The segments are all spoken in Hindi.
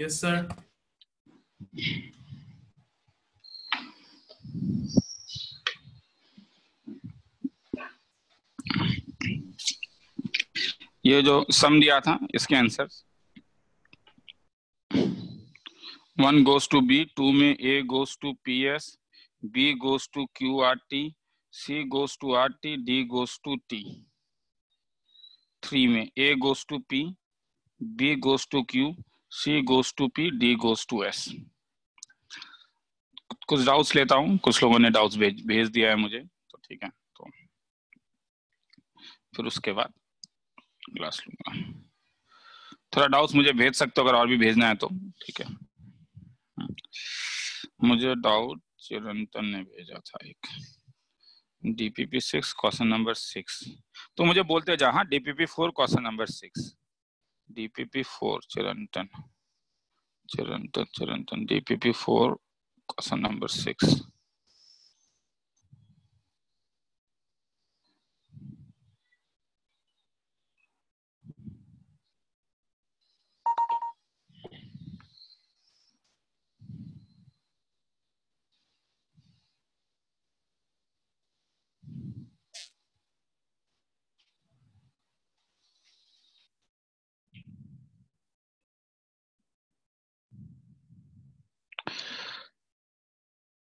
Yes, sir. ये जो सम दिया था इसके answer one goes to B two में A goes to P S B goes to Q R T C goes to R T D goes to T three में A goes to P B goes to Q C goes to P D goes to S कुछ डाउट्स लेता हूँ, कुछ लोगों ने डाउट्स भेज भेज दिया है मुझे तो ठीक है तो फिर उसके बाद क्लास लूँगा। थोड़ा डाउट्स मुझे भेज सकते हो, अगर और भी भेजना है तो ठीक है। मुझे डाउट चिरंतन ने भेजा था एक। DPP six question number six तो मुझे बोलते जहाँ DPP four question number six DPP4, Chirantan. Chirantan, Chirantan, DPP4, question number 6.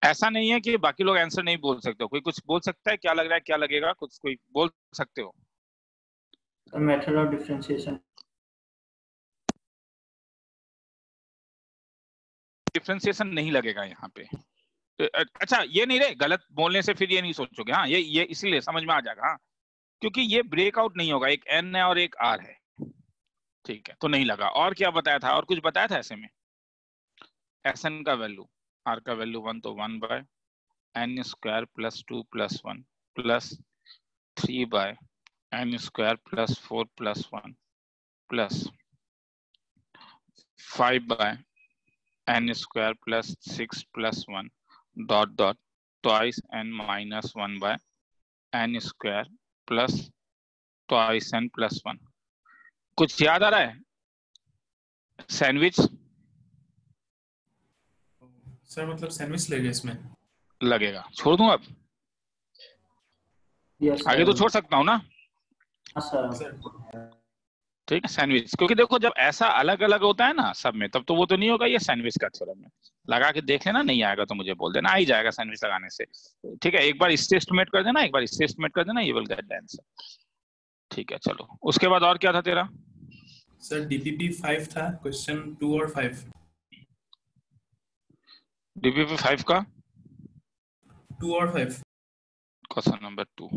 ऐसा नहीं है कि बाकी लोग आंसर नहीं बोल सकते कोई कुछ बोल सकता है? क्या लग रहा है? क्या लगेगा? कुछ कोई बोल सकते हो? मेथड ऑफ़ डिफरेंशिएशन डिफरेंशिएशन नहीं लगेगा यहाँ पे। तो, अच्छा ये नहीं रहे गलत बोलने से फिर ये नहीं सोचोगे। हाँ ये ये इसीलिए समझ में आ जाएगा हाँ। क्योंकि ये ब्रेकआउट नहीं होगा एक एन है और एक आर है। ठीक है तो नहीं लगा। और क्या बताया था? और कुछ बताया था ऐसे में? एस एन का वैल्यू आर का वैल्यू वन तो one by N square plus two plus one plus three by N square plus four plus one plus five by N square plus six plus one dot dot twice N minus one by N square plus twice N plus one कुछ याद आ रहा है? सैंडविच सर मतलब सैंडविच लेगा इसमें? लगेगा। छोड़ दूँ अब यस आगे तो छोड़ सकता हूँ ना? सर सर ठीक है सैंडविच क्योंकि देखो जब ऐसा अलग अलग होता है ना सब में तब तो वो तो नहीं होगा ये सैंडविच का थ्योरम में। लगा के देख लेना नहीं आएगा तो मुझे बोल देना। आ ही जाएगा सैंडविच लगाने से। ठीक है एक बार इससे एस्टिमेट कर देना एक बार इससे एस्टिमेट कर देना ये विल गेट द आंसर ठीक है चलो। उसके बाद और क्या था तेरा? सर डीपीपी फाइव था क्वेश्चन टू और फाइव डीपीपी फाइव का? टू और फाइव। Question number two.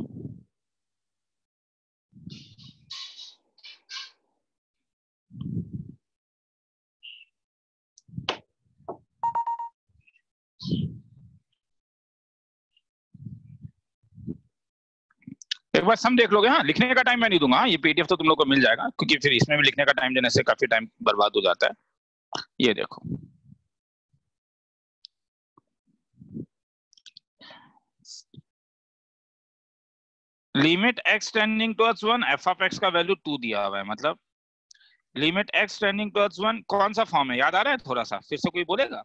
एक बार सम देख लोगे हाँ लिखने का टाइम मैं नहीं दूँगा हाँ, ये पीडीएफ तो तुम लोग को मिल जाएगा क्योंकि फिर इसमें भी लिखने का टाइम देने से काफ़ी टाइम बर्बाद हो जाता है। ये देखो। Limit X tending towards one F of X का वैल्यू टू दिया हुआ है मतलब? Limit X tending towards one कौन सा फॉर्म है? याद आ रहा है थोड़ा सा? फिर से कोई बोलेगा?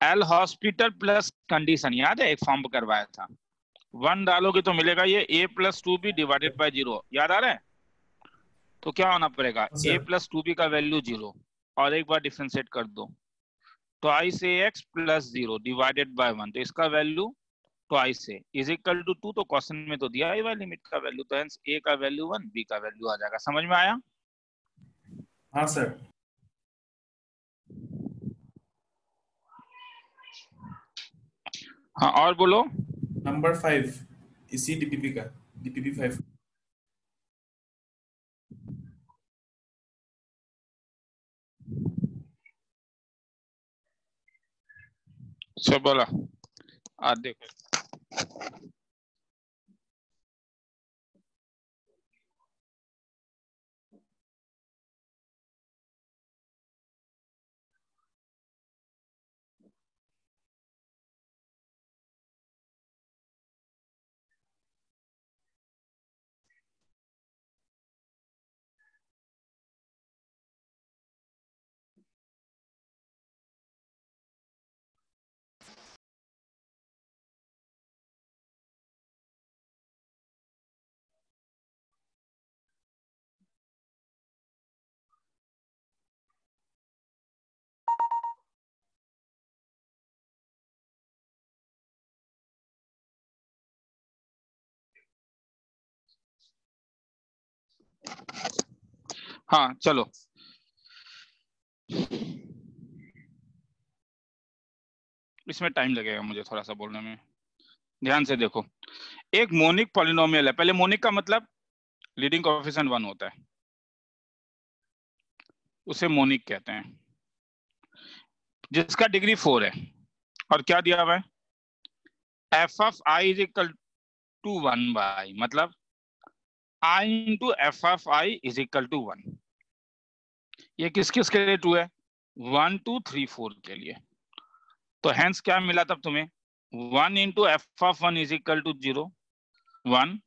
एल हॉस्पिटल प्लस कंडीशन याद है? एक फॉर्म करवाया था। वन डालोगे तो मिलेगा ये A plus two B divided by zero याद आ रहा है? तो क्या होना पड़ेगा? ए प्लस टू बी का वैल्यू ज़ीरो और एक बार डिफ्रेंशिएट कर दो। Twice A X plus zero divided by one तो इसका value twice A is equal to two तो क्वेश्चन में तो दिया ही लिमिट का वैल्यू तो हेंस ए का वैल्यू वन बी का वैल्यू आ जाएगा। समझ में आया? हाँ सर हाँ और बोलो। नंबर फाइव इसी डीपीपी का डीपीपी फाइव सब बोला हाँ चलो। इसमें टाइम लगेगा मुझे थोड़ा सा बोलने में। ध्यान से देखो। एक मोनिक पॉलिनोमियल है। पहले मोनिक का मतलब लीडिंग कोएफिशिएंट वन होता है। उसे मोनिक कहते हैं। जिसका डिग्री फोर है। और क्या दिया हुआ है? F F I is equal to one by मतलब I into F of I is equal to one ये किस किस के लिए टू है? वन टू थ्री फोर के लिए। तो हैंस क्या मिला तब तुम्हें? One into F of one is equal to zero one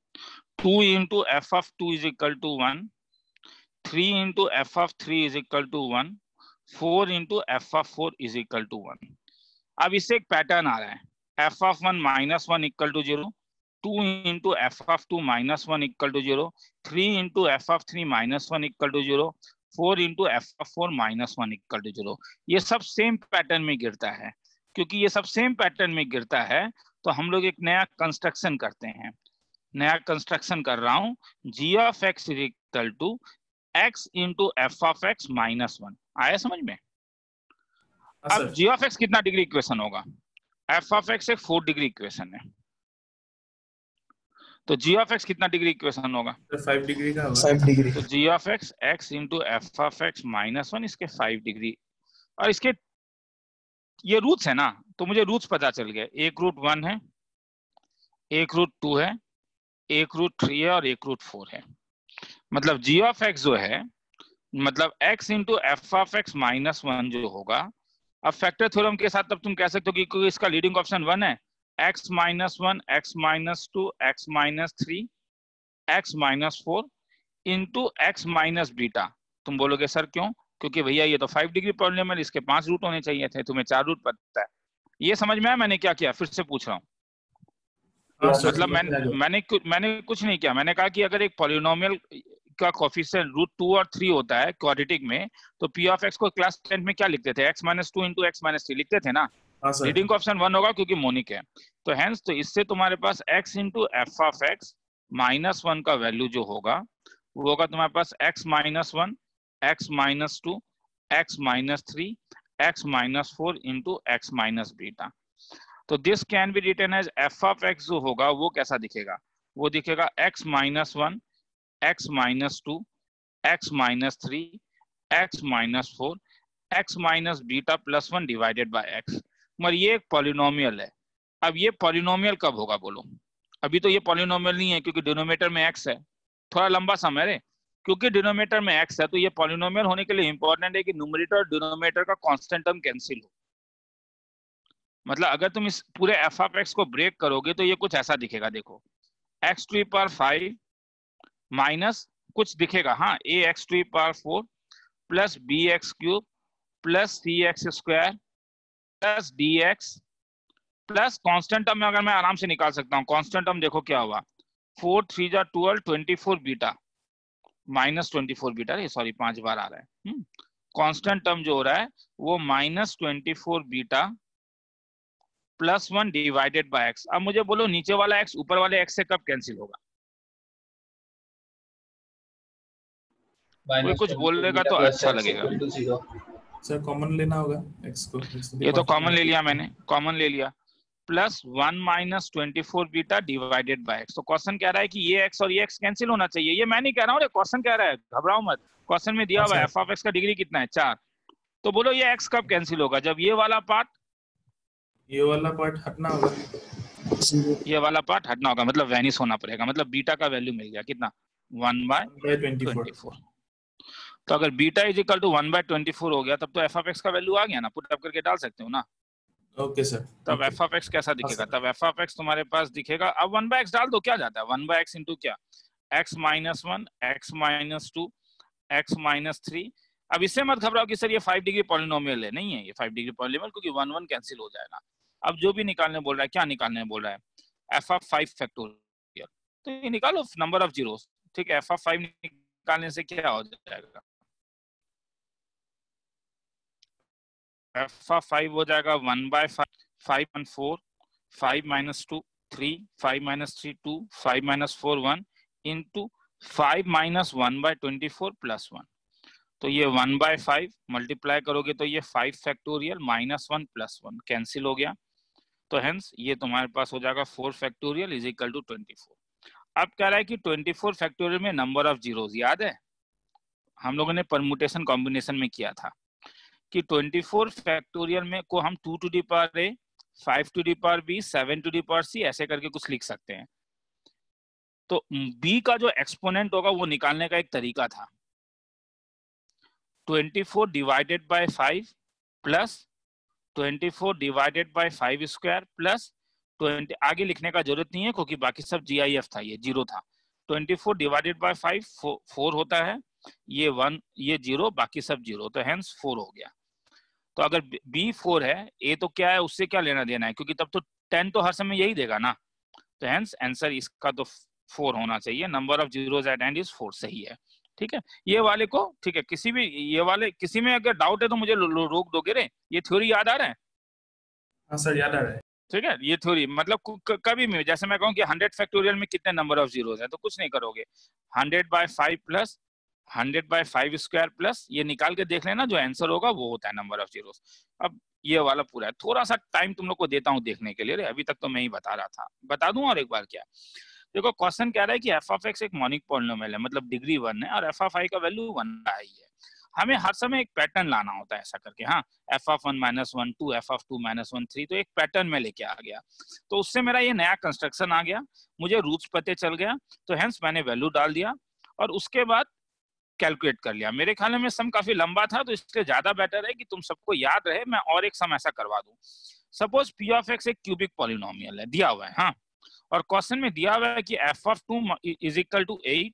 two into F of two is equal to one three into F of three is equal to one four into F of four is equal to one अब इससे एक पैटर्न आ रहा है। F of one minus one equal to zero two into F of two minus one equal to zero three into F of three minus one equal to zero four into F of four minus one equal to zero. ये सब सेम पैटर्न में गिरता है। क्योंकि ये सब सेम पैटर्न में गिरता है तो हम लोग एक नया कंस्ट्रक्शन करते हैं। नया कंस्ट्रक्शन कर रहा हूँ। G of X equal to X into F of X minus one आया समझ में? हाँ अब जी ऑफ़ एक्स कितना डिग्री इक्वेशन होगा? एफ़ ऑफ़ एक्स एक फोर डिग्री इक्वेशन है। तो जी ऑफ़ एक्स कितना डिग्री इक्वेशन होगा? फाइव डिग्री का फाइव डिग्री तो G of X X into F of X minus one इसके फाइव डिग्री और इसके ये रूट्स है ना तो मुझे रूट्स पता चल गए एक रूट वन है एक रूट टू है एक रूट थ्री है और एक रूट फोर है। मतलब जी ऑफ़ एक्स जो है मतलब x into F of X minus one जो होगा अब फैक्टर थ्योरम के साथ तब तुम कह सकते हो कि क्योंकि इसका लीडिंग ऑप्शन वन है। X minus one X minus two X minus three X minus four into X minus beta तुम बोलोगे सर क्यों? क्योंकि भैया ये तो फाइव डिग्री प्रॉब्लम है इसके पाँच रूट होने चाहिए थे तुम्हें चार रूट पता है। ये समझ में आया? मैंने क्या किया? फिर से पूछ रहा हूँ। हाँ, मतलब मैंने। मैंने कुछ मैंने कुछ नहीं किया। मैंने कहा कि अगर एक पॉलिनोमियल का कोफिशिएंट रूट टू और थ्री होता है क्वाड्रेटिक में तो पी ऑफ़ एक्स को क्लास टेंथ में क्या लिखते थे? X minus two into X minus three लिखते थे ना? रीडिंग का ऑप्शन वन होगा क्योंकि मोनिक है तो हेंस तो इससे तुम्हारे पास x into F of X minus one का वैल्यू जो होगा वो होगा तुम्हारे पास x minus one X minus two X minus three X minus four into X minus beta तो this can be return as F of X जो होगा वो कैसा दिखेगा वो दिखेगा x minus one X minus two X minus three X minus four X minus beta plus one divided by X मगर ये एक पॉलिनोमियल है। अब ये पॉलिनोमियल कब होगा बोलो? अभी तो ये पॉलिनोमियल नहीं है, क्योंकि डिनोमीटर में एक्स है। थोड़ा लंबा समय रे। क्योंकि डिनोमीटर में एक्स है तो ये पॉलिनोमियल होने के लिए इंपॉर्टेंट है कि न्यूमरेटर और डिनोमीटर का कांस्टेंट टर्म कैंसिल हो। मतलब अगर तुम इस पूरे एफ़ ऑफ़ एक्स को ब्रेक करोगे तो ये कुछ ऐसा दिखेगा, देखो। X to power five minus कुछ दिखेगा। हाँ A X to power four plus B X cube plus C X square plus D X plus constant term में अगर मैं आराम से निकाल सकता हूँ कॉन्स्टेंट टर्म देखो क्या हुआ? फोर थ्री जा twelve twenty four beta minus twenty four beta sorry पाँच बार आ रहा है। कांस्टेंट टर्म जो हो रहा है वो minus twenty four beta plus one divided by X अब मुझे बोलो नीचे वाला एक्स ऊपर वाले एक्स से कब कैंसिल होगा? कोई कुछ बोलेगा तो अच्छा लगेगा। सर कॉमन लेना होगा एक्स को ये तो कॉमन ले लिया मैंने कॉमन ले लिया। Plus one minus twenty four beta divided by X तो क्वेश्चन कह रहा है कि ये एक्स और ये एक्स कैंसिल होना चाहिए? ये मैं नहीं कह रहा हूँ क्वेश्चन कह रहा है? घबराओ मत। क्वेश्चन में दिया हुआ है एफ़ ऑफ़ एक्स का डिग्री कितना है? चार। तो बोलो ये एक्स कब कैंसिल होगा? जब ये वाला पार्ट ये वाला पार्ट हटना होगा। ये वाला पार्ट हटना होगा मतलब वैनिस होना पड़ेगा। मतलब बीटा का वैल्यू मिल गया। कितना? वन बाय ट्वेंटी फोर तो अगर beta is equal to one by twenty four हो गया तब तो एफ़ ऑफ़ एक्स का वैल्यू आ गया ना पुट अप करके डाल सकते हो ना? ओके सर तब एफ़ ऑफ़ एक्स कैसा दिखेगा? तब एफ़ ऑफ़ एक्स तुम्हारे पास दिखेगा। अब वन बाय एक्स डाल दो क्या जाता है? वन बाय एक्स इंटू क्या? X minus one X minus two X minus three अब इससे मत घबराओ कि सर ये फाइव डिग्री पॉलिनोमियल है। नहीं है ये फाइव डिग्री पॉलिनोमियल क्योंकि वन वन कैंसिल हो जाएगा। अब जो भी निकालने बोल रहा है क्या निकालने बोल रहा है? एफ़ ऑफ़ फाइव फैक्टोरियल तो ये निकालो नंबर ऑफ़ ज़ीरो ठीक है एफ़ ऑफ़ फाइव निकालने से क्या हो जाएगा? एफ़ ऑफ़ फाइव हो जाएगा one by five five one four five minus two three five minus three two five minus four one into five minus one by twenty four plus one तो ये वन बाय फाइव मल्टीप्लाई करोगे तो ये five factorial minus one plus one cancel हो गया। तो हेंस ये तुम्हारे पास हो जाएगा four factorial is equal to twenty four अब कह रहा है कि ट्वेंटी फोर फैक्टोरियल में नंबर ऑफ़ जीरोज याद है? हम लोगों ने परमुटेशन कॉम्बिनेशन में किया था। कि 24 फैक्टोरियल में को हम two to the power A, five to the power B, seven to the power C, ऐसे करके कुछ लिख सकते हैं। तो बी का जो एक्सपोनेंट होगा वो निकालने का एक तरीका था। 24 divided by 5 plus 24 divided by 5 square plus 20 आगे लिखने का ज़रूरत नहीं है, क्योंकि बाकी सब जीआईएफ था, ये ज़ीरो था। 24 डिवाइडेड बाय 5 फोर होता है, ये वन, ये ज़ीरो, बाकी सब ज़ीरो तो हेंस फोर हो गया। तो अगर बी फोर है ए तो क्या है उससे क्या लेना देना है? क्योंकि तब तो टेन तो हर समय यही देगा ना। तो हेंस आंसर इसका तो फोर होना चाहिए। Number of zeros at end is four सही है। ठीक है? ये वाले को ठीक है किसी भी ये वाले किसी में अगर डाउट है तो मुझे रोक दोगे रे। ये थ्योरी याद आ रहा है? हाँ सर याद आ रहा है। ठीक है? ये थ्योरी मतलब कभी भी जैसे मैं कहूँ कि हंड्रेड फैक्टोरियल में कितने नंबर ऑफ़ जीरोज है तो कुछ नहीं करोगे। Hundred by five plus hundred by five square plus, ये निकाल के देख लेना, जो आंसर होगा वो होता है नंबर ऑफ़ जीरोस। अब ये वाला पूरा है। थोड़ा सा टाइम तुम लोग को देता हूँ देखने के लिए अभी तक तो मैं ही बता रहा था। बता दूँ और एक बार क्या? देखो, क्वेश्चन कह रहा है कि एफ़ ऑफ़ एक्स एक मॉनिक पॉलिनोमियल है मतलब डिग्री वन है, और एफ़ ऑफ़ आई का वैल्यू वन ही है। हमें हर समय एक पैटर्न लाना होता है ऐसा करके हाँ। F of one minus one two f of two minus one three तो एक पैटर्न में लेके आ गया। तो उससे मेरा ये नया कंस्ट्रक्शन आ गया, मुझे रूट्स पते चल गया तो हेंस मैंने वैल्यू डाल दिया, और उसके बाद कैलकुलेट कर लिया। मेरे ख्याल में सम काफ़ी लंबा था तो इसलिए ज़्यादा बेटर है कि तुम सबको याद रहे, मैं और एक सम ऐसा करवा दूँ। सपोज़ पी ऑफ़ एक्स एक क्यूबिक पॉलिनोमियल है, दिया हुआ है हाँ। और क्वेश्चन में दिया हुआ है कि f of two is equal to eight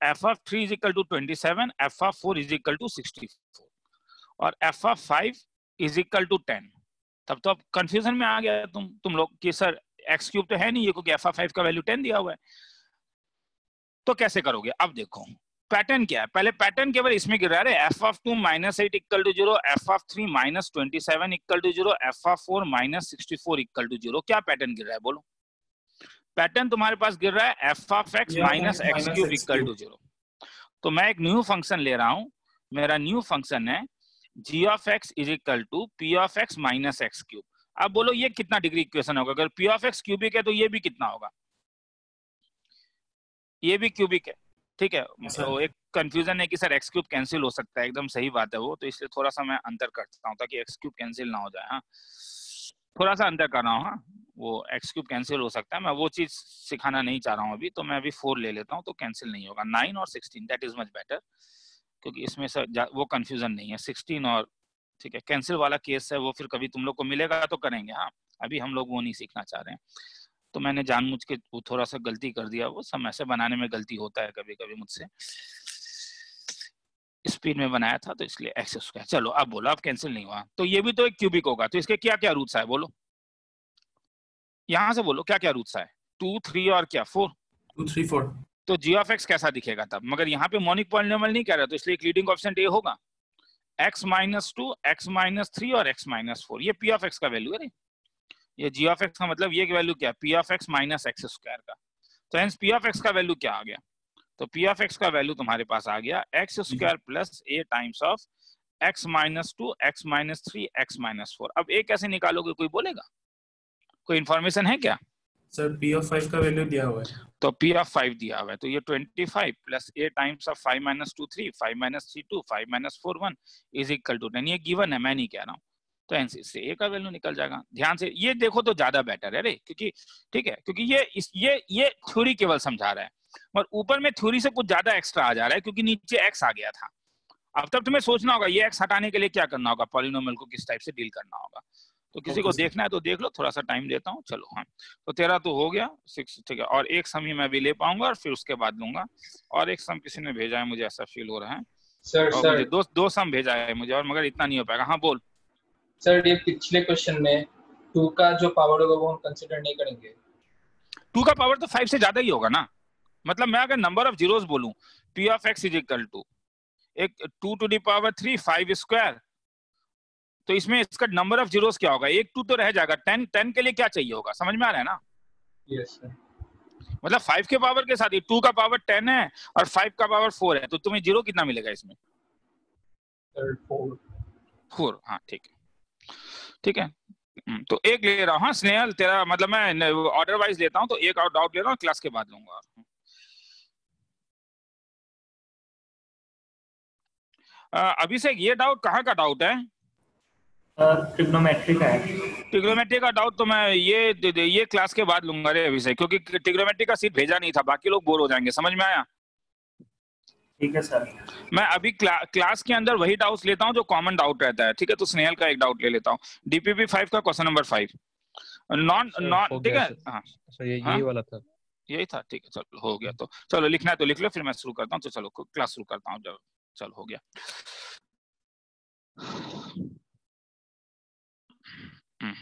f of three is equal to twenty seven f of four is equal to sixty four और f of five is equal to ten तब तो अब कंफ्यूजन में आ गया तुम तुम लोग कि सर एक्स क्यूब तो है नहीं, ये क्योंकि एफ़ ऑफ़ फाइव का वैल्यू टेन दिया हुआ है। तो कैसे करोगे? अब देखो पैटर्न क्या है? पहले पैटर्न केवल इसमें गिर रहा है f of two minus eight equal to zero f of three minus twenty seven equal to zero f of four minus sixty four equal to zero क्या पैटर्न गिर रहा है? बोलो। पैटर्न तुम्हारे पास गिर रहा है f of x minus x cube equal to zero तो मैं एक न्यू फ़ंक्शन ले रहा हूँ। मेरा न्यू फ़ंक्शन है g of x is equal to p of x minus x cube अब बोलो ये कितना डिग्री इक्वेशन होगा? अगर पी ऑफ़ एक्स क्यूबिक है तो ये भी कितना होगा? ये भी क्यूबिक है। ठीक है? तो एक कंफ्यूजन है कि सर एक्स क्यूब कैंसिल हो सकता है। एकदम सही बात है वो। तो इसलिए थोड़ा सा मैं अंतर करता हूँ ताकि एक्स क्यूब कैंसिल ना हो जाए हाँ। थोड़ा सा अंतर कर रहा हूँ हाँ। वो एक्स क्यूब कैंसिल हो सकता है। मैं वो चीज़ सिखाना नहीं चाह रहा हूँ अभी तो मैं अभी फोर ले लेता हूँ तो कैंसिल नहीं होगा। नाइन और sixteen that is much better क्योंकि इसमें सर वो कंफ्यूजन नहीं है। सिक्सटीन और ठीक है कैंसिल वाला केस है वो फिर कभी तुम लोग को मिलेगा तो करेंगे हाँ। अभी हम लोग वो नहीं सीखना चाह रहे हैं। तो मैंने जानबूझ के थोड़ा सा गलती कर दिया। वो समय से बनाने में गलती होता है कभी कभी मुझसे। स्पीड में बनाया था तो इसलिए एक्सेस स्क्वायर चलो अब बोलो अब कैंसिल नहीं हुआ। तो ये भी तो एक क्यूबिक होगा। तो इसके क्या क्या रूट्स है बोलो। यहाँ से बोलो क्या क्या रूट्स है टू थ्री और क्या? फोर? Two three four. तो जी ऑफ़ एक्स कैसा दिखेगा तब? मगर यहाँ पे मोनिक पॉलिनोमियल नहीं कह रहा तो इसलिए लीडिंग ऑप्शन ए होगा। X minus two x minus three और एक्स माइनस फोर ये पी ऑफ़ एक्स का वैल्यू है ये जी ऑफ़ एक्स का मतलब ये वैल्यू क्या p of x minus x square का। तो हेंस पी ऑफ़ एक्स का वैल्यू क्या आ गया? तो पी ऑफ़ एक्स का वैल्यू तुम्हारे पास आ गया x square plus a times of x minus two x minus three x minus four अब ए कैसे निकालोगे? कोई बोलेगा? कोई इन्फॉर्मेशन है क्या? सर पी ऑफ़ फाइव का वैल्यू दिया हुआ है। तो पी ऑफ़ फाइव दिया हुआ है। तो ये twenty five plus a times of five minus two three five minus three two five minus four one is equal to ten ये गिवन है मैं नहीं कह रहा हूँ। तो एनसी से ए का वैल्यू निकल जाएगा। ध्यान से ये देखो तो ज़्यादा बेटर है अरे क्योंकि ठीक है क्योंकि ये इस ये ये थ्योरी केवल समझा रहा है। और ऊपर में थ्योरी से कुछ ज़्यादा एक्स्ट्रा आ जा रहा है क्योंकि नीचे एक्स आ गया था। अब तब तुम्हें सोचना होगा ये एक्स हटाने के लिए क्या करना होगा? पॉलिनोमियल को किस टाइप से डील करना होगा? तो किसी को देखना है तो देख लो थोड़ा सा टाइम देता हूँ चलो हाँ। तो तेरा तो हो गया सिक्स ठीक है और एक सम ही मैं भी ले पाऊँगा और फिर उसके बाद लूँगा। और एक सम किसी ने भेजा है मुझे ऐसा फील हो रहा है। सर सर दो दो सम भेजा है मुझे और मगर इतना नहीं हो पाएगा। हाँ बोल। सर ये पिछले क्वेश्चन में टू का जो पावर होगा वो हम कंसिडर नहीं करेंगे। टू का पावर तो फाइव से ज़्यादा ही होगा ना। मतलब मैं अगर नंबर ऑफ़ जीरोस बोलूँ p of x is equal to एक two two the power three five square तो इसमें इसका नंबर ऑफ़ जीरोस क्या होगा? एक टू तो रह जाएगा। टेन टेन के लिए क्या चाहिए होगा? समझ में आ रहा है ना? यस सर मतलब फाइव के पावर के साथ ही टू का पावर टेन है और फाइव का पावर फोर है। तो तुम्हें ज़ीरो कितना मिलेगा इसमें? फोर फोर हाँ ठीक है। ठीक है? हम्म, तो एक ले रहा हूँ हाँ स्नेहल तेरा मतलब मैं ऑर्डर वाइज लेता हूँ तो एक और डाउट ले रहा हूँ क्लास के बाद लूँगा। अभिषेक ये डाउट कहाँ का डाउट है? ट्रिग्नोमेट्री का है। का डाउट तो मैं ये ये क्लास के बाद लूँगा रे अभिषेक क्योंकि टिग्नोमेट्री का सीट भेजा नहीं था बाकी लोग बोर हो जाएँगे समझ में आया? ठीक है सर। मैं अभी क्ला, क्लास के अंदर वही डाउट्स लेता हूँ जो कॉमन डाउट रहता है ठीक है? तो स्नेहल का एक डाउट ले लेता हूँ। डीपीपी फाइव का question number five non non ठीक है? हाँ। ये हाँ? यही वाला था। यही था ठीक है चलो हो गया तो। चलो लिखना है तो लिख लो फिर मैं शुरू करता हूँ तो चलो क्लास शुरू करता हूँ जब चलो हो गया। हम्म।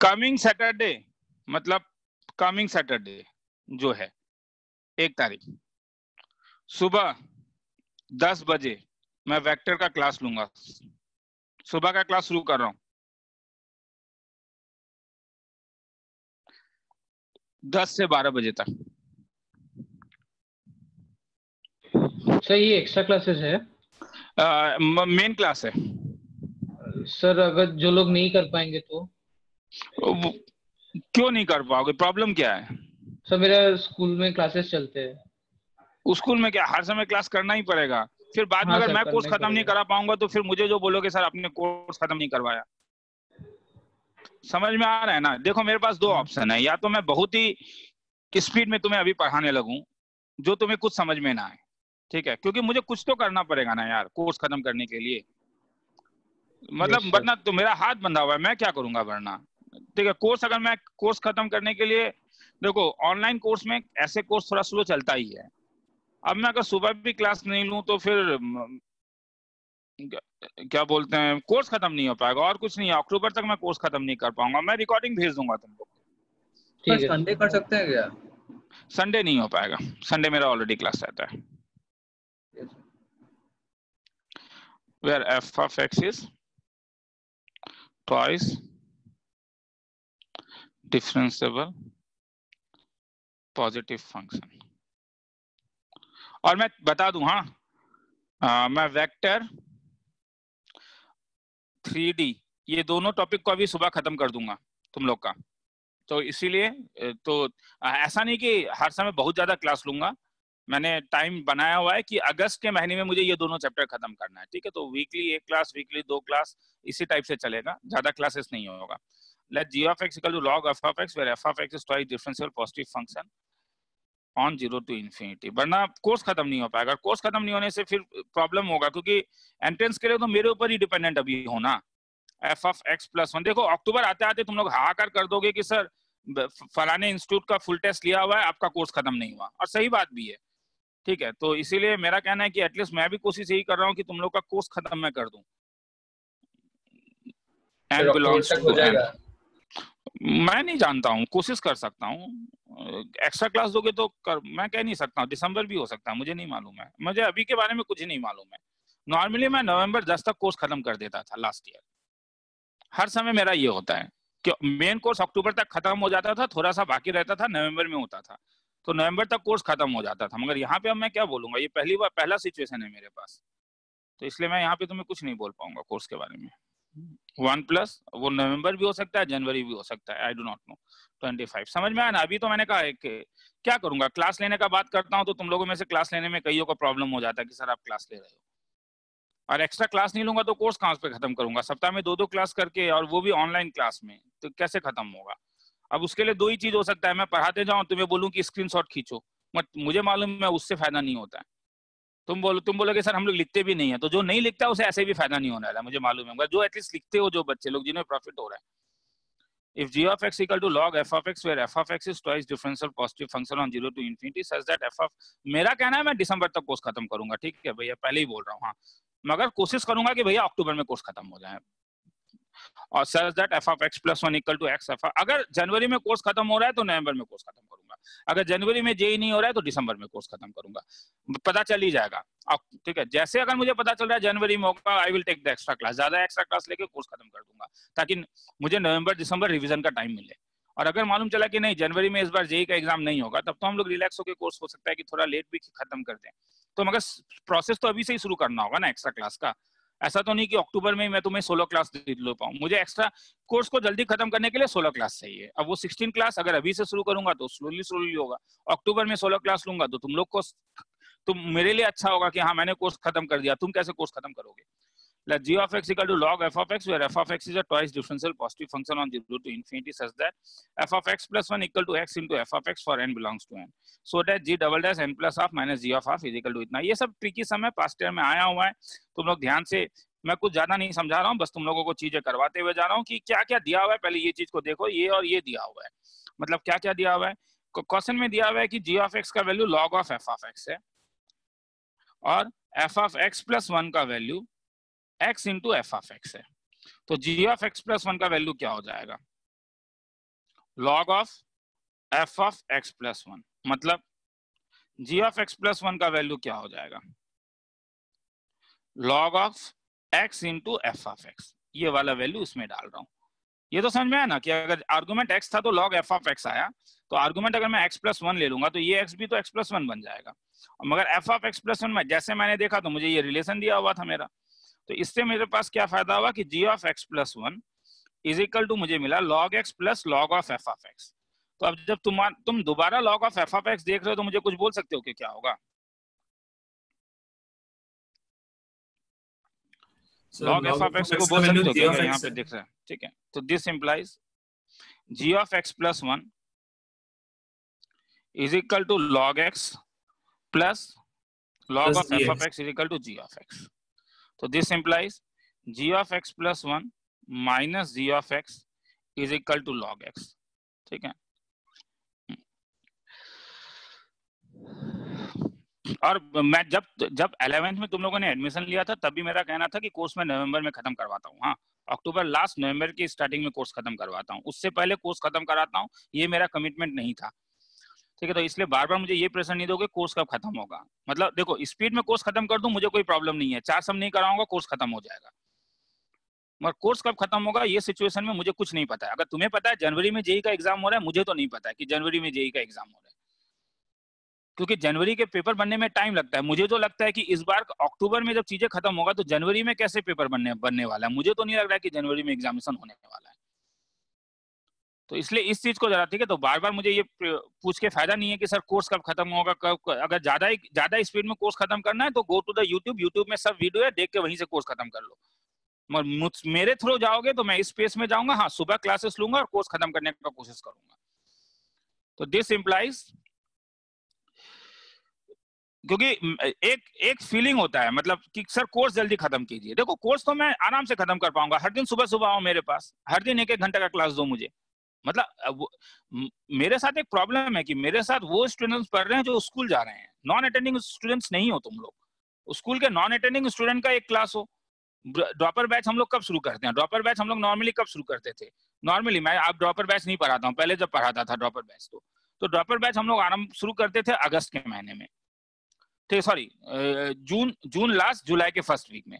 कमिंग सैटरडे मतलब कमिंग सैटरडे जो है एक तारीख। सुबह दस बजे मैं वेक्टर का क्लास लूँगा। सुबह का क्लास शुरू कर रहा हूँ। दस से बारह बजे तक। सर ये एक्स्ट्रा क्लासेस है? मेन क्लास है। सर अगर जो लोग नहीं कर पाएँगे तो? क्यों नहीं कर पाओगे? प्रॉब्लम क्या है? सर मेरा स्कूल में क्लासेस चलते हैं। स्कूल में क्या? हर समय क्लास करना ही पड़ेगा। फिर बाद में हाँ अगर मैं कोर्स खत्म नहीं करा पाऊँगा तो फिर मुझे जो बोलोगे सर आपने कोर्स खत्म नहीं करवाया। समझ में आ रहा है ना? देखो मेरे पास दो। ऑप्शन है। या तो मैं बहुत ही स्पीड में तुम्हें अभी पढ़ाने लगूं जो तुम्हें कुछ समझ में ना आए। ठीक है? क्योंकि मुझे कुछ तो करना पड़ेगा ना यार कोर्स खत्म करने के लिए। मतलब वरना तो मेरा हाथ बंधा हुआ है मैं क्या करूँगा वरना? ठीक है कोर्स अगर मैं कोर्स खत्म करने के लिए देखो ऑनलाइन कोर्स में ऐसे कोर्स थोड़ा स्लो चलता ही है। अब मैं अगर सुबह भी क्लास नहीं लूँ तो फिर क्या- बोलते हैं कोर्स खत्म नहीं हो पाएगा और कुछ नहीं अक्टूबर तक मैं कोर्स खत्म नहीं कर पाऊँगा। मैं रिकॉर्डिंग भेज दूँगा तुमको ठीक है। संडे कर सकते हैं क्या? संडे नहीं हो पाएगा। संडे मेरा ऑलरेडी क्लास रहता है। Where f of x is twice differentiable positive function. और मैं बता दूँ हाँ। मैं वेक्टर 3D ये दोनों टॉपिक को अभी सुबह खत्म कर दूँगा तुम लोग का। तो इसीलिए तो ऐसा नहीं कि हर समय बहुत ज़्यादा क्लास लूँगा। मैंने टाइम बनाया हुआ है कि अगस्त के महीने में मुझे ये दोनों चैप्टर खत्म करना है, ठीक है? तो वीकली एक क्लास वीकली दो क्लास इसी टाइप से चलेगा, ज़्यादा क्लासेस नहीं होगा। Let g of x equal to log f of x where f of x is twice differential positive function on zero to infinity. वरना कोर्स खत्म नहीं हो पाएगा। कोर्स खत्म नहीं होने से फिर प्रॉब्लम होगा क्योंकि एंट्रेंस के लिए तो मेरे ऊपर ही डिपेंडेंट अभी होना f of x plus one देखो अक्टूबर आते आते तुम लोग हाहाकार कर दोगे कि सर ब- फलाने इंस्टीट्यूट का फुल टेस्ट लिया हुआ है आपका कोर्स खत्म नहीं हुआ। और सही बात भी है। ठीक है? तो इसीलिए मेरा कहना है कि एटलीस्ट मैं भी कोशिश यही कर रहा हूँ कि तुम लोग का कोर्स खत्म मैं कर दूँ। तक to हो जाएगा। मैं नहीं जानता हूँ कोशिश कर सकता हूँ। एक्स्ट्रा क्लास दोगे तो कर, मैं कह नहीं सकता हूँ दिसंबर भी हो सकता है मुझे नहीं मालूम है। मुझे अभी के बारे में कुछ नहीं मालूम है। नॉर्मली मैं नवंबर दस तक कोर्स खत्म कर देता था लास्ट ईयर हर समय मेरा ये होता है कि मेन कोर्स अक्टूबर तक खत्म हो जाता था थोड़ा सा बाकी रहता था नवंबर में होता था। तो नवंबर तक कोर्स खत्म हो जाता था। मगर यहाँ पे अब मैं क्या बोलूँगा ये पहली बार पहला सिचुएशन है मेरे पास। तो इसलिए मैं यहाँ पे तुम्हें कुछ नहीं बोल पाऊँगा कोर्स के बारे में। वन प्लस, वो नवंबर भी हो सकता है, जनवरी भी हो सकता है I do not know twenty five समझ में आया ना? अभी तो मैंने कहा कि क्या करूँगा? क्लास लेने का बात करता हूँ तो तुम लोगों में से क्लास लेने में कईयों का प्रॉब्लम हो जाता है कि सर आप क्लास ले रहे हो। और एक्स्ट्रा क्लास नहीं लूँगा तो कोर्स कहाँ पे खत्म करूँगा? सप्ताह में दो दो क्लास करके और वो भी ऑनलाइन क्लास में तो कैसे खत्म होगा? अब उसके लिए दो ही चीज़ हो सकता है, मैं पढ़ाते जाऊँ, तुम्हें बोलूँ कि स्क्रीनशॉट खींचो। बट मुझे मालूम है उससे फ़ायदा नहीं होता है। तुम बोलो, तुम बोलोगे, सर, हम लोग लिखते भी नहीं है। तो जो नहीं लिखता उसे ऐसे भी फ़ायदा नहीं होने वाला मुझे मालूम है। जो एटलीस्ट लिखते हो जो बच्चे लोग, जिन्हें प्रॉफिट हो रहा है। If g of x equal to log f of x, where f of x is twice differential positive function on 0 to infinity, such that f of, मेरा कहना है, मैं दिसंबर तक कोर्स खत्म करूँगा, ठीक है भैया? पहले ही बोल रहा हूँ हाँ। मगर कोशिश करूँगा कि भैया अक्टूबर में कोर्स खत्म हो जाए। और such that f of x plus one equal to x f अगर जनवरी में कोर्स खत्म हो रहा है तो नवंबर में कोर्स खत्म करूँगा। अगर जनवरी में जेई नहीं हो रहा है तो दिसंबर में कोर्स खत्म करूँगा। पता चल ही जाएगा। ठीक है, जैसे अगर मुझे पता चल रहा है जनवरी में होगा I will take the extra class ज़्यादा एक्स्ट्रा क्लास लेके कोर्स खत्म कर दूँगा, ताकि मुझे नवंबर, दिसंबर रिविजन का टाइम मिले। और अगर मालूम चला कि नहीं, जनवरी में इस बार जेई का एग्ज़ाम नहीं होगा, तब तो हम लोग रिलैक्स होकर कोर्स हो सकता है कि थोड़ा लेट भी खत्म कर दें। तो मगर प्रोसेस तो अभी से ही शुरू करना होगा ना एक्स्ट्रा क्लास का। ऐसा तो नहीं कि अक्टूबर में मैं तुम्हें सोलह क्लास दे दे पाऊँ। मुझे एक्स्ट्रा कोर्स को जल्दी खत्म करने के लिए सोलह क्लास चाहिए। अब वो सिक्सटीन क्लास अगर अभी से शुरू करूँगा तो स्लोली स्लोली होगा। अक्टूबर में सोलह क्लास लूँगा तो तुम लोग को तुम मेरे लिए अच्छा होगा कि हाँ मैंने कोर्स खत्म कर दिया। तुम कैसे कोर्स खत्म करोगे? Let g of x equal to log f of x where f of x is a twice differential positive function on 0 to infinity such that f of x plus 1 equal to x into f of x for n belongs to n so that g double dash n plus half minus g of half is equal to इतना ये सब ट्रिकी समय पास्ट ईयर में आया हुआ है तुम लोग ध्यान से मैं कुछ ज़्यादा नहीं समझा रहा हूँ बस तुम लोगों को चीज़ें करवाते हुए जा रहा हूँ कि क्या क्या दिया हुआ है पहले ये चीज़ को देखो ये और ये दिया हुआ है मतलब क्या क्या दिया हुआ है क्वेश्चन में दिया हुआ है कि जी ऑफ़ एक्स का value log of f of x है और f of x plus one का value x into f of x है। तो g of x plus one का वैल्यू क्या हो जाएगा? Log of f of x plus one मतलब g of x plus one का वैल्यू क्या हो जाएगा? Log of x into f of x ये वाला वैल्यू इसमें डाल रहा हूँ। ये तो समझ में आया ना कि अगर आर्गुमेंट एक्स था तो लॉग एफ़ ऑफ़ एक्स आया। तो आर्गुमेंट अगर मैं एक्स प्लस वन ले लूँगा तो ये एक्स भी तो एक्स प्लस वन बन जाएगा। मगर f of x plus one में जैसे मैंने देखा तो मुझे ये रिलेशन दिया हुआ था मेरा। तो इससे मेरे पास क्या फ़ायदा हुआ कि g of x plus one is equal to मुझे मिला log x plus log of f of x तो अब जब तुम तुम दोबारा log of f of x देख रहे हो तो मुझे कुछ बोल सकते हो कि क्या होगा? लॉग एफ़ ऑफ़ एक्स को बोल सकते हो क्या यहाँ पे दिख रहा है। ठीक है तो this implies g of x plus one is equal to log x plus log of f of x is equal to g of x. So this implies g of x plus 1 minus g of x is equal to log x ठीक है? और मैं जब जब एलेवेंथ में तुम लोगों ने एडमिशन लिया था तब भी मेरा कहना था कि कोर्स में नवंबर में खत्म करवाता हूँ। हाँ अक्टूबर लास्ट नवंबर की स्टार्टिंग में कोर्स खत्म करवाता हूँ। उससे पहले कोर्स खत्म कराता हूँ, ये मेरा कमिटमेंट नहीं था। ठीक है तो इसलिए बार बार मुझे ये प्रेशर नहीं दोगे कोर्स कब खत्म होगा? मतलब देखो स्पीड में कोर्स खत्म कर दूँ, मुझे कोई प्रॉब्लम नहीं है। चार सम नहीं कराऊँगा कोर्स खत्म हो जाएगा। मगर कोर्स कब खत्म होगा, ये सिचुएशन में मुझे कुछ नहीं पता है। अगर तुम्हें पता है, जनवरी में जेई का एग्ज़ाम हो रहा है, मुझे तो नहीं पता है कि जनवरी में जेई का एग्ज़ाम हो रहा है। क्योंकि जनवरी के पेपर बनने में टाइम लगता है। मुझे तो लगता है कि इस बार अक्टूबर में जब चीज़ें खत्म होगा तो जनवरी में कैसे पेपर बनने बनने वाला है? मुझे तो नहीं लग रहा है कि जनवरी में एग्जामिनेशन होने वाला है। तो इसलिए इस चीज़ को जरा ठीक है तो बार बार मुझे ये पूछ के फ़ायदा नहीं है कि सर कोर्स कब खत्म होगा, कब अगर ज़्यादा ज़्यादा स्पीड में कोर्स खत्म करना है तो go to the YouTube YouTube में सब वीडियो है, देख के वहीं से कोर्स खत्म कर लो। मेरे थ्रू जाओगे तो मैं इस स्पेस में जाऊँगा हाँ सुबह क्लासेस लूँगा और कोर्स खत्म करने का कोशिश करूँगा। तो दिस इम्प्लाइज क्योंकि एक एक फीलिंग होता है मतलब कि सर कोर्स जल्दी खत्म कीजिए। देखो कोर्स तो मैं आराम से खत्म कर पाऊँगा, हर दिन सुबह सुबह आओ मेरे पास, हर दिन एक एक घंटे का क्लास दो मुझे। मतलब मेरे साथ एक प्रॉब्लम है कि मेरे साथ वो स्टूडेंट्स पढ़ रहे हैं जो स्कूल जा रहे हैं। नॉन अटेंडिंग स्टूडेंट्स नहीं हो तुम लोग। स्कूल के नॉन अटेंडिंग स्टूडेंट का एक क्लास हो। ड्रॉपर बैच हम लोग कब शुरू करते हैं? ड्रॉपर बैच हम लोग नॉर्मली कब शुरू करते थे? नॉर्मली मैं आप ड्रॉपर बैच नहीं पढ़ाता हूँ। पहले जब पढ़ाता था ड्रॉपर बैच तो। तो ड्रॉपर बैच हम लोग आरंभ शुरू करते थे अगस्त के महीने में। ठीक सॉरी जून जून लास्ट जुलाई के फ़र्स्ट वीक में।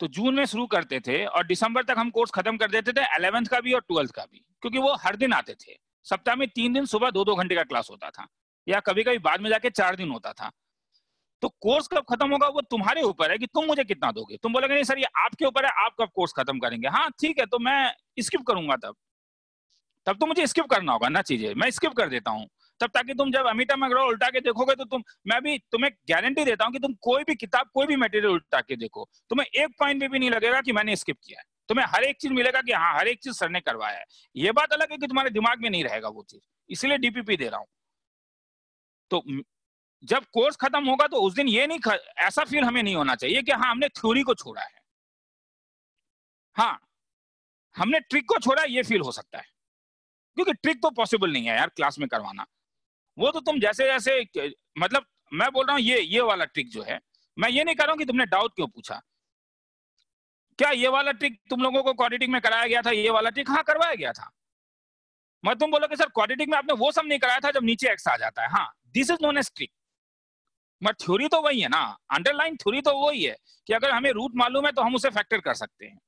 तो जून में शुरू करते थे और दिसंबर तक हम कोर्स खत्म कर देते थे अलेवेंथ का भी और ट्वेल्थ का भी, क्योंकि वो हर दिन आते थे। सप्ताह में तीन दिन सुबह दो दो घंटे का क्लास होता था, या कभी कभी बाद में जाके चार दिन होता था। तो कोर्स कब खत्म होगा वो तुम्हारे ऊपर है कि तुम मुझे कितना दोगे? तुम बोलोगे, नहीं, सर, ये आपके ऊपर है, आप कब कोर्स खत्म करेंगे? हाँ ठीक है तो मैं स्किप करूँगा तब। तब तो मुझे स्किप करना होगा, ना चीज़ें। मैं स्किप कर देता हूँ। तब ताकि तुम जब अमिता मगरो उल्टा के देखोगे तो तुम, मैं भी तुम्हें गारंटी देता हूँ कि तुम कोई भी किताब, कोई भी मटेरियल उल्टा के देखो। तुम्हें एक पॉइंट में भी नहीं लगेगा कि मैंने स्किप किया है। तुम्हें हर एक चीज़ मिलेगा कि हाँ हर एक चीज़ सर ने करवाया है। ये बात अलग है कि तुम्हारे दिमाग में नहीं रहेगा वो चीज़। इसलिए डीपीपी दे रहा हूँ। तो जब कोर्स खत्म होगा तो उस दिन ये नहीं ऐसा फील हमें नहीं होना चाहिए कि हाँ हमने थ्योरी को छोड़ा है। हाँ हमने ट्रिक को छोड़ा ये फील हो सकता है। क्योंकि ट्रिक तो पॉसिबल नहीं है यार क्लास में करवाना। वो तो तुम जैसे जैसे मतलब मैं बोल रहा हूँ ये ये वाला ट्रिक जो है, मैं ये नहीं कर रहा हूँ कि तुमने डाउट क्यों पूछा। क्या ये वाला ट्रिक तुम लोगों को क्वालिटिक में कराया गया था? ये वाला ट्रिक हाँ करवाया गया था। मैं तुम बोलोगे, सर क्वाड्रेटिक में आपने वो सब नहीं कराया था जब नीचे एक्स आ जाता है। हाँ this is known as trick मगर थ्योरी तो वही है ना। अंडरलाइन थ्योरी तो वही है कि अगर हमें रूट मालूम है तो हम उसे फैक्टर कर सकते हैं।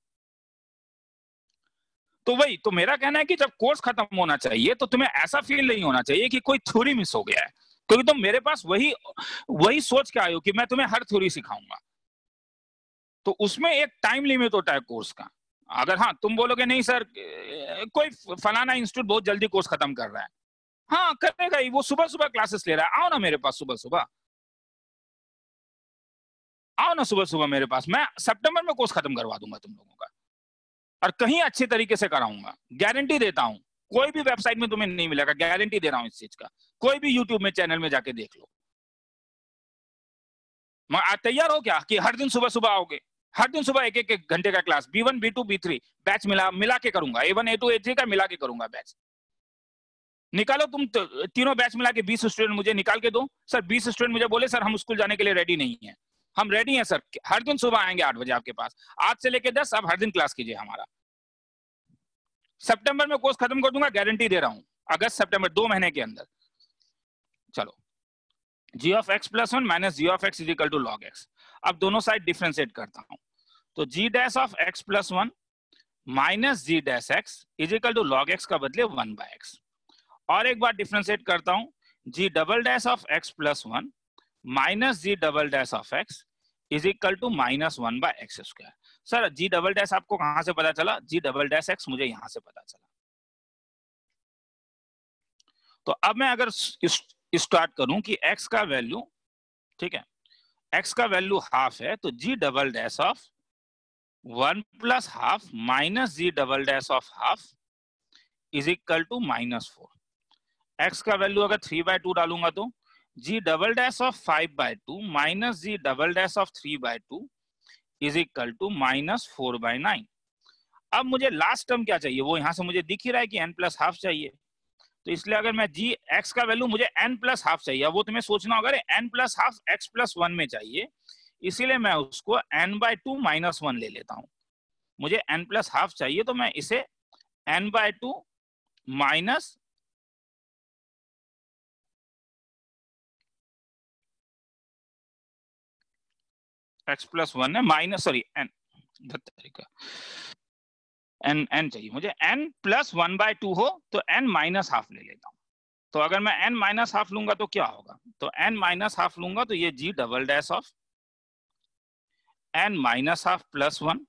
तो वही तो मेरा कहना है कि जब कोर्स खत्म होना चाहिए तो तुम्हें ऐसा फील नहीं होना चाहिए कि कोई थ्योरी मिस हो गया है। क्योंकि तुम मेरे पास वही वही सोच के हो कि मैं तुम्हें हर थ्योरी सिखाऊँगा। तो उसमें एक टाइम लिमिट होता है कोर्स का। अगर हाँ तुम बोलोगे, नहीं सर कोई फलाना इंस्टीट्यूट बहुत जल्दी कोर्स खत्म कर रहा है। हाँ करेगा ही, वो सुबह सुबह क्लासेस ले रहा है। आओ ना मेरे पास सुबह सुबह आओ ना सुबह सुबह मेरे पास। मैं सितंबर में कोर्स खत्म करवा दूँगा तुम लोगों और कहीं अच्छे तरीके से कराऊँगा। गारंटी देता हूँ। कोई भी वेबसाइट में तुम्हें नहीं मिलेगा। गारंटी दे रहा हूँ इस चीज़ का। कोई भी यूट्यूब में चैनल में जाके देख लो। तैयार हो क्या कि हर दिन सुबह सुबह आओगे? हर दिन सुबह एक एक घंटे का class B one B two B three batch मिला मिला के करूँगा। A one A two A three का मिला के करूँगा बैच निकालो तुम तीनों बैच मिला के बीस स्टूडेंट मुझे निकाल के दो। सर, बीस स्टूडेंट मुझे बोले, सर, हम स्कूल जाने के लिए रेडी नहीं है। हम रेडी हैं सर हर दिन सुबह आएँगे आठ बजे आपके पास। आज से लेके दस, आप हर दिन क्लास कीजिए हमारा। सितंबर में कोर्स खत्म कर दूँगा गारंटी दे रहा हूँ। अगस्त सितंबर दो महीने के अंदर। चलो। G of x plus one minus g of x is equal to log x अब दोनों साइड डिफ्रेंशिएट करता हूँ। तो g dash of x plus one minus g dash x is equal to log x का बदले वन बाय एक्स और एक बार डिफ्रेंशिएट करता हूँ। G double dash of x plus one minus g double dash of x is equal to minus one by x square. Sir, g double dash आपको कहाँ से पता चला? जी डबल डैश एक्स मुझे यहाँ से पता चला। तो अब मैं अगर स्टार्ट करूँ कि x का वैल्यू, ठीक है x का वैल्यू हाफ़ है तो g double dash of one plus half minus g double dash of half is equal to minus four. X का वैल्यू अगर थ्री बाय टू डालूँगा तो? G double dash of five by two minus g double dash of three by two is equal to minus four by nine अब मुझे लास्ट टर्म क्या चाहिए? वो यहाँ से मुझे दिख ही रहा है कि एन प्लस हाफ़ चाहिए। तो इसलिए अगर मैं जी एक्स का वैल्यू मुझे एन प्लस हाफ़ चाहिए वो तुम्हें सोचना होगा n plus half x plus one में चाहिए। इसीलिए मैं उसको n by two minus one ले लेता हूँ। मुझे एन प्लस हाफ़ चाहिए तो मैं इसे n by two minus x plus one है माइनस सॉरी एन तरीका। एन एन चाहिए मुझे। N plus one by two हो तो एन माइनस हाफ़ ले लेता हूँ। तो अगर मैं एन माइनस हाफ़ लूँगा तो क्या होगा? तो एन माइनस हाफ़ लूँगा तो ये g double dash of n minus half plus one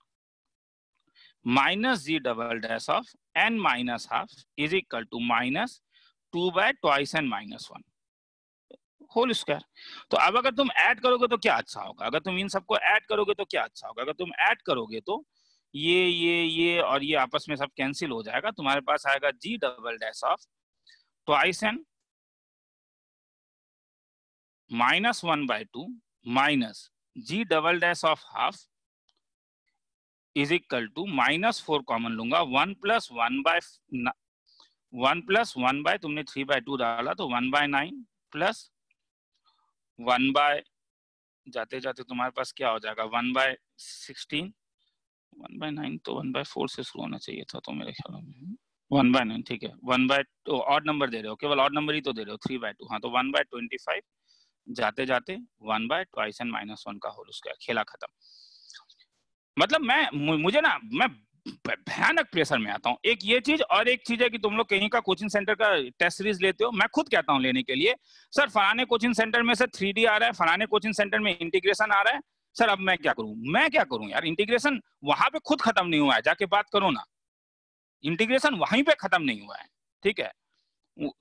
minus g double dash of n minus half is equal to minus two by twice n minus one whole square तो अब अगर तुम ऐड करोगे तो क्या अच्छा होगा? अगर तुम इन सबको ऐड करोगे तो क्या अच्छा होगा? अगर तुम ऐड करोगे तो ये ये ये और ये आपस में सब कैंसिल हो जाएगा। तुम्हारे पास आएगा g double dash of twice n minus one by two minus g double dash of half is equal to minus four common लूँगा। One plus one by one plus one by तुमने थ्री बाय टू डाला तो one by nine plus one by, जाते जाते तुम्हारे पास क्या हो जाएगा? One by sixteen, one by nine तो वन बाय फोर से शुरू होना चाहिए था तो मेरे ख्याल में। वन बाय नाइन, ठीक है। वन बाय तो ऑड नंबर दे रहे हो, केवल ऑड नंबर ही तो दे रहे हो थ्री बाय टू हाँ तो वन बाय ट्वेंटी फाइव जाते जाते one by twice n minus one का होल उसका खेला खत्म। मतलब मैं, मुझे ना, मैं भयानक प्रेशर में आता हूँ। एक ये चीज़ और एक चीज़ है कि तुम लोग कहीं का कोचिंग सेंटर का टेस्ट सीरीज़ लेते हो, मैं खुद कहता हूँ लेने के लिए, सर, फलाने कोचिंग सेंटर में से थ्री आ रहा है, फलाने कोचिंग सेंटर में इंटीग्रेशन आ रहा है। सर, अब मैं क्या करूँ? मैं क्या करूँ यार? इंटीग्रेशन वहाँ पे खुद खत्म नहीं हुआ है, जाके बात करो ना। इंटीग्रेशन वहीं पे खत्म नहीं हुआ है, ठीक है?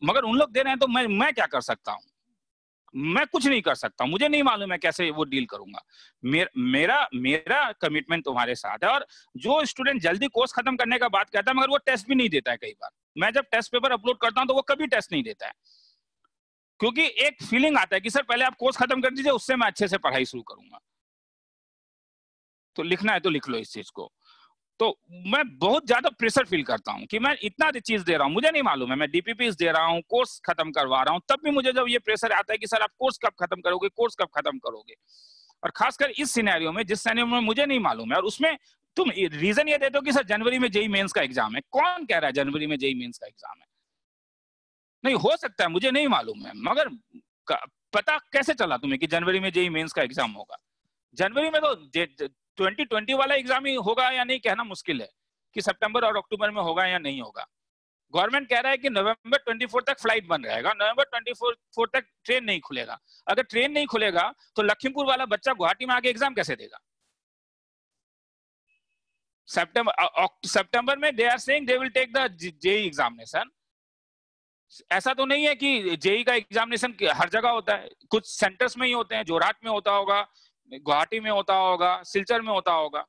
मगर उन लोग दे रहे हैं तो मैं मैं क्या कर सकता हूँ? मैं कुछ नहीं कर सकता मुझे नहीं मालूम है कैसे वो डील करूँगा। मेर, मेरा मेरा कमिटमेंट तुम्हारे साथ है और जो स्टूडेंट जल्दी कोर्स खत्म करने का बात कहता है मगर वो टेस्ट भी नहीं देता है कई बार। मैं जब टेस्ट पेपर अपलोड करता हूँ तो वो कभी टेस्ट नहीं देता है। क्योंकि एक फीलिंग आता है कि सर पहले आप कोर्स खत्म कर दीजिए उससे मैं अच्छे से पढ़ाई शुरू करूँगा। तो लिखना है तो लिख लो इस चीज़ को। तो मैं बहुत ज़्यादा प्रेशर फील करता हूँ कि मैं इतना चीज़ दे रहा हूँ, मुझे नहीं मालूम है, मैं डीपीपी दे रहा हूँ कोर्स खत्म करवा रहा हूँ, तब भी मुझे जब ये प्रेशर आता है कि सर आप कोर्स कब खत्म करोगे कोर्स कब खत्म करोगे? और खासकर इस सिनेरियो में, जिस सिनेरियो में मुझे नहीं मालूम है, और उसमें तुम रीजन ये देते हो कि सर जनवरी में जेई मेन्स का एग्ज़ाम है, कौन कह रहा है जनवरी में जेई मेंस का एग्ज़ाम है? नहीं, हो सकता है, मुझे नहीं मालूम है, मगर पता कैसे चला तुम्हें कि जनवरी में जेई मेंस का एग्ज़ाम होगा? जनवरी में तो ट्वेंटी ट्वेंटी वाला एग्ज़ाम ही होगा या नहीं कहना मुश्किल है कि सितंबर और अक्टूबर में होगा या नहीं होगा। गवर्नमेंट कह रहा है कि नवंबर 24 तक फ़्लाइट बन रहेगा, नवंबर 24 तक ट्रेन नहीं खुलेगा। अगर ट्रेन नहीं खुलेगा तो लखीमपुर वाला बच्चा गुवाहाटी में आके एग्ज़ाम कैसे देगा? सितंबर सितंबर में they are saying they will take the JEE examination ऐसा तो नहीं है कि जेई का एग्जामिनेशन हर जगह होता है। कुछ सेंटर्स में ही होते हैं, जोरहाट में होता होगा गुवाहाटी में होता होगा, सिलचर में होता होगा।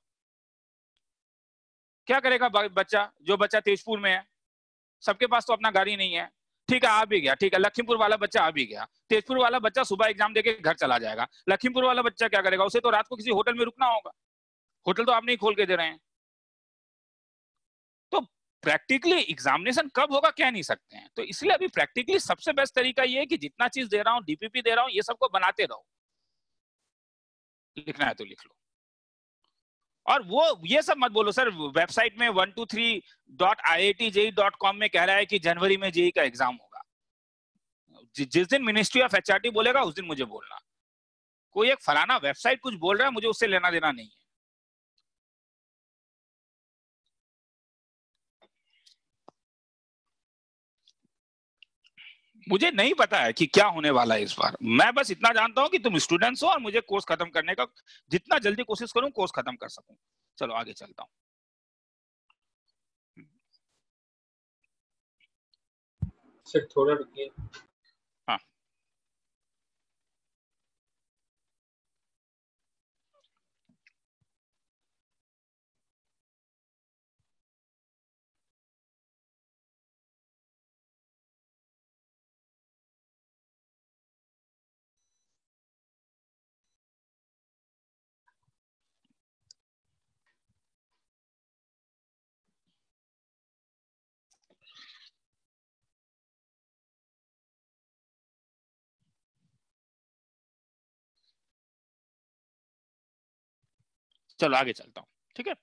क्या करेगा बच्चा? जो बच्चा तेजपुर में है, सबके पास तो अपना गाड़ी नहीं है। ठीक है, आ भी गया, ठीक है, लखीमपुर वाला बच्चा आ भी गया। तेजपुर वाला बच्चा सुबह एग्ज़ाम देके घर चला जाएगा। लखीमपुर वाला बच्चा क्या करेगा? उसे तो रात को किसी होटल में रुकना होगा। होटल तो आप नहीं खोल के दे रहे हैं। तो प्रैक्टिकली एग्जामिनेशन कब होगा कह नहीं सकते हैं। तो इसलिए अभी प्रैक्टिकली सबसे बेस्ट तरीका ये है कि जितना चीज़ दे रहा हूँ डीपीपी दे रहा हूँ, ये सबको बनाते रहो। लिखना है तो लिख लो। और वो, ये सब मत बोलो, सर, वेबसाइट में one two three dot I I T JEE dot com में कह रहा है कि जनवरी में जेई का एग्ज़ाम होगा। जि- जिस दिन मिनिस्ट्री ऑफ़ एच बोलेगा, उस दिन मुझे बोलना। कोई एक फलाना वेबसाइट कुछ बोल रहा है, मुझे उससे लेना देना नहीं है। मुझे नहीं पता है कि क्या होने वाला है इस बार। मैं बस इतना जानता हूँ कि तुम स्टूडेंट्स हो और मुझे कोर्स खत्म करने का, जितना जल्दी कोशिश करूँ कोर्स खत्म कर सकूँ। चलो, आगे चलता हूँ। थोड़ा रुकिए। चलो आगे चलता हूँ, ठीक है?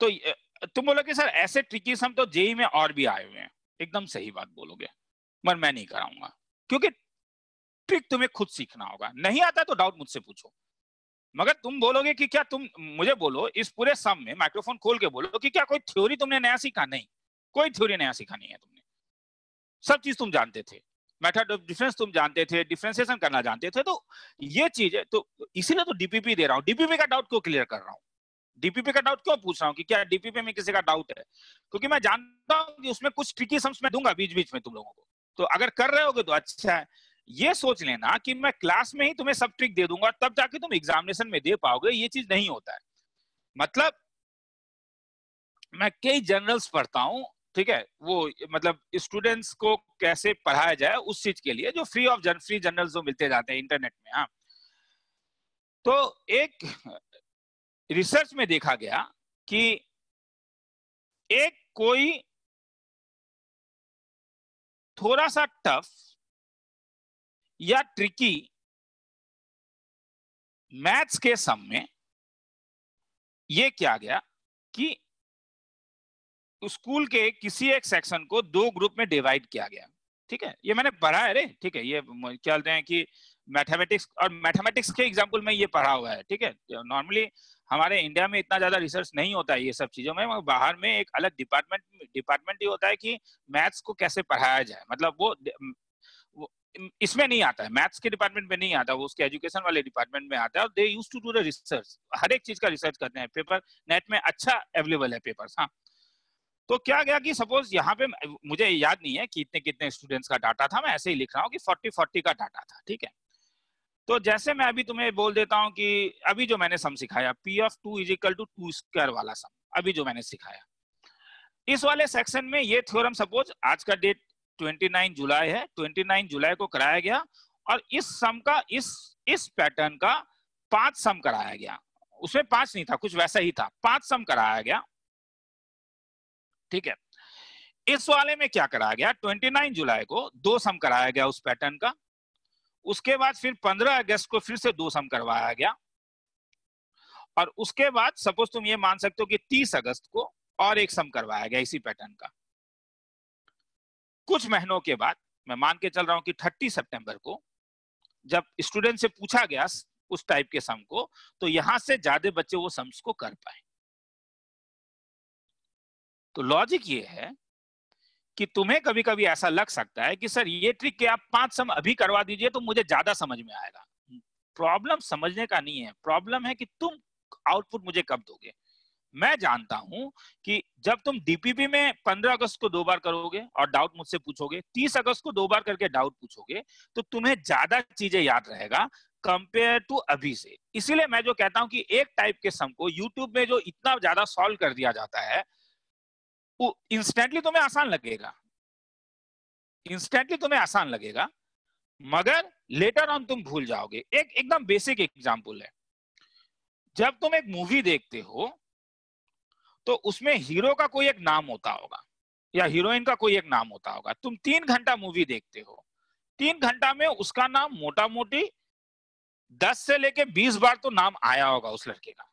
तो तुम बोलोगे, सर, ऐसे ट्रिकी सम तो जेई में और भी आए हुए हैं। एकदम सही बात बोलोगे। मगर मैं नहीं कराऊँगा, क्योंकि ट्रिक तुम्हें खुद सीखना होगा। नहीं आता तो डाउट मुझसे पूछो। मगर तुम बोलोगे कि क्या तुम, मुझे बोलो, इस पूरे सम में माइक्रोफोन खोल के बोलो कि क्या कोई थ्योरी तुमने नया सीखा? नहीं, कोई थ्योरी नया सीखा नहीं है तुमने। सब चीज़ तुम जानते थे। मेथड ऑफ़ डिफरेंस तुम जानते थे डिफ्रेंसिएशन करना जानते थे तो ये चीज़ है तो इसीलिए तो डीपीपी दे रहा हूँ। डीपीपी का डाउट क्यों क्लियर कर रहा हूँ। डीपीपी का डाउट क्यों पूछ रहा हूँ कि क्या डीपीपी में किसी का डाउट है? क्योंकि मैं जानता हूँ कि उसमें कुछ ट्रिकी सम्स मैं दूँगा बीच बीच में तुम लोगों को। तो अगर कर रहे होगे तो अच्छा है। ये सोच लेना कि मैं क्लास में ही तुम्हें सब ट्रिक दे दूँगा तब जाके तुम एग्जामिनेशन में दे पाओगे, ये चीज़ नहीं होता है। मतलब मैं कई जर्नल्स पढ़ता हूँ ठीक है, वो मतलब स्टूडेंट्स को कैसे पढ़ाया जाए उस चीज़ के लिए जो फ्री ऑफ़ जन फ्री जर्नल्स जो मिलते जाते हैं इंटरनेट में हाँ। तो एक रिसर्च में देखा गया कि एक कोई थोड़ा सा टफ या ट्रिकी मैथ्स के सम में ये किया गया कि स्कूल के किसी एक सेक्शन को दो ग्रुप में डिवाइड किया गया। ठीक है? ये मैंने पढ़ा है रे। ठीक है, ये क्या बोलते हैं कि मैथमेटिक्स और मैथमेटिक्स के एग्ज़ाम्पल में ये पढ़ा हुआ है। ठीक है? नॉर्मली हमारे इंडिया में इतना ज़्यादा रिसर्च नहीं होता है ये सब चीज़ों में। बाहर में एक अलग डिपार्टमेंट डिपार्टमेंट ही होता है कि मैथ्स को कैसे पढ़ाया जाए। मतलब वो वो इसमें नहीं आता है। मैथ्स के डिपार्टमेंट में नहीं आता, वो उसके एजुकेशन वाले डिपार्टमेंट में आता है। और they use to do the research. हर एक चीज़ का रिसर्च करते हैं। पेपर नेट में अच्छा अवेलेबल है पेपर हाँ। तो क्या गया कि सपोज़ यहाँ पे मुझे याद नहीं है कि इतने कितने स्टूडेंट्स का डाटा था, मैं ऐसे ही लिख रहा हूँ कि फोर्टी फोर्टी का डाटा था, ठीक है? तो जैसे मैं अभी तुम्हें बोल देता हूँ कि अभी जो मैंने सम सिखाया p of two is equal to two square वाला सम अभी जो मैंने सिखाया। इस वाले सेक्शन में ये थ्योरम सपोज़ आज का डेट 29 जुलाई है 29 जुलाई को कराया गया और इस सम का, इस इस पैटर्न का पाँच सम कराया गया। उसमें पाँच नहीं था, कुछ वैसा ही था, पाँच सम कराया गया ठीक है? इस वाले में क्या कराया गया? 29 जुलाई को दो सम कराया गया उस पैटर्न का। उसके बाद फिर 15 अगस्त को फिर से दो सम करवाया गया। और उसके बाद सपोज़ तुम ये मान सकते हो कि 30 अगस्त को और एक सम करवाया गया इसी पैटर्न का। कुछ महीनों के बाद, मैं मान के चल रहा हूँ कि 30 सितंबर को जब स्टूडेंट से पूछा गया उस टाइप के सम को तो यहाँ से ज़्यादा बच्चे वो सम्स को कर पाए। तो लॉजिक ये है कि तुम्हें कभी कभी ऐसा लग सकता है कि, सर, ये ट्रिक के आप पाँच सम अभी करवा दीजिए तो मुझे ज़्यादा समझ में आएगा। प्रॉब्लम समझने का नहीं है। प्रॉब्लम है कि तुम आउटपुट मुझे कब दोगे? मैं जानता हूँ कि जब तुम डीपीपी में 15 अगस्त को दो बार करोगे और डाउट मुझसे पूछोगे 30 अगस्त को दो बार करके डाउट पूछोगे तो तुम्हें ज़्यादा चीज़ें याद रहेगा कंपेयर टू अभी से। इसीलिए मैं जो कहता हूँ कि एक टाइप के सम को यूट्यूब में जो इतना ज़्यादा सॉल्व कर दिया जाता है इंस्टेंटली तुम्हें आसान लगेगा। इंस्टेंटली तुम्हें आसान लगेगा, मगर लेटर ऑन तुम भूल जाओगे। एक एकदम बेसिक एग्जांपल है। जब तुम एक मूवी देखते हो तो उसमें हीरो का कोई एक नाम होता होगा, या हीरोइन का कोई एक नाम होता होगा। तुम तीन घंटा मूवी देखते हो। तीन घंटा में उसका नाम मोटा मोटी दस से लेके बीस बार तो नाम आया होगा उस लड़के का।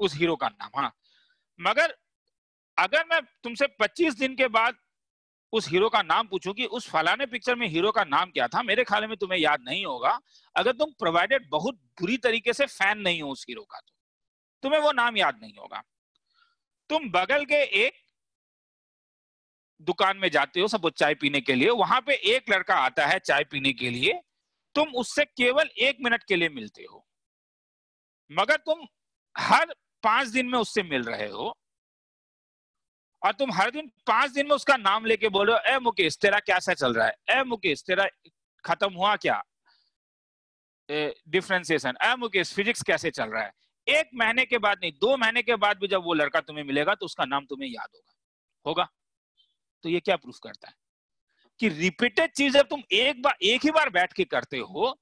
उस हीरो का नाम हाँ। मगर अगर मैं तुमसे 25 दिन के बाद उस हीरो का नाम पूछूँ कि उस फलाने पिक्चर में हीरो का नाम क्या था, मेरे ख्याल में तुम्हें याद नहीं होगा। अगर तुम प्रोवाइडेड बहुत बुरी तरीके से फ़ैन नहीं हो उस हीरो का तो तुम्हें वो नाम याद नहीं होगा। तुम बगल के एक दुकान में जाते हो सब चाय पीने के लिए, वहाँ पे एक लड़का आता है चाय पीने के लिए, तुम उससे केवल एक मिनट के लिए मिलते हो। मगर तुम हर पाँच दिन में उससे मिल रहे हो। और तुम हर दिन पाँच दिन में उसका नाम लेके बोल, ए मुकेश, तेरा कैसा चल रहा है? ए मुकेश, तेरा खत्म हुआ क्या? डिफ्रेंसिएशन ए मुकेश फिजिक्स कैसे चल रहा है? एक महीने के बाद नहीं, दो महीने के बाद भी जब वो लड़का तुम्हें मिलेगा तो उसका नाम तुम्हें याद होगा। होगा? तो ये क्या प्रूफ करता है? कि रिपीटेड चीज़ जब तुम एक बार एक ही बार बैठ के करते हो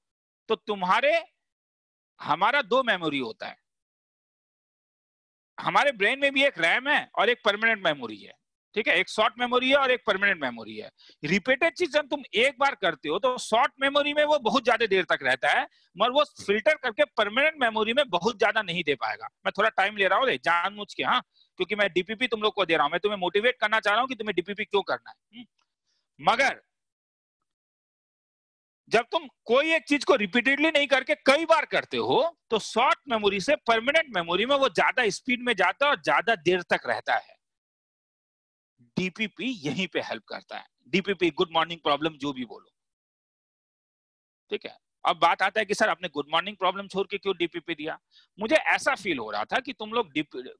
तो तुम्हारे, हमारा दो मेमोरी होता है। हमारे ब्रेन में भी एक रैम है और एक परमानेंट मेमोरी है, ठीक है? एक शॉर्ट मेमोरी है और एक परमानेंट मेमोरी है। रिपीटेड चीज़ जब तुम एक बार करते हो तो शॉर्ट मेमोरी में वो बहुत ज़्यादा देर तक रहता है, मगर वो फ़िल्टर करके परमानेंट मेमोरी में बहुत ज़्यादा नहीं दे पाएगा। मैं थोड़ा टाइम ले रहा हूँ जान मुझ के हाँ? क्योंकि मैं डीपीपी तुम लोग को दे रहा हूँ। मैं तुम्हें मोटिवेट करना चाह रहा हूँ कि तुम्हें डीपीपी क्यों करना है हम्म। मगर जब तुम कोई एक चीज़ को रिपीटेडली नहीं करके कई बार करते हो तो शॉर्ट मेमोरी से परमानेंट मेमोरी में वो ज़्यादा स्पीड में जाता है और ज़्यादा देर तक रहता है। डीपीपी यहीं पे हेल्प करता है। डीपीपी गुड मॉर्निंग प्रॉब्लम जो भी बोलो। ठीक है? अब बात आता है कि सर आपने गुड मॉर्निंग प्रॉब्लम छोड़ के क्यों डीपीपी दिया? मुझे ऐसा फील हो रहा था कि तुम लोग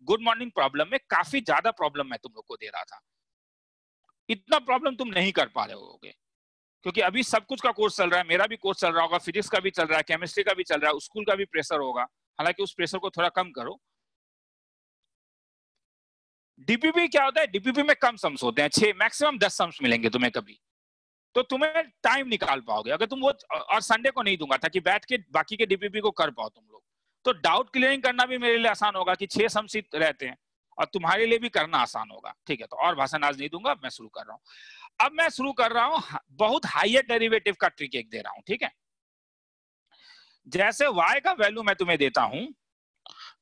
गुड मॉर्निंग प्रॉब्लम में काफ़ी ज़्यादा प्रॉब्लम मैं तुम लोग को दे रहा था। इतना प्रॉब्लम तुम नहीं कर पा रहे होगे। क्योंकि अभी सब कुछ का कोर्स चल रहा है, मेरा भी कोर्स चल रहा होगा फिजिक्स का भी चल रहा है केमिस्ट्री का भी चल रहा है स्कूल का भी प्रेशर होगा। हालाँकि उस प्रेशर को थोड़ा कम करो। डीपीपी क्या होता है? डीपीपी में कम सम्स होते हैं, छह मैक्सिमम दस सम्स मिलेंगे तुम्हें कभी। तो तुम्हें टाइम निकाल पाओगे। अगर तुम वो, और संडे को नहीं दूँगा, ताकि बैठ के बाकी के डीपीपी को कर पाओ तुम लोग। तो डाउट क्लियरिंग करना भी मेरे लिए आसान होगा कि छह सम्स रहते हैं, और तुम्हारे लिए भी करना आसान होगा। ठीक है तो और भाषण आज नहीं दूँगा, मैं शुरू कर रहा हूँ। अब मैं शुरू कर रहा हूँ बहुत हाइयर डेरिवेटिव का ट्रिक एक दे रहा हूँ, ठीक है? जैसे y का वैल्यू मैं तुम्हें देता हूँ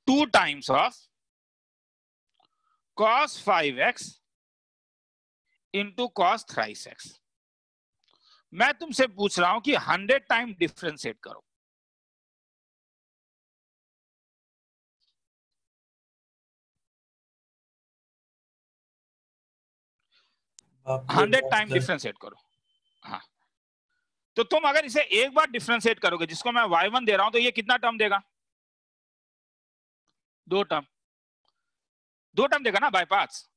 two times of cos 5x into cos thrice x मैं तुमसे पूछ रहा हूँ कि 100 टाइम डिफ्रेंशिएट करो। हंड्रेड टाइम डिफ्रेंशिएट करो हाँ। तो तुम अगर इसे एक बार डिफ्रेंशिएट करोगे जिसको मैं वाई वन दे रहा हूँ तो ये कितना टर्म देगा? दो टर्म दो टर्म देगा ना बाईपास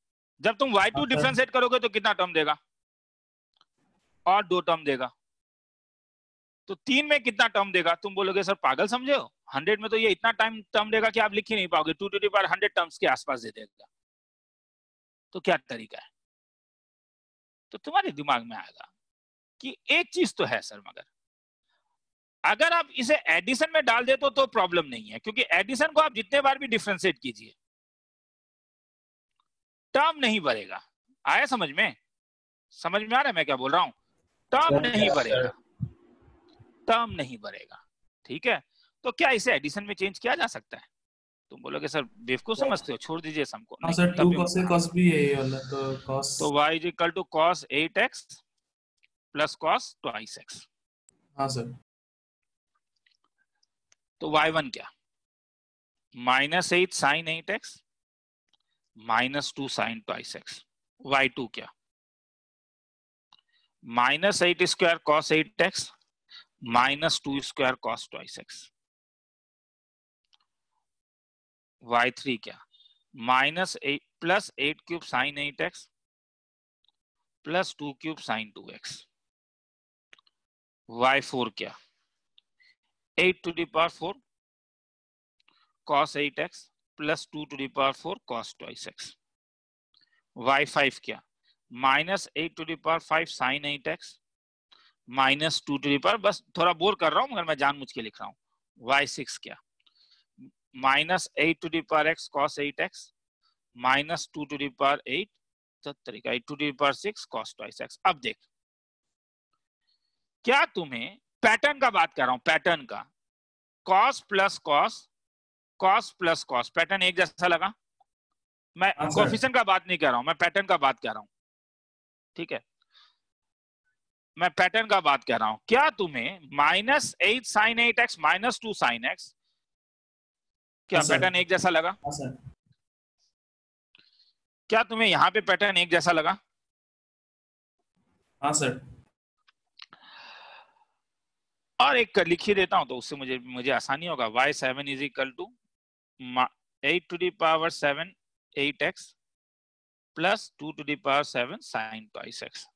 जब तुम वाई टू डिफ्रेंशिएट करोगे तो कितना टर्म देगा? और दो टर्म देगा। तो तीन में कितना टर्म देगा? तुम बोलोगे सर पागल समझे हो? हंड्रेड में तो ये इतना टाइम टर्म देगा कि आप लिख ही नहीं पाओगे। Two to power hundred terms के आसपास दे देगा। तो क्या तरीका है? तो तुम्हारे दिमाग में आएगा कि एक चीज़ तो है सर मगर अगर आप इसे एडिशन में डाल दे तो तो प्रॉब्लम नहीं है क्योंकि एडिशन को आप जितने बार भी डिफ्रेंशिएट कीजिए टर्म नहीं बढ़ेगा आया समझ में? समझ में आ रहा है मैं क्या बोल रहा हूँ? टर्म नहीं बढ़ेगा टर्म नहीं बढ़ेगा ठीक है? तो क्या इसे एडिशन में चेंज किया जा सकता है? तुम बोलोगे सर बेवकूफ़ समझते हो? छोड़ दीजिए सबको हाँ सर टू cos से cos भी यही वाला तो cos तो y is equal to cos 8x plus cos twice x हाँ सर। तो वाई वन क्या? Minus eight sine eight x minus two sine twice x y two क्या? Minus eight square cos eight x minus two square cos twice x y three क्या? Minus eight plus eight cube sine eight x plus two cube sine two x y four क्या? Eight to the power four cos 8x plus 2 to the power 4 cos twice x. y5 क्या? Minus eight to the power five sine eight x minus two to the power बस थोड़ा बोर कर रहा हूँ, मगर मैं जानबूझ के लिख रहा हूँ। वाई सिक्स क्या? Minus eight to the power x cos eight x minus two to the power eight तो तरीका eight to the power six cos twice x. अब देख क्या तुम्हें पैटर्न का बात कर रहा हूँ पैटर्न का। Cos plus cos cos plus cos pattern एक जैसा लगा। मैं हाँ। कोफिशिएंट का बात नहीं कर रहा हूँ मैं पैटर्न का बात कर रहा हूँ। ठीक है? मैं पैटर्न का बात कर रहा हूँ। क्या तुम्हें minus eight sine eight x minus two sine x क्या हाँ, पैटर्न एक जैसा लगा? हाँ सर क्या तुम्हें यहाँ पे पैटर्न एक जैसा लगा? हाँ सर और एक लिख ही देता हूँ तो उससे मुझे मुझे आसानी होगा। Y seven is equal to eight to the power seven eight x plus two to the power seven sine twice x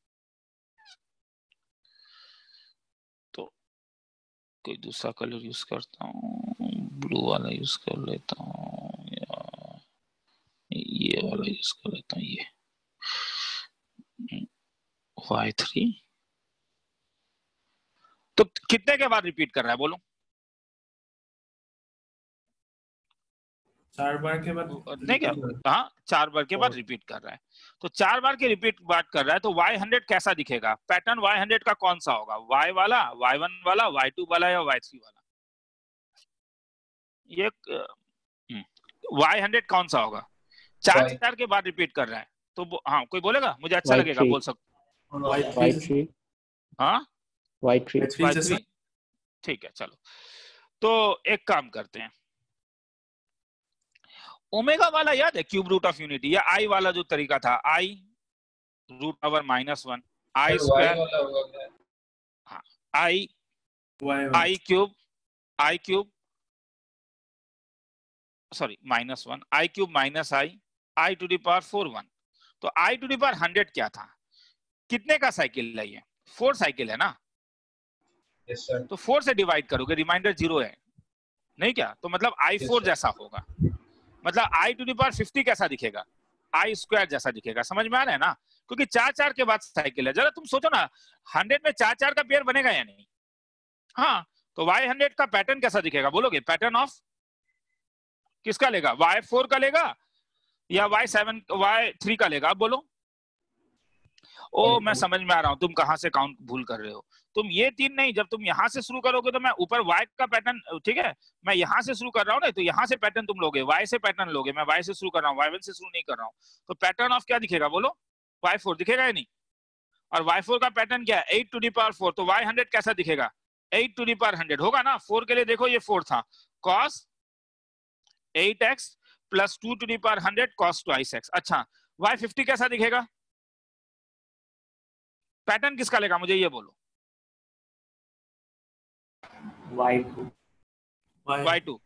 तो कोई दूसरा कलर यूज़ करता हूँ। ब्लू वाला यूज़ कर लेता हूँ या ये वाला यूज़ कर लेता हूँ ये। Y थ्री तो कितने के बाद रिपीट कर रहा है बोलो। चार बार के बाद नहीं क्या? हाँ। चार बार के बाद रिपीट कर रहा है। तो चार बार के रिपीट बात कर रहा है तो y हंड्रेड कैसा दिखेगा? पैटर्न y हंड्रेड का कौन सा होगा? Y वाला y वन वाला y टू वाला या y थ्री वाला? ये y हंड्रेड कौन सा होगा? चार. चार के बाद रिपीट कर रहा है। तो हाँ कोई बोलेगा? मुझे अच्छा लगेगा बोल सकते वाई वाई हाँ? वाई? ठीक है चलो। तो एक काम करते हैं। ओमेगा वाला याद है? क्यूब रूट ऑफ़ यूनिटी या आई वाला जो तरीका था? I root over minus one i square? I i cube i cube sorry minus one i cube minus i i to the power four one तो i to the power hundred क्या था? कितने का साइकिल है ये? फोर साइकिल है ना? Yes, sir. तो फोर से डिवाइड करोगे रिमाइंडर ज़ीरो है। नहीं क्या? तो मतलब आई Yes, फोर sir. जैसा होगा। मतलब आई टू दावर फिफ्टी कैसा दिखेगा? आई स्क्वायर जैसा दिखेगा। समझ में आ रहा है ना? क्योंकि चार चार के बाद साइकिल है। जरा तुम सोचो ना हंड्रेड में चार चार का पेयर बनेगा या नहीं? हाँ तो वाई हंड्रेड का पैटर्न कैसा दिखेगा? बोलोगे पैटर्न ऑफ़ किसका लेगा? वाई फोर का लेगा या वाई सेवन वाई थ्री का लेगा? आप बोलो। ओ मैं समझ में आ रहा हूँ तुम कहाँ से काउंट भूल कर रहे हो? तुम ये तीन नहीं जब तुम यहाँ से शुरू करोगे तो मैं ऊपर वाई का पैटर्न ठीक है? मैं यहाँ से शुरू कर रहा हूँ ना तो यहाँ से पैटर्न तुम लोगे वाई से पैटर्न लोगे मैं वाई से शुरू कर रहा हूँ वाई वन से शुरू नहीं कर रहा हूँ। तो पैटर्न ऑफ़ क्या दिखेगा? बोलो। वाई फोर दिखेगा या नहीं? और वाई फोर का पैटर्न क्या है? Eight to the power four तो वाई हंड्रेड कैसा दिखेगा? Eight to the power hundred होगा ना? फोर के लिए देखो ये फोर था। Cos eight x plus two to the power hundred cos twice x अच्छा वाई फिफ्टी कैसा दिखेगा? पैटर्न किसका लेगा? मुझे ये बोलो। Y two y y two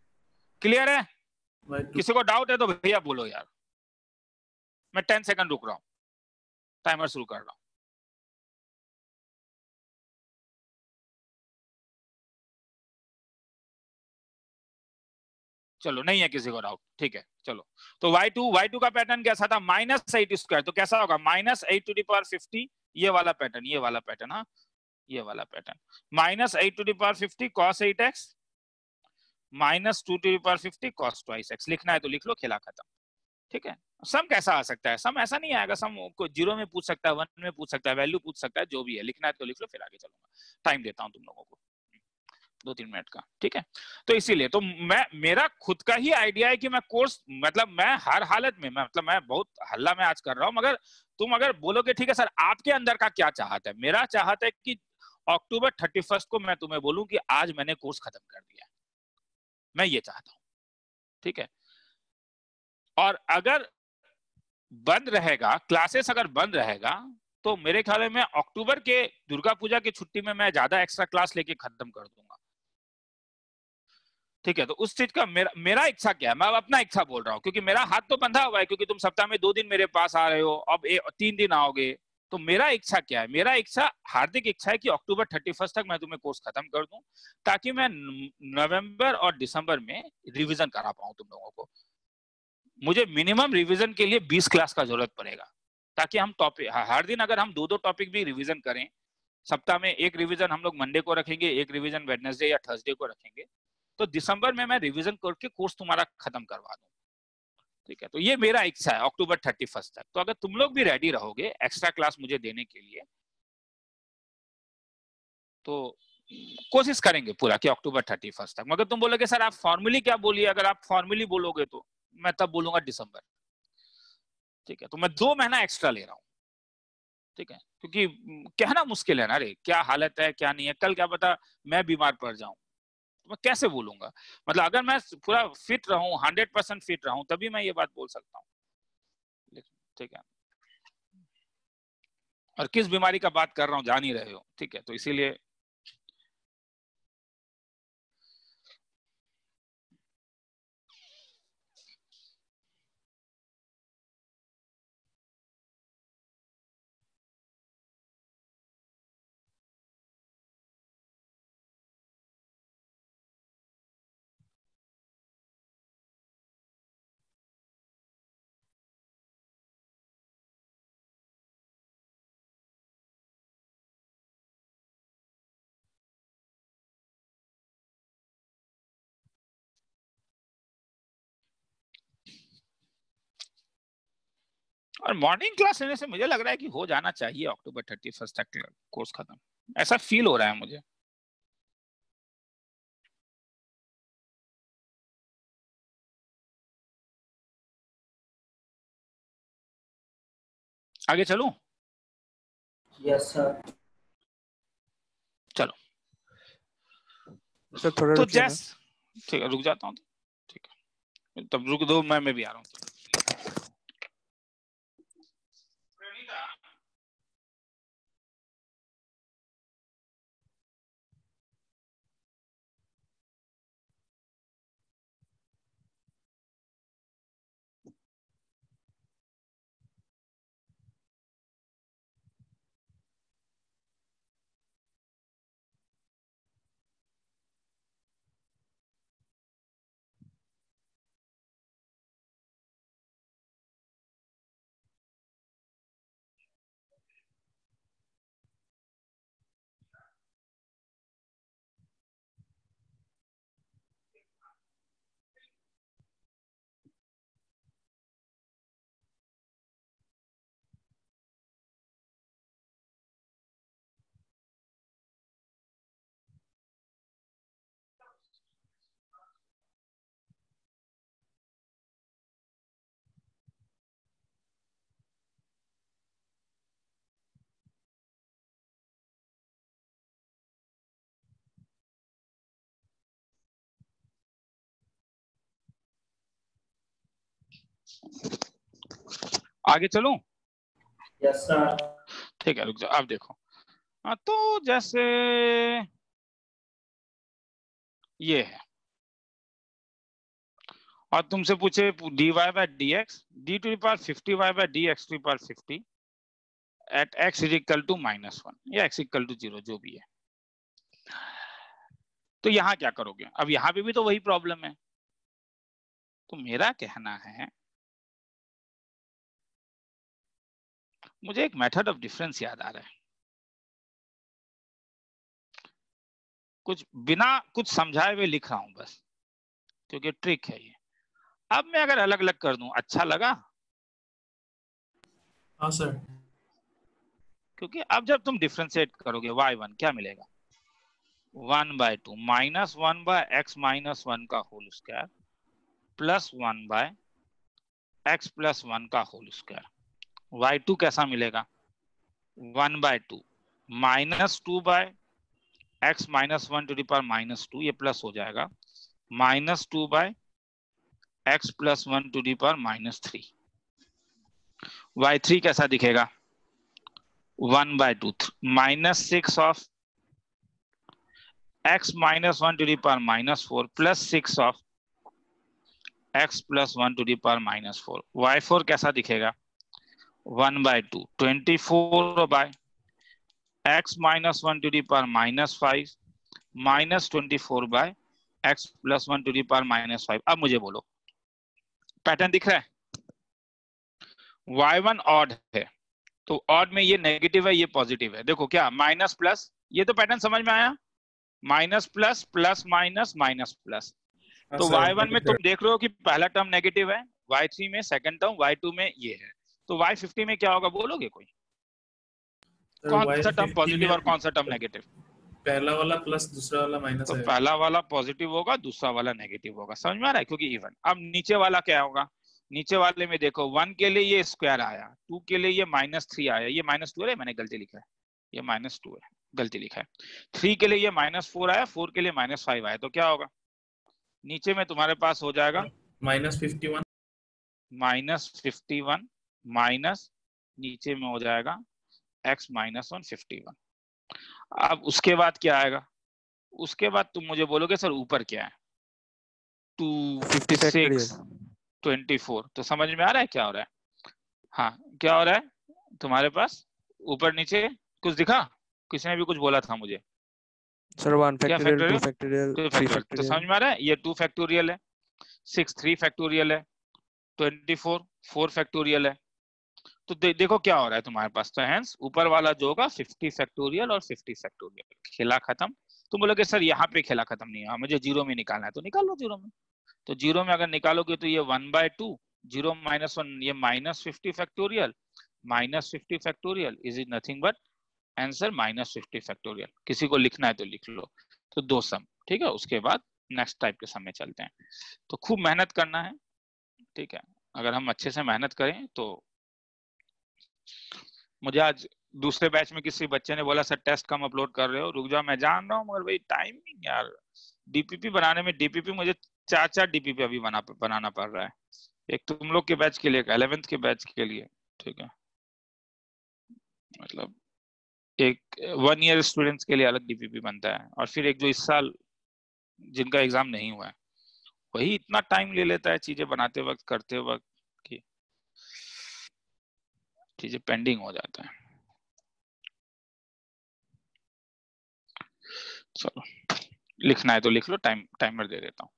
clear है किसी को डाउट है तो भैया बोलो यार। मैं टेन सेकंड रुक रहा हूँ। टाइमर शुरू कर रहा हूँ। चलो, नहीं है किसी को डाउट ठीक है, चलो। तो y2 y2 का पैटर्न कैसा था? माइनस एट स्क्वायर तो कैसा होगा? Minus eight to the power fifty ये वाला पैटर्न ये वाला पैटर्न हाँ ये वाला pattern minus eight to the power fifty cos eight x minus two to power fifty cos twice x लिखना है तो लिख लो, खेला खत्म। ठीक है? सम कैसा आ सकता है? सम ऐसा नहीं आएगा सम को ज़ीरो में पूछ सकता है वन में पूछ सकता है वैल्यू पूछ सकता है, जो भी है। लिखना है तो लिख लो, फिर आगे चलूँगा। टाइम देता हूँ तुम लोगों को। दो तीन मिनट का, ठीक है? तो इसीलिए तो मैं, मेरा खुद का ही आइडिया है कि मैं कोर्स मतलब मैं हर हालत में, मैं मतलब मैं बहुत हल्ला में आज कर रहा हूँ, मगर तुम अगर बोलोगे, ठीक है सर, आपके अंदर का क्या चाहत है? मेरा चाहत है कि अक्टूबर थर्टी फ़र्स्ट को मैं तुम्हें बोलूँ कि आज मैंने कोर्स खत्म कर दिया मैं ये चाहता हूँ, ठीक है? और अगर बंद रहेगा क्लासेस अगर बंद रहेगा तो मेरे ख्याल में अक्टूबर के दुर्गा पूजा की छुट्टी में मैं ज़्यादा एक्स्ट्रा क्लास लेके खत्म कर दूँगा। ठीक है तो उस चीज़ का मेरा मेरा इच्छा क्या है? मैं अब अपना इच्छा बोल रहा हूँ क्योंकि मेरा हाथ तो बंधा हुआ है क्योंकि तुम सप्ताह में दो दिन मेरे पास आ रहे हो अब ए, तीन दिन आओगे तो मेरा इच्छा क्या है? मेरा इच्छा हार्दिक इच्छा है कि अक्टूबर थर्टी फ़र्स्ट तक मैं तुम्हें कोर्स खत्म कर दूँ ताकि मैं नवंबर और दिसंबर में रिवीजन करा पाऊँ तुम लोगों को। मुझे मिनिमम रिवीजन के लिए 20 क्लास का ज़रूरत पड़ेगा ताकि हम टॉपिक हर दिन अगर हम दो दो टॉपिक भी रिविजन करें सप्ताह में एक रिवीजन हम लोग मंडे को रखेंगे एक रिवीजन वेडनेसडे या थर्सडे को रखेंगे तो दिसंबर में मैं रिविजन करके कोर्स तुम्हारा खत्म करवा दूँ। ठीक है? तो ये मेरा इच्छा है अक्टूबर थर्टी फ़र्स्ट तक। तो अगर तुम लोग भी रेडी रहोगे एक्स्ट्रा क्लास मुझे देने के लिए तो कोशिश करेंगे पूरा कि अक्टूबर थर्टी फ़र्स्ट तक। मगर तुम बोलोगे, सर, आप फॉर्मली क्या बोलिए? अगर आप फॉर्मली बोलोगे तो मैं तब बोलूँगा दिसंबर। ठीक है? तो मैं दो महीना एक्स्ट्रा ले रहा हूँ। ठीक है? क्योंकि कहना मुश्किल है ना रे, क्या हालत है, क्या नहीं है? कल क्या पता मैं बीमार पड़ जाऊँ। मैं कैसे बोलूँगा? मतलब अगर मैं पूरा फिट रहूँ हंड्रेड परसेंट फिट रहूँ, तभी मैं ये बात बोल सकता हूँ। ठीक है। और किस बीमारी का बात कर रहा हूँ, जान ही रहे हो, ठीक है। तो इसीलिए और मॉर्निंग क्लास लेने से मुझे लग रहा है कि हो जाना चाहिए अक्टूबर थर्टी फ़र्स्ट तक कोर्स खत्म। ऐसा फील हो रहा है मुझे। आगे चलूँ? यस सर चलो। सर थोड़ा तो जैस ठीक है रुक जाता हूँ ठीक है। तब रुक दो मैं मैं भी आ रहा हूँ। आगे चलूँ? सर ठीक है रुक जाओ अब देखो। हाँ तो जैसे ये है। और तुमसे पूछे d y by d x d two power fifty y by d x two power fifty at x is equal to minus one या एक्स इक्वल टू ज़ीरो जो भी है। तो यहाँ क्या करोगे? अब यहाँ पे भी तो वही प्रॉब्लम है। तो मेरा कहना है मुझे एक मेथड ऑफ़ डिफरेंस याद आ रहा है। कुछ बिना कुछ समझाए हुए लिख रहा हूँ बस क्योंकि ट्रिक है ये। अब मैं अगर अलग अलग कर दूँ अच्छा लगा? हाँ सर क्योंकि अब जब तुम डिफ्रेंशिएट करोगे वाई वन क्या मिलेगा? One by two minus one by x minus one का whole square plus one by x plus one का होल स्क्वायर वाई टू कैसा मिलेगा? One by two, minus two by x minus one to the power minus two, ये प्लस हो जाएगा। Minus two by x plus one to the power minus three. Y three कैसा दिखेगा? One by two minus six of minus 1 to the power minus 4 plus 6 of x plus 1 to the power minus 4 y4 कैसा दिखेगा? 1 by 2 24 by x minus 1 to the power minus 5 minus 24 by x plus 1 to the power minus 5 अब मुझे बोलो पैटर्न दिख रहा है? Y1 ऑड है तो ऑड में ये नेगेटिव है ये पॉजिटिव है। देखो क्या माइनस प्लस ये तो पैटर्न समझ में आया? Minus plus plus minus minus plus तो सर, y1 में तुम देख रहे हो कि पहला टर्म नेगेटिव है y3 में सेकंड टर्म y2 में ये है। तो y50 में क्या होगा? बोलोगे कोई? कौन सा टर्म पॉजिटिव और कौन सा टर्म नेगेटिव पहला वाला प्लस दूसरा वाला माइनस तो पहला वाला पॉजिटिव होगा दूसरा वाला नेगेटिव होगा। समझ में आ रहा है? क्योंकि इवन अब नीचे वाला क्या होगा? नीचे वाले में देखो वन के लिए ये स्क्वायर आया टू के लिए ये माइनस थ्री आया। ये माइनस टू है मैंने गलती लिखा है। ये माइनस टू है गलती लिखा है। थ्री के लिए ये माइनस फोर आया फोर के लिए माइनस फाइव आया। तो क्या होगा? नीचे में तुम्हारे पास हो जाएगा minus fifty one minus fifty one minus नीचे में हो जाएगा x minus one fifty one. अब उसके बाद क्या आएगा? उसके बाद तुम मुझे बोलोगे सर ऊपर क्या है? Two fifty six twenty four. तो समझ में आ रहा है क्या हो रहा है? हाँ क्या हो रहा है? तुम्हारे पास ऊपर नीचे कुछ दिखा? किसी ने भी कुछ बोला था मुझे? Sir one factorial two factorial three factorial तो समझ में आ रहा है? ये टू फैक्टोरियल है सिक्स थ्री फैक्टोरियल है ट्वेंटी फोर फोर फैक्टोरियल है। तो दे, देखो क्या हो रहा है तुम्हारे पास। तो हैंस ऊपर वाला जो होगा फिफ्टी फैक्टोरियल और फिफ्टी फैक्टोरियल खेला खत्म। तुम बोलोगे सर यहाँ पे खेला खत्म नहीं हुआ। मुझे ज़ीरो में निकालना है। तो निकाल लो ज़ीरो में। तो ज़ीरो में अगर निकालोगे तो ये one by two zero minus one ये minus fifty factorial minus fifty factorial is is nothing but answer minus fifty factorial किसी को लिखना है तो लिख लो। तो दो सम ठीक है? उसके बाद नेक्स्ट टाइप के सम में चलते हैं। तो खूब मेहनत करना है ठीक है? अगर हम अच्छे से मेहनत करें तो मुझे आज दूसरे बैच में किसी बच्चे ने बोला, सर, टेस्ट कम अपलोड कर रहे हो, रुक जाओ, मैं जान रहा हूँ, मगर भाई टाइमिंग यार। डीपीपी बनाने में डीपीपी मुझे चार चार डीपीपी अभी बना, बनाना पड़ रहा है। एक तुम लोग के बैच के लिए, एक एलेवेंथ के बैच के लिए, ठीक है? मतलब एक वन ईयर स्टूडेंट्स के लिए अलग डीपीपी बनता है, और फिर एक जो इस साल जिनका एग्ज़ाम नहीं हुआ है, वही इतना टाइम ले लेता है चीज़ें बनाते वक्त, करते वक्त। चीज़ें पेंडिंग हो जाता है। चलो, लिखना है तो लिख लो टाइम टाइमर दे देता हूँ।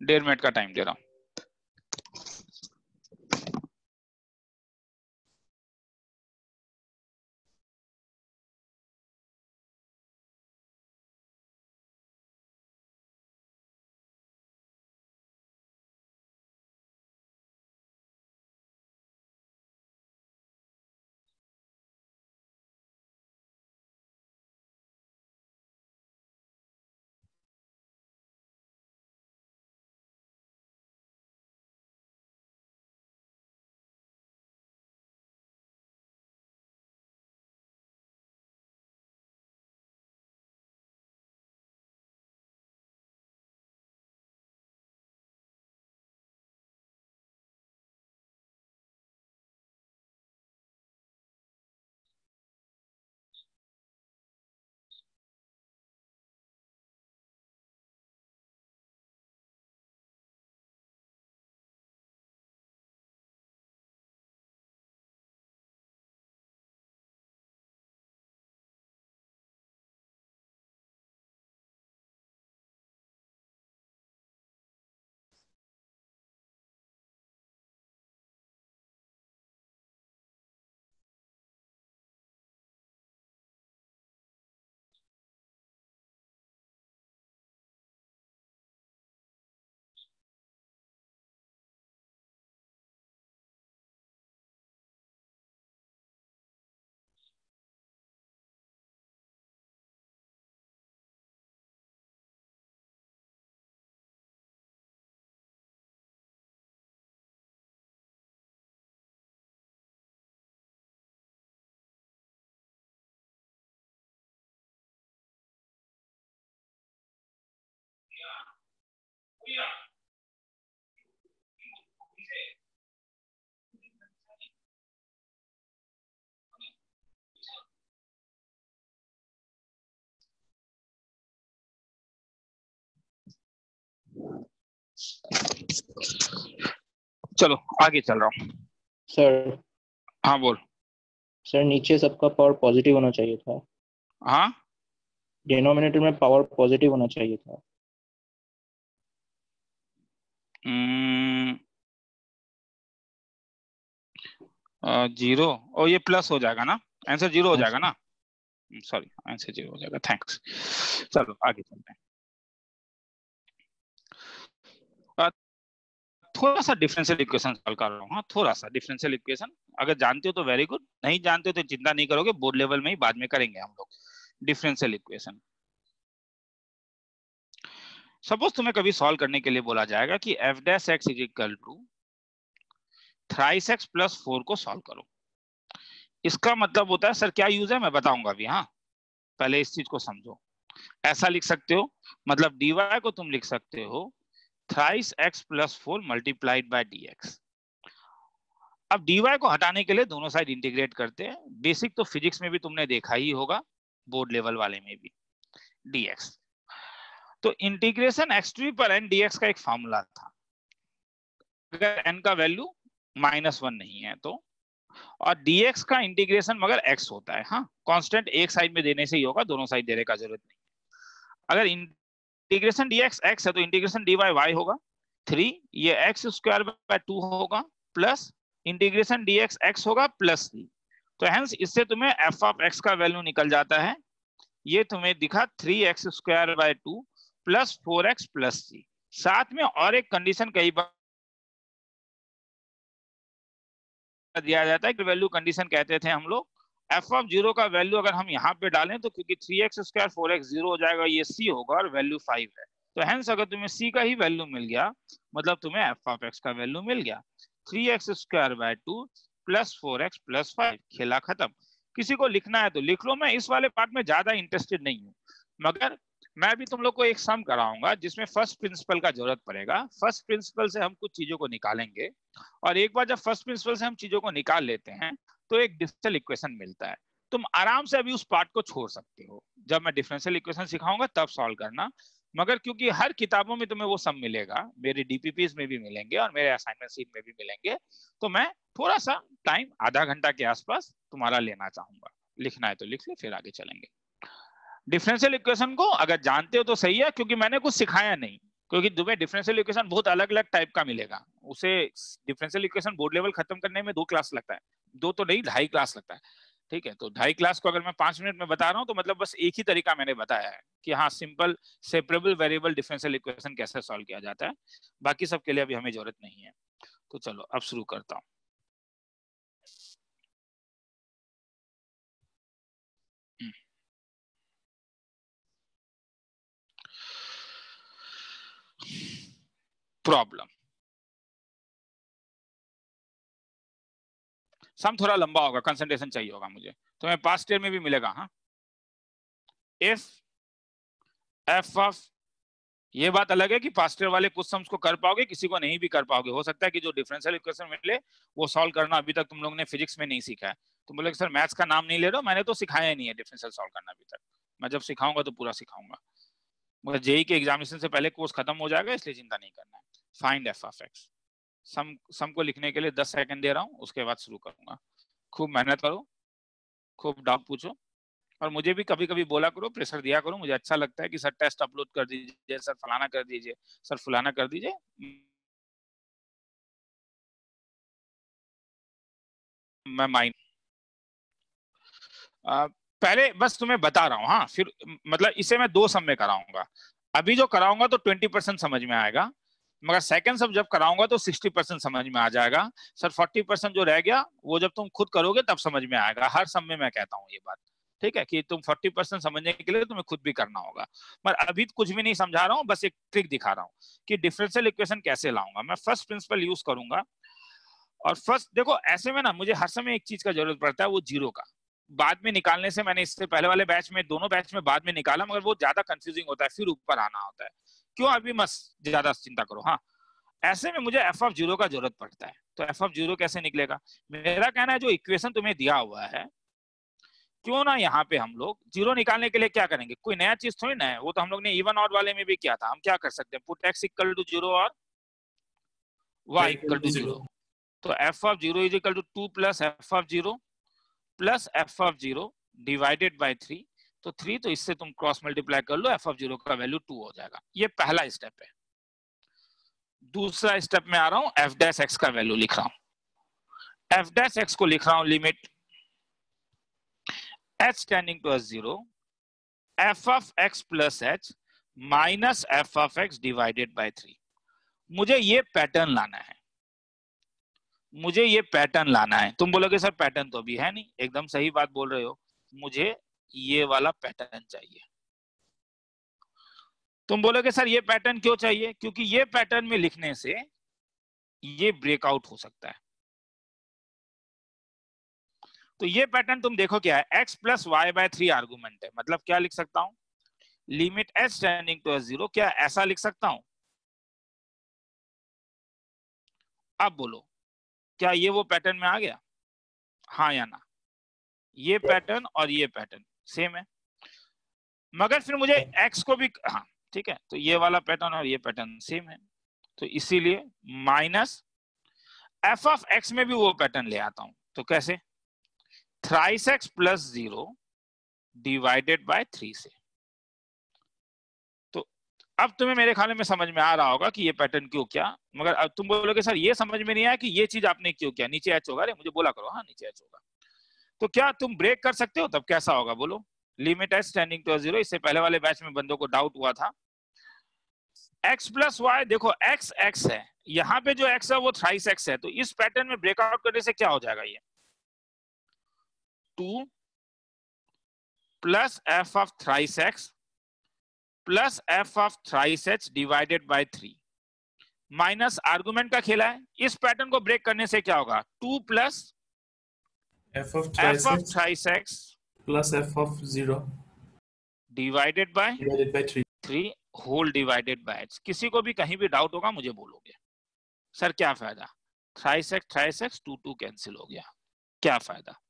डेढ़ मिनट का टाइम दे रहा हूँ। चलो आगे चल रहा हूँ। सर हाँ बोल। सर नीचे सबका पावर पॉजिटिव होना चाहिए था। हाँ? डिनोमिनेटर में पावर पॉजिटिव होना चाहिए था। ज़ीरो। और ये प्लस हो जाएगा ना? आंसर ज़ीरो हो जाएगा ना? सॉरी आंसर ज़ीरो हो जाएगा थैंक्स चलो आगे चलते हैं। थोड़ा सा डिफरेंशियल इक्वेशन सॉल्व कर रहा हूँ हाँ थोड़ा सा डिफरेंशियल इक्वेशन अगर जानते हो तो वेरी गुड नहीं जानते हो तो चिंता नहीं करोगे बोर्ड लेवल में ही बाद में करेंगे हम लोग। डिफरेंशियल इक्वेशन सपोज़ तुम्हें कभी सॉल्व करने के लिए बोला जाएगा कि f dash x is equal to thrice x plus four को सॉल्व करो। इसका मतलब होता है, सर, क्या यूज़ है? मैं बताऊँगा अभी हाँ। पहले इस चीज़ को समझो। ऐसा लिख सकते हो मतलब dy को तुम लिख सकते हो, thrice x plus four multiplied by d अब dy को हटाने के लिए दोनों साइड इंटीग्रेट करते हैं। बेसिक तो फिजिक्स में भी तुमने देखा ही होगा, बोर्ड लेवल वाले में भी, dx तो इंटीग्रेशन एक्स टू पर एन dx का एक फॉर्मूला था। अगर एन का वैल्यू माइनस वन नहीं है तो और dx का इंटीग्रेशन मगर x होता है हाँ। कांस्टेंट एक साइड में देने से ही होगा, दोनों साइड देने का ज़रूरत नहीं। अगर इंटीग्रेशन dx x है तो इंटीग्रेशन dy y होगा। थ्री ये एक्स स्क्वायर बाय टू होगा प्लस इंटीग्रेशन dx x होगा प्लस थ्री तो हेंस इससे तुम्हें f ऑफ़ x का वैल्यू निकल जाता है। ये तुम्हें दिखा three x square by two plus four x plus c. साथ में और एक कंडीशन कई बार दिया जाता है कि वैल्यू कंडीशन कहते थे हम लोग। एफ़ ऑफ़ ज़ीरो का वैल्यू अगर हम यहाँ पे डालें तो क्योंकि three x square four x zero हो जाएगा, ये सी होगा और वैल्यू फाइव है। तो हेंस अगर तुम्हें सी का ही वैल्यू मिल गया मतलब तुम्हें एफ़ ऑफ़ एक्स का वैल्यू मिल गया। Three x square by two plus four x plus five खेला खत्म। किसी को लिखना है तो लिख लो, मैं इस वाले पार्ट में ज़्यादा इंटरेस्टेड नहीं हूँ। मगर मैं भी तुम लोग को एक सम कराऊँगा, जिसमें फ़र्स्ट प्रिंसिपल का ज़रूरत पड़ेगा। फ़र्स्ट प्रिंसिपल से हम कुछ चीज़ों को निकालेंगे और एक बार जब फ़र्स्ट प्रिंसिपल से हम चीज़ों को निकाल लेते हैं तो एक डिफरेंशियल इक्वेशन मिलता है। तुम आराम से अभी उस पार्ट को छोड़ सकते हो। जब मैं डिफरेंशियल इक्वेशन सिखाऊँगा, तब सॉल्व करना। मगर क्योंकि हर किताबों में तुम्हें वो सब मिलेगा, मेरे डीपीपीज में भी मिलेंगे और मेरे असाइनमेंट सीट में भी मिलेंगे तो मैं थोड़ा सा टाइम आधा घंटा के आसपास तुम्हारा लेना चाहूँगा। लिखना है तो लिख लो, फिर आगे चलेंगे। डिफरेंशियल इक्वेशन को अगर जानते हो तो सही है, क्योंकि मैंने कुछ सिखाया नहीं। क्योंकि तुम्हें डिफरेंशियल इक्वेशन बहुत अलग अलग टाइप का मिलेगा। उसे डिफरेंशियल इक्वेशन बोर्ड लेवल खत्म करने में दो क्लास लगता है। दो तो नहीं, ढाई क्लास लगता है। ठीक है तो ढाई क्लास को अगर मैं पाँच मिनट में बता रहा हूँ तो मतलब बस एक ही तरीका मैंने बताया है कि हाँ simple separable variable differential equation कैसे सॉल्व किया जाता है। बाकी सब के लिए अभी हमें ज़रूरत नहीं है। तो चलो, अब शुरू करता हूँ। प्रॉब्लम सम थोड़ा लंबा होगा कंसंट्रेशन चाहिए होगा मुझे। तो मैं पास्ट ईयर में भी मिलेगा हाँ। इफ़ एफ़ ऑफ़ ये बात अलग है कि पास्ट ईयर वाले कुछ सम्स को कर पाओगे, किसी को नहीं भी कर पाओगे। हो सकता है कि जो डिफरेंशियल इक्वेशन मिले, वो सॉल्व करना अभी तक तुम लोग ने फिजिक्स में नहीं सीखा है। तुम बोले सर मैथ्स का नाम नहीं ले रहे हो, मैंने तो सिखाया ही नहीं है डिफरेंशियल सॉल्व करना अभी तक। मैं जब सिखाऊँगा तो पूरा सिखाऊँगा। मगर जेई के एग्जामिनेशन से पहले कोर्स खत्म हो जाएगा, इसलिए चिंता नहीं करना है। Find f of x sum sum को लिखने के लिए दस सेकंड दे रहा हूँ, उसके बाद शुरू करूँगा। खूब मेहनत करो, खूब डाउट पूछो, और मुझे भी कभी कभी बोला करो, प्रेशर दिया करो, मुझे अच्छा लगता है कि सर टेस्ट अपलोड कर दीजिए, सर फलाना कर दीजिए, सर फलाना कर दीजिए। मैं माइंड पहले बस तुम्हें बता रहा हूँ हाँ फिर मतलब इसे मैं दो सम में कराऊँगा। अभी जो कराऊँगा तो ट्वेंटी परसेंट समझ में आएगा। मगर सेकंड सब जब कराऊँगा तो सिक्सटी परसेंट समझ में आ जाएगा। सर फोर्टी परसेंट जो रह गया, वो जब तुम खुद करोगे तब समझ में आएगा। हर सम में कहता हूँ ये बात। ठीक है कि तुम फोर्टी परसेंट समझने के लिए तुम्हें खुद भी करना होगा। मगर अभी कुछ भी नहीं समझा रहा हूँ, बस एक ट्रिक दिखा रहा हूँ कि डिफरेंशियल इक्वेशन कैसे लाऊँगा। मैं फ़र्स्ट प्रिंसिपल यूज़ करूँगा। और फ़र्स्ट देखो, ऐसे में ना मुझे हर समय एक चीज़ का ज़रूरत पड़ता है, वो ज़ीरो का। बाद में निकालने से मैंने इससे पहले वाले बैच में, दोनों बैच में बाद में निकाला, मगर वो ज़्यादा कंफ्यूजिंग होता है, फिर ऊपर आना होता है। क्यों अभी मत ज़्यादा चिंता करो? हाँ। ऐसे में मुझे एफ़ ऑफ़ ज़ीरो का ज़रूरत पड़ता है। तो एफ़ ऑफ़ ज़ीरो कैसे निकलेगा? मेरा कहना है जो इक्वेशन तुम्हें दिया हुआ है क्यों ना यहाँ पे हम लोग ज़ीरो निकालने के लिए क्या करेंगे? कोई नया चीज़ थोड़ी ना है। वो तो हम लोग ने इवन ऑड वाले में भी किया था। हम क्या कर सकते हैं? Put x equal to zero और वाई इक्वल टू ज़ीरो तो f of zero is equal to two plus f of zero plus f of zero divided by three तो थ्री तो इससे तुम क्रॉस मल्टीप्लाई कर लो एफ़ ऑफ़ ज़ीरो का वैल्यू टू हो जाएगा। ये पहला स्टेप है। दूसरा स्टेप में आ रहा हूँ एफ़ डैश एक्स का वैल्यू लिख रहा हूँ। एफ़ डैश एक्स को लिख रहा हूँ limit h tending to zero, f of x plus h minus f of x divided by three मुझे ये पैटर्न लाना है। मुझे ये पैटर्न लाना है। तुम बोलोगे, सर पैटर्न तो अभी है नहीं। एकदम सही बात बोल रहे हो। मुझे ये वाला पैटर्न चाहिए। तुम बोलोगे सर ये पैटर्न क्यों चाहिए? क्योंकि ये पैटर्न में लिखने से ये ब्रेकआउट हो सकता है। तो ये पैटर्न तुम देखो क्या है। X plus y by three argument है। मतलब क्या लिख सकता हूँ? Limit h tending to zero क्या ऐसा लिख सकता हूँ? अब बोलो क्या ये वो पैटर्न में आ गया? हाँ या ना? ये पैटर्न और ये पैटर्न सेम है। मगर फिर मुझे एक्स को भी हाँ ठीक है। तो ये वाला पैटर्न और ये पैटर्न सेम है। तो इसीलिए माइनस एफ़ ऑफ़ एक्स में भी वो पैटर्न ले आता हूँ। तो कैसे? Thrice x plus zero divided by three से। तो अब तुम्हें मेरे ख्याल में समझ में आ रहा होगा कि ये पैटर्न क्यों क्या। मगर अब तुम बोलोगे सर ये समझ में नहीं आया कि ये चीज़ आपने क्यों किया? नीचे एच होगा। अरे मुझे बोला करो। हाँ नीचे एच होगा। तो क्या तुम ब्रेक कर सकते हो? तब कैसा होगा? बोलो। Limit h tending to zero इससे पहले वाले बैच में बंदों को डाउट हुआ था। X प्लस वाई देखो, x x है। यहाँ पे जो x है, वो थ्राइस x है। तो इस पैटर्न में ब्रेकआउट करने से क्या हो जाएगा ये? Two plus f of thrice x plus f of thrice h divided by three minus argument का खेला है। इस पैटर्न को ब्रेक करने से क्या होगा? Two plus f of f thrice ऑफ़ x plus f of 0 divided by divided by 3. Three whole divided by h किसी को भी कहीं भी डाउट होगा मुझे बोलोगे। सर क्या फ़ायदा? Thrice x thrice x two two cancel हो गया। क्या फ़ायदा?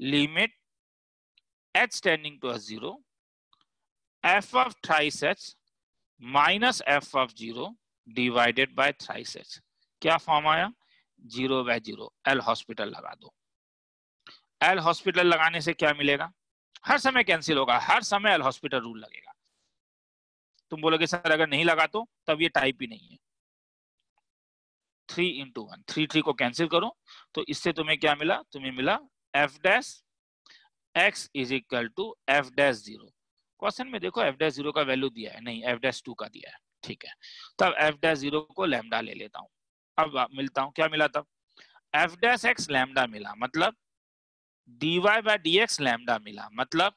Limit a zero f of thrice h minus f of zero divided by thrice h क्या फॉर्म आया? Zero by zero L hospital लगा दो। एल हॉस्पिटल लगाने से क्या मिलेगा? हर समय कैंसिल होगा, हर समय एल हॉस्पिटल रूल लगेगा। तुम बोलोगे, सर, अगर नहीं लगा तो तब ये टाइप ही नहीं है। Three into one three three को कैंसिल करो तो इससे तुम्हें क्या मिला? तुम्हें मिला f dash x is equal to f dash zero question में देखो एफ़ डैश ज़ीरो का वैल्यू दिया है, नहीं एफ़ डैश टू का दिया है, ठीक है। तब एफ़ डैश ज़ीरो को लैम्डा ले लेता हूँ। अब मिलता हूँ, क्या मिला तब? एफ़ डैश एक्स लैम्डा मिला मतलब dy by d x lambda मिला। मतलब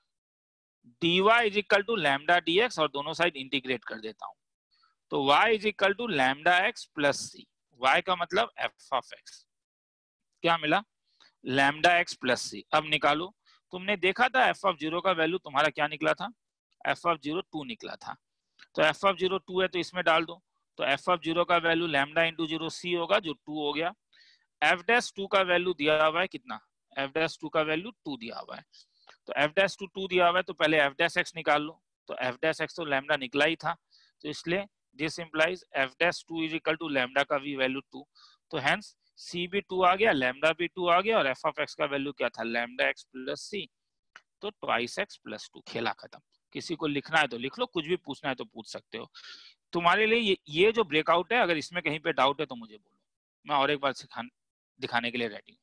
dy is equal to lambda d x और दोनों साइड इंटीग्रेट कर देता हूँ। तो y is equal to lambda x plus c y का मतलब एफ़ ऑफ़ एक्स क्या मिला? लैम्डा एक्स प्लस सी अब निकालो। तुमने देखा था एफ़ ऑफ़ ज़ीरो का वैल्यू तुम्हारा क्या निकला था? एफ़ ऑफ़ ज़ीरो टू निकला था। तो एफ़ ऑफ़ ज़ीरो टू है तो इसमें डाल दो। तो एफ़ ऑफ़ ज़ीरो का value lambda into zero c होगा, जो टू हो गया। एफ़ डैश टू का वैल्यू दिया हुआ है कितना? एफ़ डैश टू का वैल्यू टू दिया हुआ है। तो एफ़ डैश टू टू दिया हुआ है तो पहले एफ़ डैश एक्स निकाल लो। तो एफ़ डैश एक्स तो लैमडा निकला ही था। तो इसलिए this implies f dash two is equal to lambda का भी वैल्यू टू तो हैंस सी भी टू आ गया लैम्डा भी टू आ गया और एफ़ ऑफ़ एक्स का वैल्यू क्या था? लैम्डा एक्स प्लस सी तो ट्वाइस एक्स प्लस टू खेला खत्म। किसी को लिखना है तो लिख लो कुछ भी पूछना है तो पूछ सकते हो। तुम्हारे लिए ये, ये जो ब्रेकआउट है अगर इसमें कहीं पे डाउट है तो मुझे बोलो। मैं और एक बार सिखा दिखाने के लिए रेडी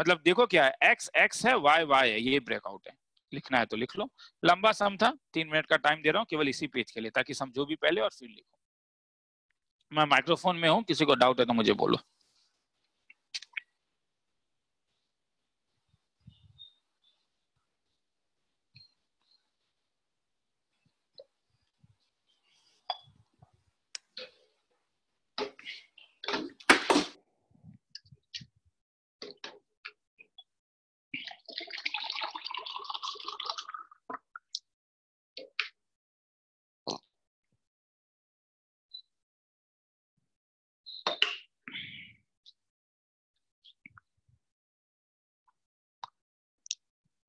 मतलब देखो क्या है एक्स एक्स है वाई वाई है, ये ब्रेकआउट है। लिखना है तो लिख लो। लंबा सम था, तीन मिनट का टाइम दे रहा हूँ, केवल इसी पेज के लिए, ताकि समझो भी पहले और फिर लिखो। मैं माइक्रोफोन में हूँ, किसी को डाउट है तो मुझे बोलो।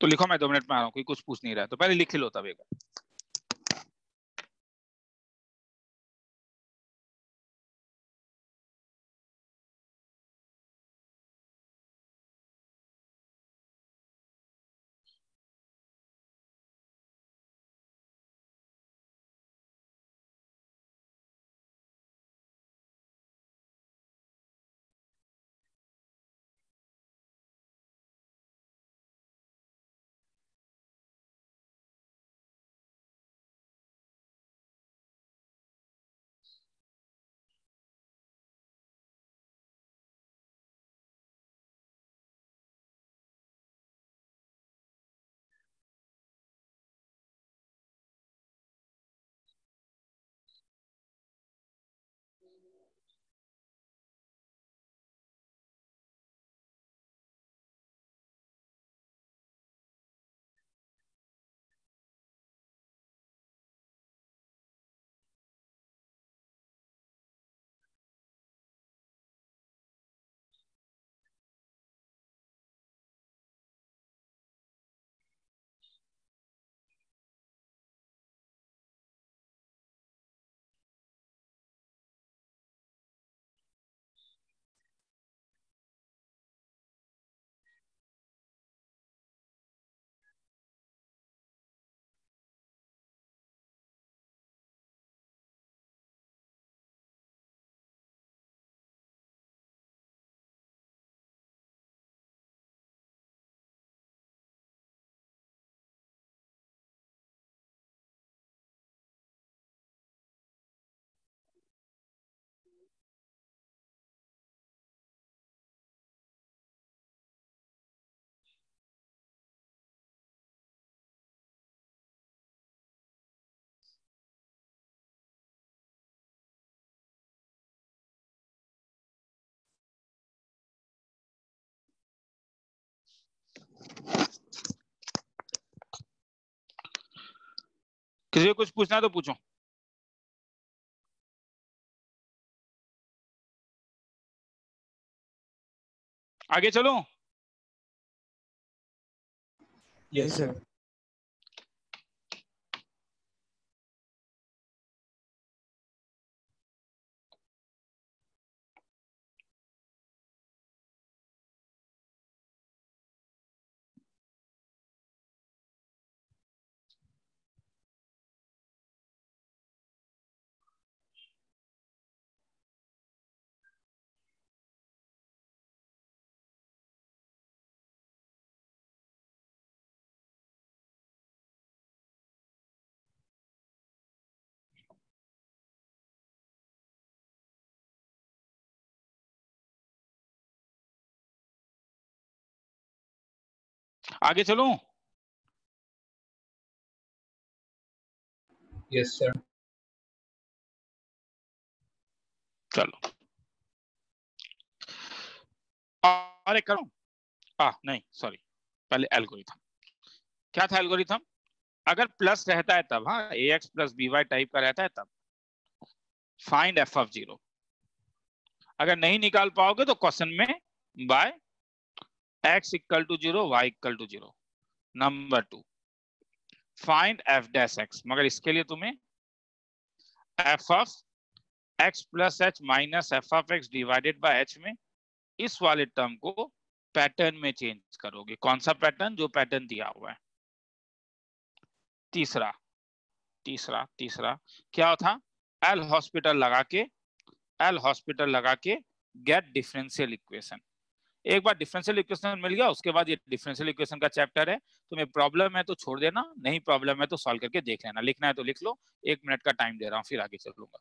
तो लिखो, मैं दो मिनट में आ रहा हूँ, कोई कुछ पूछ नहीं रहा तो पहले लिख लो तब एक किसी को कुछ पूछना है तो पूछो। आगे चलो। यस सर आगे चलो? यस सर चलो। एक करो आ नहीं सॉरी पहले एल्गोरिथम क्या था एल्गोरिथम अगर प्लस रहता है तब हाँ a x plus b y type का रहता है तब। फाइंड एफ़ ऑफ़ ज़ीरो अगर नहीं निकाल पाओगे तो क्वेश्चन में by x equal to zero y equal to zero number two find f dash x मगर इसके लिए तुम्हें f of x plus h minus f of x divided by h में इस वाले टर्म को पैटर्न में चेंज करोगे। कौन सा पैटर्न जो पैटर्न दिया हुआ है। तीसरा। तीसरा। तीसरा। क्या था? एल हॉस्पिटल लगा के एल हॉस्पिटल लगा के गेट डिफरेंशियल इक्वेशन एक बार डिफरेंशियल इक्वेशन मिल गया, उसके बाद ये डिफरेंशियल इक्वेशन का चैप्टर है तुम्हें प्रॉब्लम है तो छोड़ देना, नहीं प्रॉब्लम है तो सॉल्व करके देख लेना, लिखना है तो लिख लो, एक मिनट का टाइम दे रहा हूँ, फिर आगे चलूँगा।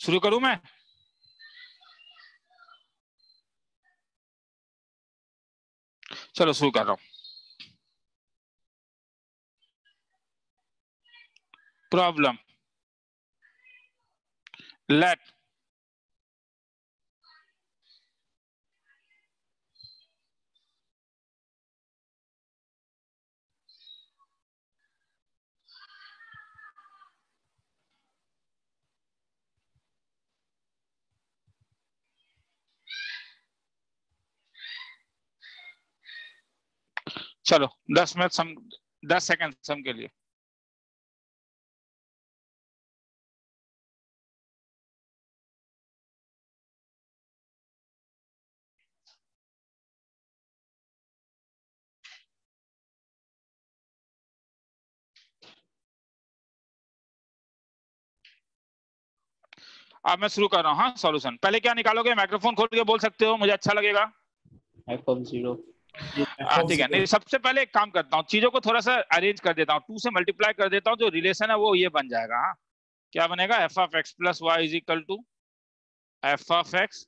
शुरू करूँ मैं? चलो शुरू कर रहा हूँ। Problem let. चलो, दस मिनट सम, दस सेकंड सम के लिए। अब मैं शुरू कर रहा हूँ हाँ सॉल्यूशन पहले क्या निकालोगे? माइक्रोफोन खोल के बोल सकते हो? मुझे अच्छा लगेगा। ऑफ़ ज़ीरो ठीक है। नहीं, सबसे पहले एक काम करता हूँ, चीज़ों को थोड़ा सा अरेंज कर देता हूँ टू से मल्टीप्लाई कर देता हूँ, जो रिलेशन है वो ये बन जाएगा हाँ। क्या बनेगा? F of x plus y is equal to f of x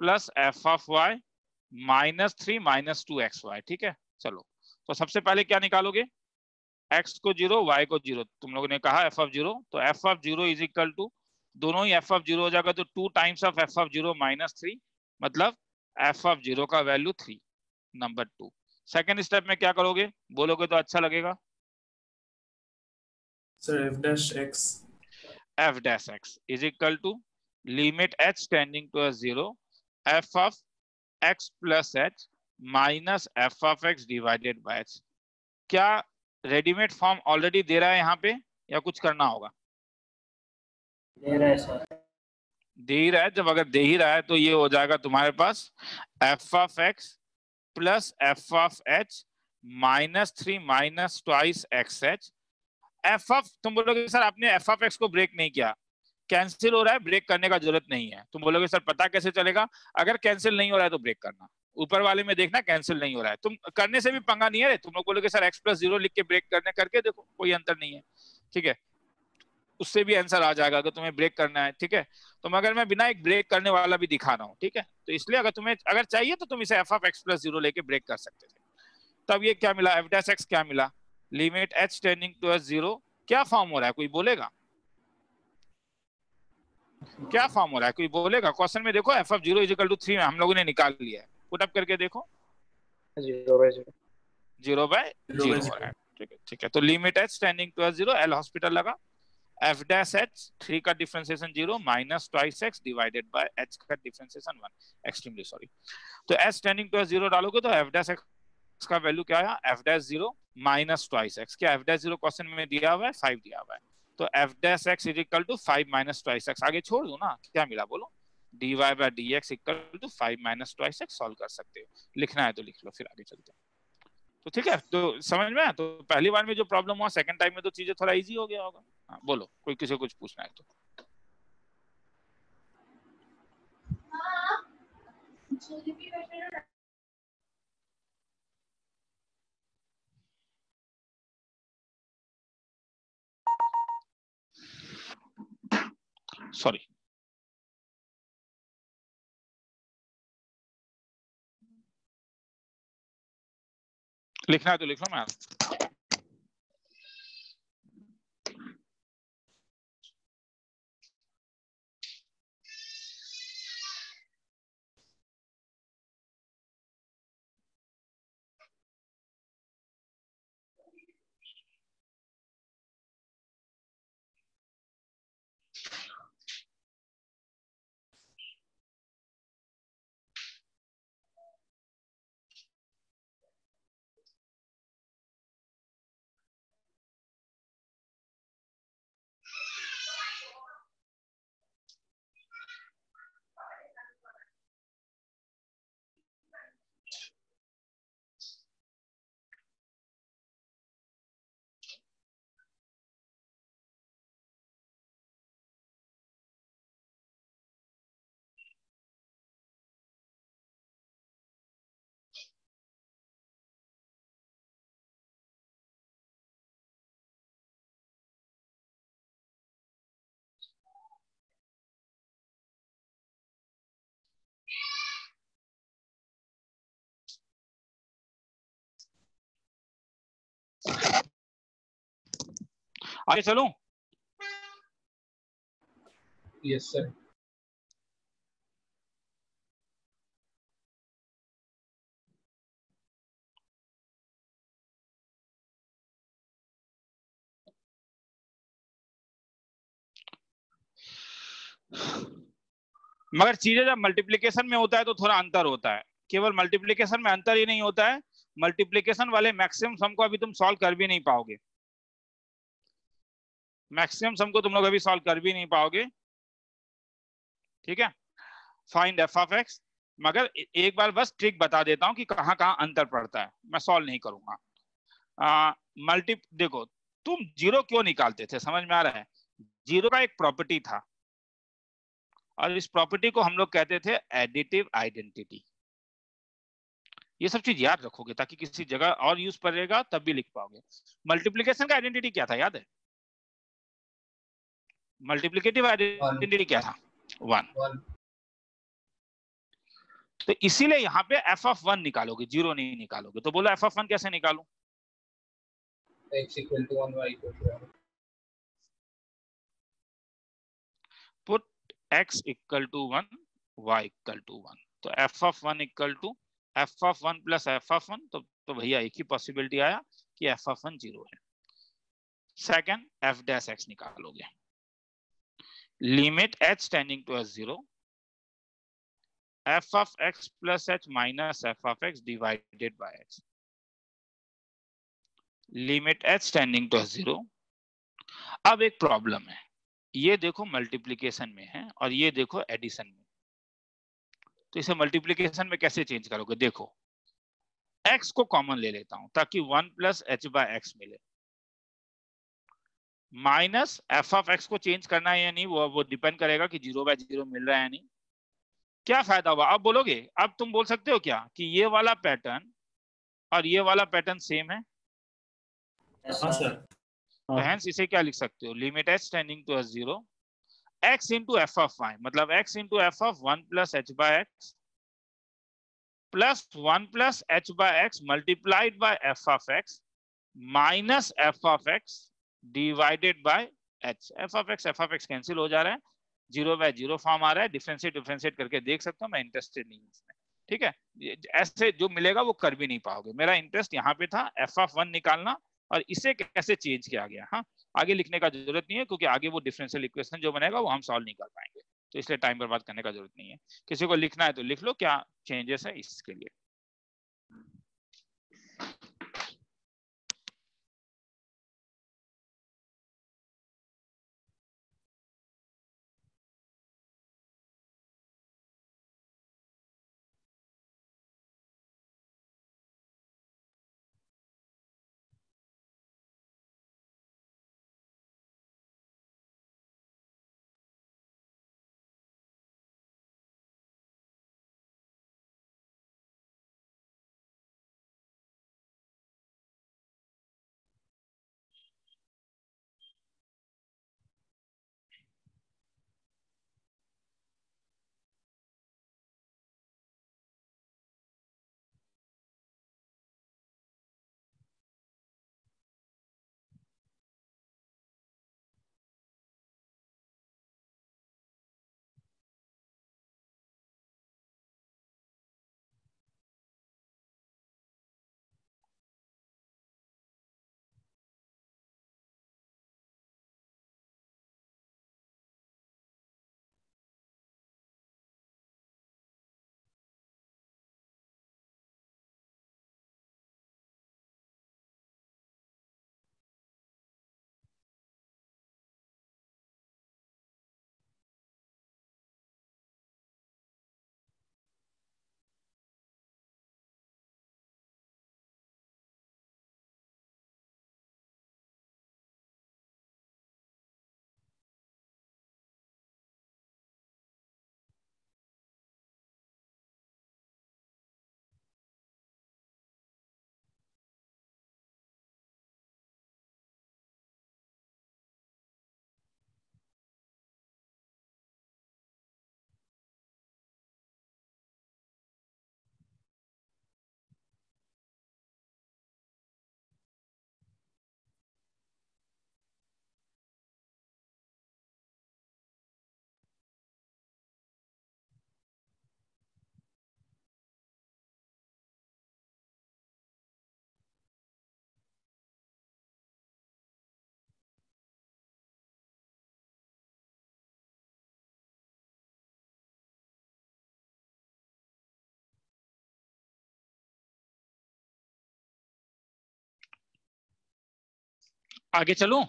plus f of y minus three minus two x y ठीक है? चलो तो सबसे पहले क्या निकालोगे? एक्स को ज़ीरो वाई को ज़ीरो तुम लोगों ने कहा एफ़ ऑफ़ ज़ीरो तो f of zero is equal to दोनों ही एफ़ ऑफ़ ज़ीरो हो जाएगा तो two times of f of zero minus three मतलब एफ़ ऑफ़ ज़ीरो का value three number two. Second step में क्या करोगे? बोलोगे तो अच्छा लगेगा। Sir f dash x f dash x is equal to limit h tending to zero f of x plus h minus f of x divided by h क्या रेडीमेड फॉर्म ऑलरेडी दे रहा है यहाँ पे? या कुछ करना होगा? दे रहा है सर दे ही रहा है। जब अगर दे ही रहा है तो ये हो जाएगा तुम्हारे पास। F of x plus f of h minus three minus twice x h f of तुम बोलोगे, सर, आपने एफ़ ऑफ़ एक्स को ब्रेक नहीं किया। कैंसिल हो रहा है ब्रेक करने का ज़रूरत नहीं है। तुम बोलोगे, सर, पता कैसे चलेगा? अगर कैंसिल नहीं हो रहा है तो ब्रेक करना। ऊपर वाले में देखना कैंसिल नहीं हो रहा है। तुम, करने से भी पंगा नहीं है तुम लोग बोलोगे, सर एक्स प्लस ज़ीरो लिख के ब्रेक करने, करके देखो, कोई अंतर नहीं है। ठीक है? उससे भी आंसर आ जाएगा अगर तुम्हें ब्रेक करना है ठीक है? तो मगर मैं बिना एक ब्रेक करने वाला भी दिखा रहा हूँ ठीक है? तो इसलिए अगर तुम्हें अगर चाहिए तो तुम इसे f of x plus zero लेके ब्रेक कर सकते थे। तब ये क्या मिला? एफ़ डैश एक्स क्या मिला? Limit h tending to zero क्या फॉर्म हो रहा है? कोई बोलेगा? क्या फॉर्म हो रहा है? कोई बोलेगा? क्वेश्चन में देखो f of zero equal to three में हम लोगों ने निकाल लिया है। पुट अप करके देखो। Zero by zero zero by zero ठीक है ठीक है। तो limit h tending to zero L'Hospital लगा। एफ़ डैश एच थ्री का differentiation zero minus twice x divided by h का डिफरेंशिएशन वन एक्सट्रीमली सॉरी तो एच टेंडिंग टू ज़ीरो डालोगे तो एफ़ डैश एक्स का वैल्यू क्या आया? F dash zero minus twice x क्या एफ़ डैश ज़ीरो क्वेश्चन में दिया हुआ है? फाइव दिया हुआ है. तो f dash x is equal to five minus twice आगे छोड़ दो ना? क्या मिला बोलो? dy by dx equal to five minus twice x solve कर सकते हो। लिखना है तो लिख लो, फिर आगे चलते हैं। तो ठीक है तो समझ में? तो पहली बार में जो प्रॉब्लम हुआ सेकंड टाइम में तो चीज़ें थोड़ा इजी हो गया होगा। हाँ बोलो, कोई किसी कुछ पूछना है तो। सॉरी लिखना है तो लिख लो, मैं आगे चलूँ? यस सर मगर चीज़ें जब मल्टीप्लिकेशन में होता है तो थोड़ा अंतर होता है। केवल मल्टीप्लिकेशन में अंतर ही नहीं होता है मल्टीप्लिकेशन वाले मैक्सिमम सम को अभी तुम सॉल्व कर भी नहीं पाओगे। मैक्सिमम सम को तुम लोग अभी सॉल्व कर भी नहीं पाओगे। ठीक है? फाइंड एफ़ ऑफ़ एक्स मगर एक बार बस ट्रिक बता देता हूँ कि कहाँ कहाँ अंतर पड़ता है। मैं सॉल्व नहीं करूँगा। मल्टी देखो, तुम ज़ीरो क्यों निकालते थे? समझ में आ रहा है? ज़ीरो का एक प्रॉपर्टी था। और इस प्रॉपर्टी को हम लोग कहते थे एडिटिव आइडेंटिटी ये सब चीज़ याद रखोगे ताकि किसी जगह और यूज़ पड़ेगा तब भी लिख पाओगे। मल्टीप्लीकेशन का आइडेंटिटी क्या था याद है? मल्टीप्लिकेटिव आइडेंटिटी क्या था? वन तो इसीलिए यहाँ पे एफ़ ऑफ़ वन निकालोगे ज़ीरो नहीं निकालोगे। तो बोलो एफ़ ऑफ़ वन कैसे निकालू? X equal to 1 y equal to 1 put x equal to one y equal to one तो f of one equal to f of one plus f of one तो तो भैया एक ही पॉसिबिलिटी आया कि f ऑफ़ वन ज़ीरो है। सेकंड f डैश x निकालोगे। Limit h tending to zero f of x plus h minus f of x divided by x limit h tending to zero अब एक प्रॉब्लम है। ये देखो मल्टीप्लीकेशन में है और ये देखो एडिशन में। तो इसे मल्टीप्लिकेशन में कैसे चेंज करोगे? देखो x को कॉमन ले लेता हूँ ताकि one plus h by x मिले। माइनस एफ़ ऑफ़ एक्स को चेंज करना है या नहीं वो वो डिपेंड करेगा कि ज़ीरो बाय ज़ीरो मिल रहा है या नहीं। क्या फ़ायदा हुआ? अब बोलोगे अब तुम बोल सकते हो क्या कि ये वाला पैटर्न और ये वाला पैटर्न सेम है? हाँ सर तो hence इसे क्या लिख सकते हो? Limit h tending to zero x into f of y मतलब x into f of one plus h by x plus one plus h by x multiplied by f of x minus f of x divided by h f of x f of x cancel हो जा रहा है। ज़ीरो बाय ज़ीरो फॉर्म आ रहा है। डिफरेंशिएट डिफरेंशिएट करके देख सकते हो मैं इंटरेस्टेड नहीं हूँ इसमें। ठीक है? ऐसे जो मिलेगा वो कर भी नहीं पाओगे। मेरा इंटरेस्ट यहाँ पे था। एफ़ ऑफ़ वन निकालना। और इसे कैसे चेंज किया गया हाँ? आगे लिखने का ज़रूरत नहीं है, क्योंकि आगे वो डिफरेंशियल इक्वेशन जो बनेगा वो हम सॉल्व नहीं कर पाएँगे। तो इसलिए टाइम बर्बाद करने का ज़रूरत नहीं है। किसी को लिखना है तो लिख लो, क्या चेंजेस है इसके लिए। आगे चलूँ?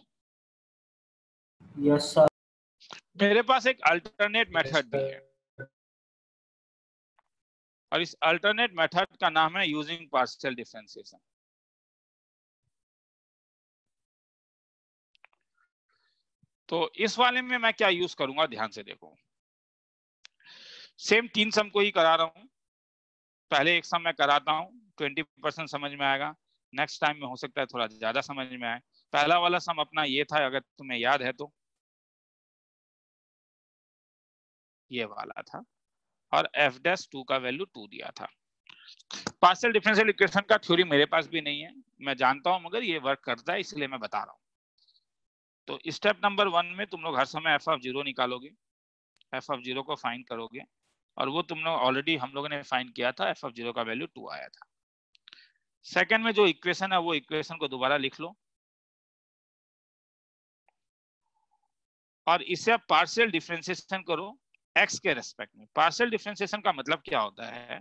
यस सर मेरे पास एक अल्टरनेट मेथड भी है। और इस अल्टरनेट मेथड का नाम है यूजिंग पार्शियल डिफरेंशिएशन तो इस वाले में मैं क्या यूज़ करूँगा? ध्यान से देखो। सेम तीन सम को ही करा रहा हूँ। पहले एक सम मैं कराता हूँ। ट्वेंटी परसेंट समझ में आएगा। नेक्स्ट टाइम में हो सकता है थोड़ा ज़्यादा समझ में आए। पहला वाला सम अपना ये था, अगर तुम्हें याद है तो। ये वाला था। और एफ़ डैश टू का वैल्यू टू दिया था। पार्सल डिफरेंशियल इक्वेशन का थ्योरी मेरे पास भी नहीं है। मैं जानता हूँ, मगर ये वर्क करता है, इसलिए मैं बता रहा हूँ। तो स्टेप नंबर वन में तुम लोग हर समय एफ़ ऑफ़ ज़ीरो निकालोगे। एफ़ ऑफ़ ज़ीरो को फाइंड करोगे। और वो तुम लोग ऑलरेडी हम लोगों ने फाइंड किया था एफ़ ऑफ़ ज़ीरो का वैल्यू टू आया था। सेकेंड में जो इक्वेशन है, वो इक्वेशन को दोबारा लिख लो। और इसे आप पार्शियल डिफ्रेंसिएशन करो एक्स के रेस्पेक्ट में। पार्शियल डिफ्रेंसिएशन का मतलब क्या होता है?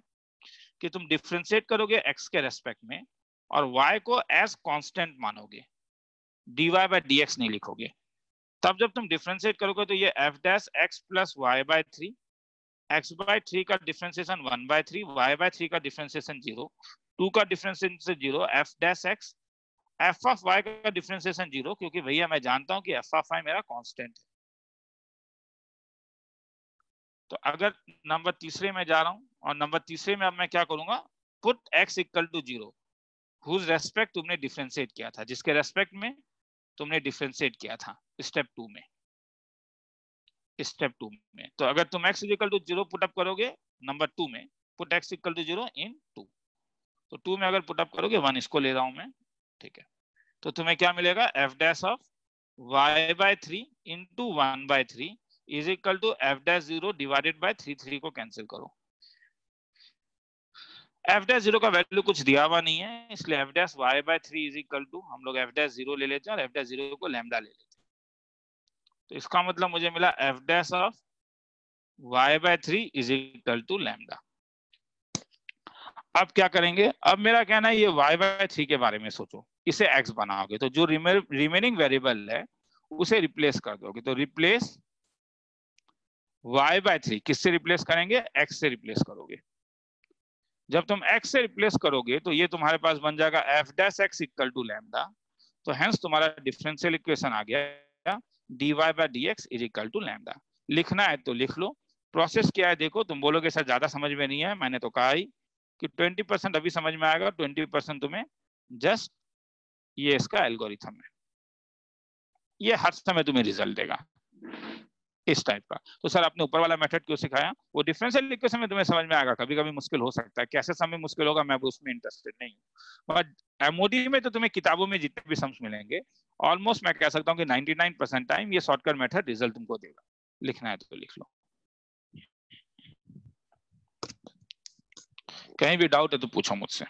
कि तुम डिफ्रेंशिएट करोगे एक्स के रेस्पेक्ट में और y को एज कांस्टेंट मानोगे। dy बाय एक्स नहीं लिखोगे। तब जब तुम डिफ्रेंशिएट करोगे तो ये f dash x plus y by three x by three का differentiation one by three y by three का डिफ्रेंसिएशन ज़ीरो टू का differentiation zero f dash x f of y का डिफ्रेंसिएशन ज़ीरो क्योंकि भैया मैं जानता हूँ कि एफ़ ऑफ़ वाई मेरा कांस्टेंट है। तो अगर नंबर तीसरे में जा रहा हूँ और नंबर तीसरे में अब मैं क्या करूँगा? Put x equal to zero whose respect तुमने डिफ्रेंशिएट किया था, जिसके रेस्पेक्ट में तुमने डिफ्रेंशिएट किया था स्टेप टू में। स्टेप टू में। तो अगर तुम x equal to zero put up करोगे नंबर टू में put x equal to zero in two तो टू में अगर पुटअप करोगे वन इसको ले रहा हूँ मैं, ठीक है। तो तुम्हें क्या मिलेगा? F dash of y by three into one by three is equal to f dash zero divided by three three को कैंसिल करो। एफ़ डैश ज़ीरो का वैल्यू कुछ दिया हुआ नहीं है, इसलिए f dash y by three is equal to हम लोग एफ़ डैश ज़ीरो ले लेते हैं और एफ़ डैश ज़ीरो को लैम्डा ले लेते हैं। तो इसका मतलब मुझे मिला f dash of y by three is equal to lambda अब क्या करेंगे? अब मेरा कहना है, ये वाई बाय थ्री के बारे में सोचो। इसे एक्स बनाओगे तो जो रिमेनिंग वेरिएबल है, उसे रिप्लेस कर दोगे। तो रिप्लेस y बाय थ्री किससे रिप्लेस करेंगे? X से रिप्लेस करोगे। जब तुम x से रिप्लेस करोगे तो ये तुम्हारे पास बन जाएगा f dash x equal to lambda तो हेंस तुम्हारा डिफरेंशियल इक्वेशन आ गया। dy by d x is equal to lambda लिखना है तो लिख लो। प्रोसेस क्या है? देखो, तुम बोलोगे, सर, ज़्यादा समझ में नहीं है। मैंने तो कहा ही कि 20 परसेंट अभी समझ में आएगा। 20 परसेंट तुम्हें जस्ट ये इसका एल्गोरिथम है। ये हर समय तुम्हें रिज़ल्ट देगा। इस टाइप का। तो सर, आपने ऊपर वाला मेथड क्यों सिखाया? वो डिफरेंशियल इक्वेशन में तुम्हें समझ में आएगा कभी कभी मुश्किल हो सकता है। कैसे समय मुश्किल होगा, मैं उसमें इंटरेस्टेड नहीं हूँ। बट एमओडी में तो तुम्हें किताबों में जितने भी सम्स मिलेंगे ऑलमोस्ट मैं कह सकता हूँ कि 99 परसेंट टाइम ये शॉर्टकट मेथड रिज़ल्ट तुमको देगा। लिखना है तो लिख लो। कहीं भी डाउट है तो पूछो मुझसे।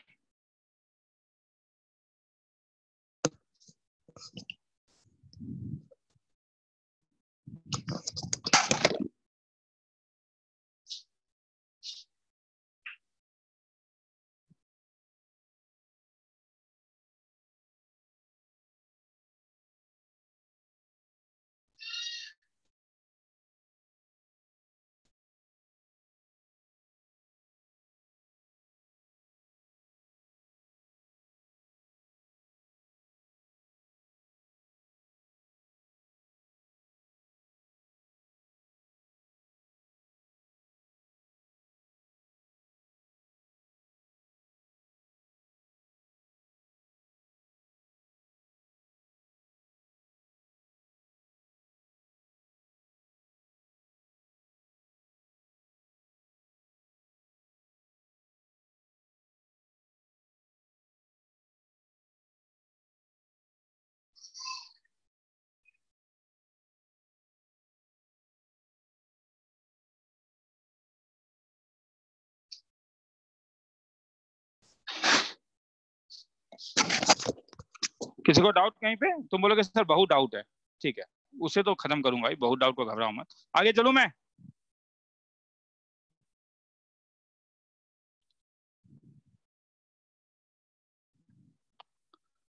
किसी को डाउट कहीं पे तुम बोलोगे सर बहुत डाउट है। ठीक है उसे तो खत्म करूँगा ही बहुत डाउट को घबराऊ मत। आगे चलू मैं।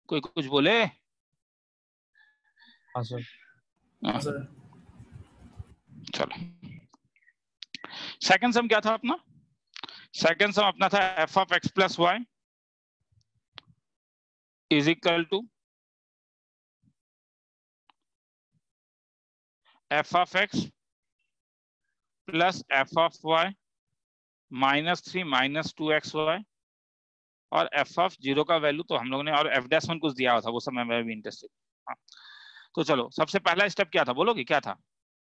कोई कुछ बोले? हाँ सर। हाँ, सर। चलो। सेकंड सम क्या था अपना? सेकंड सम अपना था f of x plus y is equal to f of x plus f of y minus three minus two x y और एफ़ ऑफ़ ज़ीरो का वैल्यू तो हम लोगों ने और एफ़ डैश वन कुछ दिया हुआ था, वो सब मैं भी इंटरेस्टेड हाँ। तो चलो, सबसे पहला स्टेप क्या था? बोलोगे? क्या था?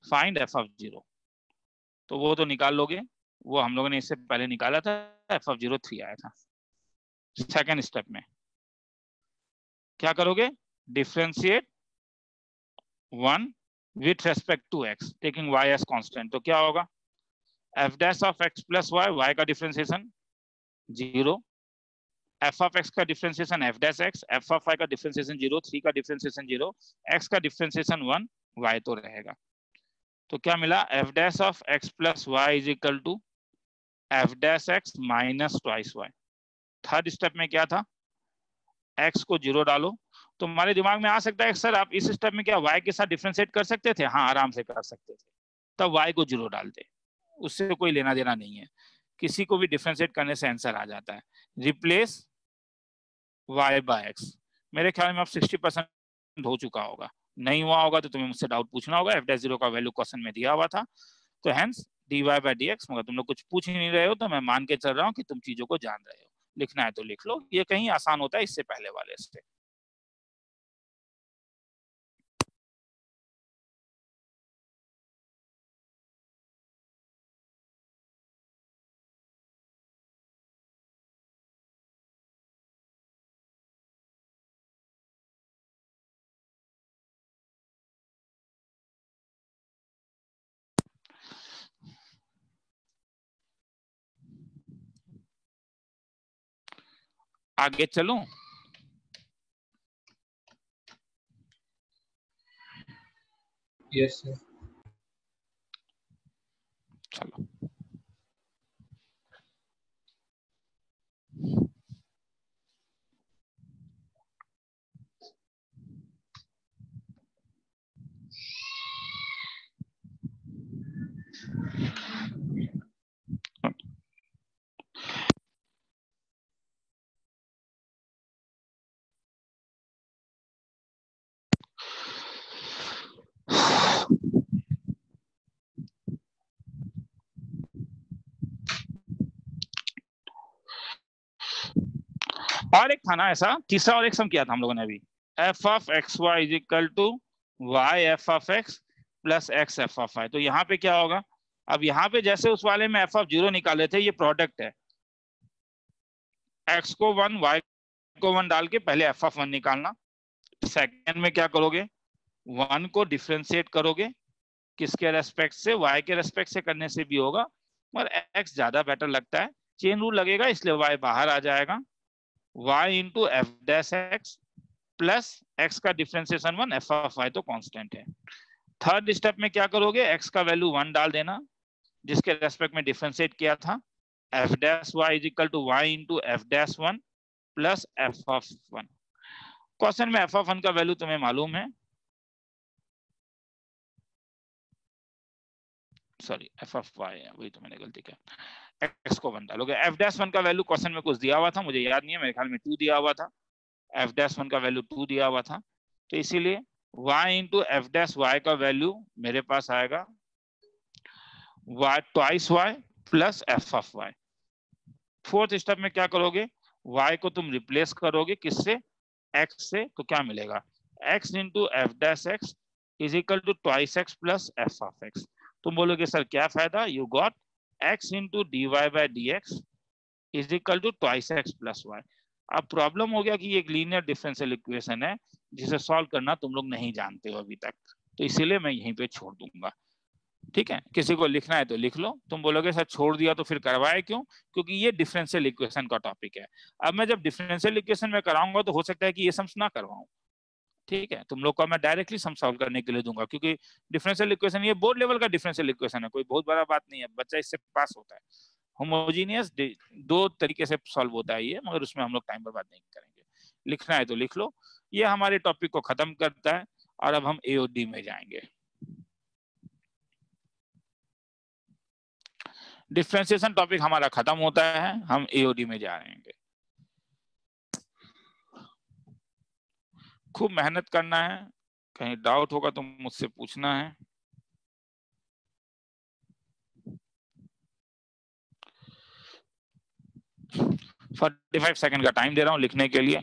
फाइंड एफ़ ऑफ़ ज़ीरो तो वो तो निकाल लोगे। वो हम लोगों ने इससे पहले निकाला था एफ़ ऑफ़ ज़ीरो थ्री आया था। सेकेंड स्टेप में। क्या करोगे? Differentiate one with respect to x taking y as constant तो क्या होगा? F dash of x plus y y का differentiation zero f of x का differentiation f dash x f of y का डिफ्रेंसिएशन ज़ीरो थ्री का डिफ्रेंसिएशन ज़ीरो एक्स का डिफ्रेंसिएशन वन वाई तो रहेगा। तो क्या मिला? F dash of x plus y is equal to f dash x minus twice y third step में क्या था? एक्स को ज़ीरो डालो तो हमारे दिमाग में आ सकता है सर आप इस स्टेप में क्या वाई के साथ डिफ्रेंशिएट कर सकते थे? हाँ आराम से कर सकते थे। तब वाई को ज़ीरो डाल दे। उससे कोई लेना देना नहीं है। किसी को भी डिफ्रेंशिएट करने से आंसर आ जाता है। रिप्लेस वाई बाय एक्स मेरे ख्याल में आप सिक्सटी परसेंट हो चुका होगा। नहीं हुआ होगा तो तुम्हें मुझसे डाउट पूछना होगा। एफ़ डैश ज़ीरो का वैल्यू क्वेश्चन में दिया हुआ था। तो hence d y by d x मगर तुम लोग कुछ पूछ ही नहीं रहे हो तो मैं मान के चल रहा हूँ कि तुम चीज़ों को जान रहे हो। लिखना है तो लिख लो। ये कहीं आसान होता है इससे पहले वाले से। आगे चलूँ? यस सर चलो। और एक था ना ऐसा, तीसरा और एक सम किया था हम लोगों ने अभी। F of x y is equal to y f of x plus x f of y तो यहाँ पे क्या होगा? अब यहाँ पे जैसे उस वाले में एफ़ ऑफ़ ज़ीरो निकाले थे, ये प्रोडक्ट है। एक्स को वन वाई को वन डाल के पहले एफ़ ऑफ़ वन निकालना। सेकेंड में क्या करोगे? वन को डिफ्रेंशिएट करोगे, किसके रेस्पेक्ट से वाई के रेस्पेक्ट से करने से भी होगा, मगर एक्स ज़्यादा बेटर लगता है। चेन रूल लगेगा, इसलिए वाई बाहर आ जाएगा। y into f dash x plus x का differentiation one f of y तो कांस्टेंट है। थर्ड स्टेप में क्या करोगे? x का वैल्यू वन डाल देना, जिसके रेस्पेक्ट में डिफ्रेंशिएट किया था। F dash y is equal to y into f dash one plus f of one question में एफ़ ऑफ़ वन का वैल्यू तुम्हें मालूम है। सॉरी एफ़ ऑफ़ वाई वही तो मैंने गलती किया। एक्स को वन डालोगे एफ़ डैश वन का वैल्यू क्वेश्चन में कुछ दिया हुआ था, मुझे याद नहीं है, मेरे ख्याल में टू दिया हुआ था। एफ़ डैश वन का वैल्यू टू दिया हुआ था। तो इसीलिए y into f dash y का वैल्यू मेरे पास आएगा। Y twice y plus f of y fourth step में क्या करोगे? Y को तुम रिप्लेस करोगे किससे? X से तो क्या मिलेगा? X into f dash x is equal to twice x plus f of x तुम बोलोगे, सर, क्या फ़ायदा? You got x into d y by d x is equal to twice x plus y अब प्रॉब्लम हो गया कि ये एक लीनियर डिफरेंशियल इक्वेशन है, जिसे सॉल्व करना तुम लोग नहीं जानते हो अभी तक। तो इसीलिए मैं यहीं पे छोड़ दूँगा। ठीक है? किसी को लिखना है तो लिख लो। तुम बोलोगे, सर, छोड़ दिया तो फिर करवाए क्यों? क्योंकि ये डिफरेंशियल इक्वेशन का टॉपिक है। अब मैं जब डिफरेंशियल इक्वेशन में कराऊँगा तो हो सकता है कि ये सम्स ना करवाऊं। ठीक है, तुम लोग को मैं डायरेक्टली सम सॉल्व करने के लिए दूँगा, क्योंकि डिफरेंशियल इक्वेशन ये बोर्ड लेवल का डिफरेंशियल इक्वेशन है, कोई बहुत बड़ा बात नहीं है, बच्चा इससे पास होता है। होमोजीनियस दो तरीके से सॉल्व होता है ये, मगर उसमें हम लोग टाइम बर्बाद नहीं करेंगे। लिखना है तो लिख लो, ये हमारे टॉपिक को खत्म करता है, और अब हम एओडी में जाएँगे। डिफ्रेंसिएशन टॉपिक हमारा खत्म होता है, हम एओडी में जा रहे हैं। खूब मेहनत करना है, कहीं डाउट होगा तो मुझसे पूछना है। फोर्टी फाइव सेकेंड का टाइम दे रहा हूँ लिखने के लिए।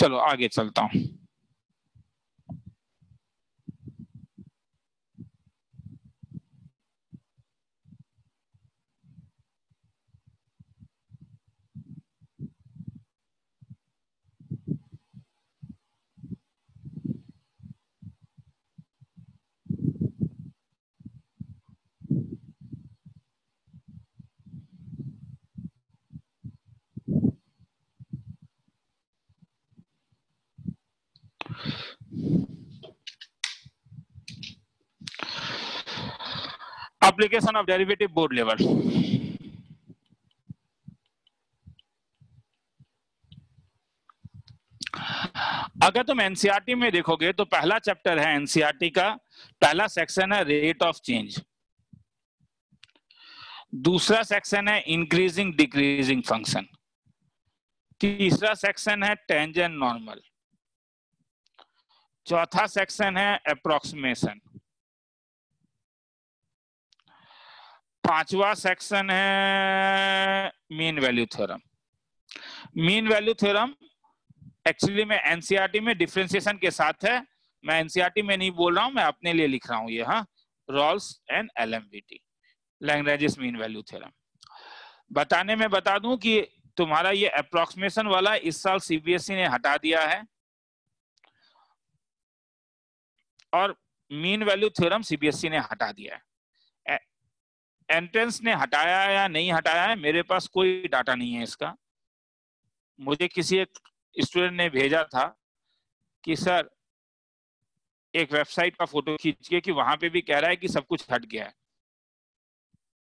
चलो आगे चलता हूँ। Application of derivative board level. अगर तुम एनसीआरटी में देखोगे तो पहला चैप्टर है एनसीआरटी का। पहला सेक्शन है रेट ऑफ़ चेंज दूसरा सेक्शन है इंक्रीजिंग डिक्रीजिंग फ़ंक्शन तीसरा सेक्शन है टेंजेंट नॉर्मल चौथा सेक्शन है अप्रोक्सीमेशन पांचवा सेक्शन है mean value theorem mean value theorem actually में एनसीआरटी में डिफ्रेंसिएशन के साथ है। मैं एनसीआरटी में नहीं बोल रहा हूँ, मैं अपने लिए लिख रहा हूँ ये हाँ। Rolle's and L M V T languages mean value theorem बताने में बता दूँ कि तुम्हारा ये अप्रोक्सीमेशन वाला इस साल सीबीएसई ने हटा दिया है। और मीन वैल्यू थ्योरम सीबीएसई ने हटा दिया है। एंट्रेंस ने हटाया या नहीं हटाया है, मेरे पास कोई डाटा नहीं है इसका। मुझे किसी एक स्टूडेंट ने भेजा था कि सर एक वेबसाइट का फ़ोटो खींच के कि वहाँ पे भी कह रहा है कि सब कुछ हट गया है।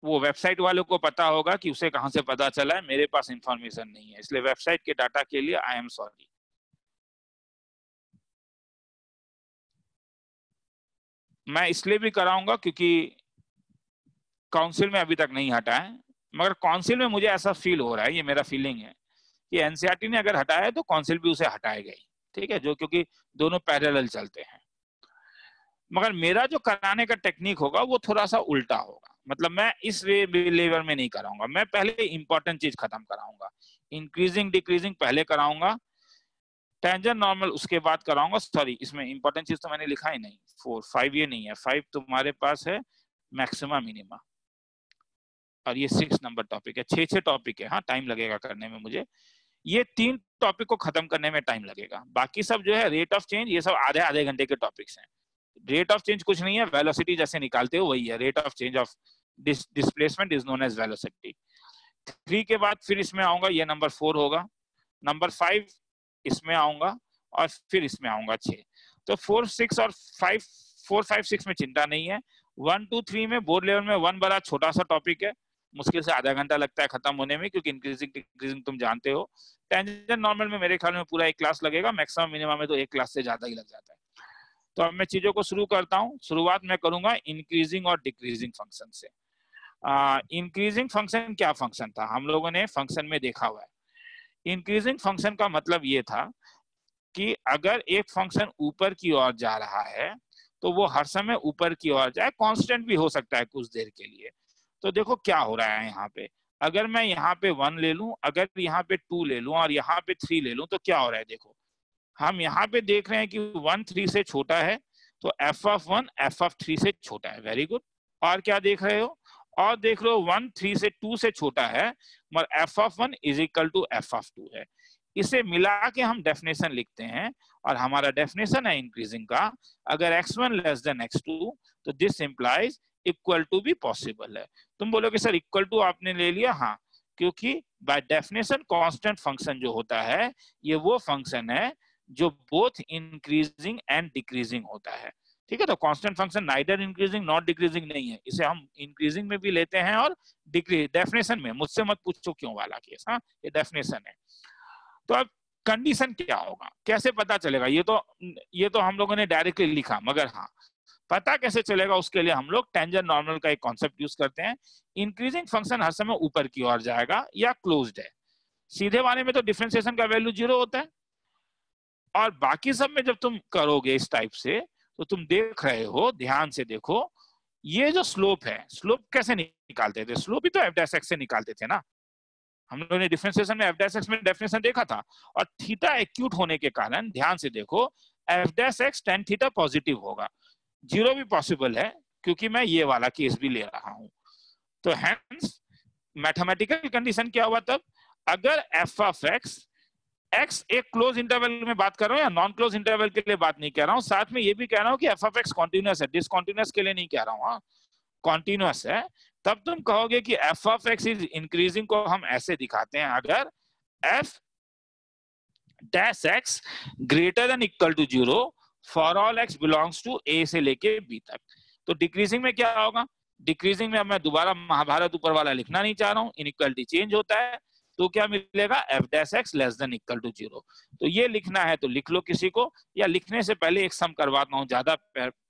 वो वेबसाइट वालों को पता होगा कि उसे कहाँ से पता चला है, मेरे पास इंफॉर्मेशन नहीं है। इसलिए वेबसाइट के डाटा के लिए आई एम सॉरी मैं इसलिए भी कराऊँगा क्योंकि काउंसिल में अभी तक नहीं हटा है, मगर काउंसिल में मुझे ऐसा फील हो रहा है, ये मेरा फीलिंग है कि एनसीआरटी ने अगर हटाया है तो काउंसिल भी उसे हटाएगा गई ठीक है, जो क्योंकि दोनों पैरेलल चलते हैं। मगर मेरा जो कराने का टेक्निक होगा, वो थोड़ा सा उल्टा होगा। मतलब मैं इस लेवल में नहीं कराऊँगा, मैं पहले इंपॉर्टेंट चीज़ खत्म कराऊँगा। इंक्रीजिंग डिक्रीजिंग पहले कराऊँगा टेंजन नॉर्मल उसके बाद कराऊँगा। सॉरी इसमें इंपॉर्टेंट चीज़ तो मैंने लिखा ही नहीं। फोर फाइव ये नहीं है। फाइव तुम्हारे पास है मैक्सिमा मिनिमा और ये सिक्स नंबर टॉपिक है छह छह टॉपिक है। हाँ टाइम लगेगा करने में मुझे। ये तीन टॉपिक को खत्म करने में टाइम लगेगा। बाकी सब जो है रेट ऑफ़ चेंज ये सब आधे आधे घंटे के टॉपिक्स हैं। रेट ऑफ़ चेंज कुछ नहीं है वेलोसिटी जैसे निकालते हो, वही है। Rate of change of displacement is known as velocity three के बाद फिर इसमें आऊँगा, ये नंबर फोर होगा। नंबर फाइव इसमें आऊँगा और फिर इसमें आऊँगा छह। तो फोर सिक्स और फाइव फोर फाइव सिक्स में चिंता नहीं है। वन टू थ्री में बोर्ड लेवल में वन बड़ा छोटा सा टॉपिक है। मुश्किल से आधा घंटा लगता है खत्म होने में क्योंकि इंक्रीजिंग डिक्रीजिंग तुम जानते हो। टेंजेंट नॉर्मल में मेरे ख्याल में पूरा एक क्लास लगेगा मैक्सिमम मिनिमम में तो एक क्लास से ज़्यादा ही लग जाता है। तो अब मैं चीज़ों को शुरू करता हूँ। शुरुआत मैं करूँगा इंक्रीजिंग और डिक्रीजिंग फ़ंक्शन से। इंक्रीजिंग uh, फ़ंक्शन क्या फ़ंक्शन था? हम लोगों ने फ़ंक्शन में देखा हुआ है। इंक्रीजिंग फ़ंक्शन का मतलब ये था कि अगर एक फ़ंक्शन ऊपर की ओर जा रहा है तो वो हर समय ऊपर की ओर जाए। कांस्टेंट भी हो सकता है कुछ देर के लिए। तो देखो क्या हो रहा है यहाँ पे। अगर मैं यहाँ पे वन ले लू, अगर यहाँ पे टू ले लू और यहाँ पे थ्री ले लू तो क्या हो रहा है देखो। हम यहाँ पे देख रहे हैं कि वन थ्री से छोटा है तो f of one f of three से छोटा है। वेरी गुड और क्या देख रहे हो? और देख लो वन थ्री से टू से छोटा है, मगर f of one is equal to f of two है। इसे मिला के हम डेफिनेशन लिखते हैं, और हमारा डेफिनेशन है इंक्रीजिंग का। अगर x one less than x two तो दिस इंप्लाइज इक्वल टू भी पॉसिबल है। तुम बोलोगे, सर इक्वल टू आपने ले लिया। हाँ क्योंकि बाय डेफिनेशन कांस्टेंट फ़ंक्शन जो होता है, ये वो फ़ंक्शन है जो बोथ इंक्रीजिंग एंड डिक्रीजिंग होता है। ठीक है तो constant function neither increasing not decreasing नहीं है। इसे हम इंक्रीजिंग में भी लेते हैं और डिक्रीज डेफिनेशन में। मुझसे मत पूछो क्यों वाला केस हाँ ये डेफिनेशन है। तो अब कंडीशन क्या होगा? कैसे पता चलेगा? ये तो ये तो हम लोगों ने डायरेक्टली लिखा, मगर हाँ पता कैसे चलेगा उसके लिए हम लोग टेंजर नॉर्मल का एक कॉन्सेप्ट यूज़ करते हैं। इंक्रीजिंग फ़ंक्शन हर समय ऊपर की ओर जाएगा या क्लोज्ड है। सीधे वाले में तो डिफ्रेंसिएशन का वैल्यू ज़ीरो होता है। और बाकी सब में जब तुम करोगे इस टाइप से तो तुम देख रहे हो, ध्यान से देखो, ये जो स्लोप है स्लोप कैसे निकालते थे? स्लोप ही तो एफ़ डैश एक्स से निकालते थे ना। हम लोगों ने डिफ्रेंसिएशन में एफ़ डैश एक्स में डेफिनेशन देखा था। और थीटा एक्यूट होने के कारण, ध्यान से देखो f dash x tan theta positive होगा। ज़ीरो भी पॉसिबल है, क्योंकि मैं ये वाला केस भी ले रहा हूँ। तो हेंस मैथमेटिकल कंडीशन क्या हुआ तब? अगर एफ़ ऑफ़ एक्स एक्स एक क्लोज इंटरवल में बात कर रहा हूँ या नॉन क्लोज इंटरवल के लिए बात नहीं कर रहा हूँ, साथ में ये भी कह रहा हूँ कि एफ़ ऑफ़ एक्स कॉन्टिन्यूस है डिसकॉन्टिन्यूस के लिए नहीं कह रहा हूँ कॉन्टिन्यूस है, तब तुम कहोगे कि f of x is increasing को हम ऐसे दिखाते हैं, अगर f dash x greater than equal to zero for all x belongs to a से लेके बी तक। तो डिक्रीजिंग में क्या होगा? डिक्रीजिंग में अब मैं दोबारा महाभारत ऊपर वाला लिखना नहीं चाह रहा हूँ। इनइक्वलिटी चेंज होता है। तो क्या मिलेगा? F dash x less than equal to zero तो ये लिखना है तो लिख लो किसी को। या लिखने से पहले एक सम करवाता हूँ ज़्यादा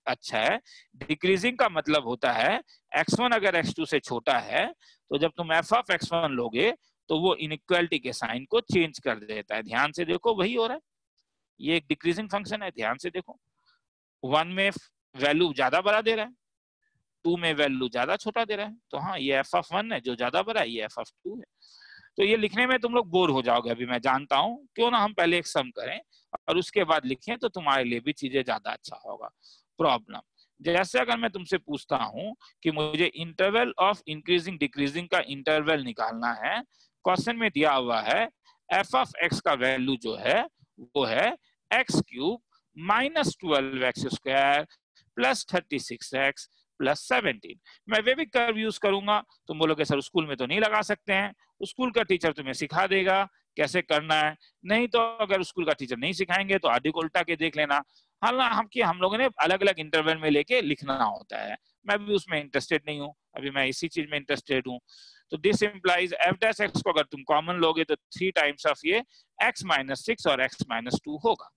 अच्छा है। डिक्रीजिंग का मतलब होता है एक्स वन अगर एक्स टू से छोटा है तो जब तुम एफ़ ऑफ़ एक्स वन लोगे तो वो इनइक्वालिटी के साइन को चेंज कर देता है। ध्यान से देखो, वही हो रहा है। ये एक डिक्रीजिंग फ़ंक्शन है, ध्यान से देखो। वन में वैल्यू ज़्यादा बड़ा दे रहा है टू में वैल्यू ज़्यादा छोटा दे रहा है तो हाँ ये एफ़ ऑफ़ वन है, जो ज़्यादा बड़ा है, ये एफ़ ऑफ़ टू है। तो ये लिखने में तुम लोग बोर हो जाओगे अभी, मैं जानता हूँ। क्यों ना हम पहले एक सम करें, और उसके बाद लिखें तो तुम्हारे लिए भी चीज़ें ज़्यादा अच्छा होगा। प्रॉब्लम जैसे अगर मैं तुमसे पूछता हूँ कि मुझे इंटरवल ऑफ़ इंक्रीजिंग डिक्रीजिंग का इंटरवल निकालना है क्वेश्चन में दिया हुआ है एफ़ ऑफ़ एक्स का वैल्यू जो है, वो है x cube minus twelve x square plus thirty six x plus seventeen मैं वे भी कर्व यूज़ करूँगा, तुम बोलोगे, सर स्कूल में तो नहीं लगा सकते हैं। स्कूल का टीचर तुम्हें सिखा देगा, कैसे करना है। नहीं तो अगर स्कूल का टीचर नहीं सिखाएँगे तो आदि को उल्टा के देख लेना। हालाँकि हम लोगों ने अलग अलग इंटरवल में लेके लिखना होता है। मैं भी उसमें इंटरेस्टेड नहीं हूँ। अभी मैं इसी चीज़ में इंटरेस्टेड हूँ। तो this implies f dash x को अगर तुम कॉमन लोगे तो थ्री टाइम्स ऑफ़ ये एक्स माइनस सिक्स और एक्स माइनस टू होगा।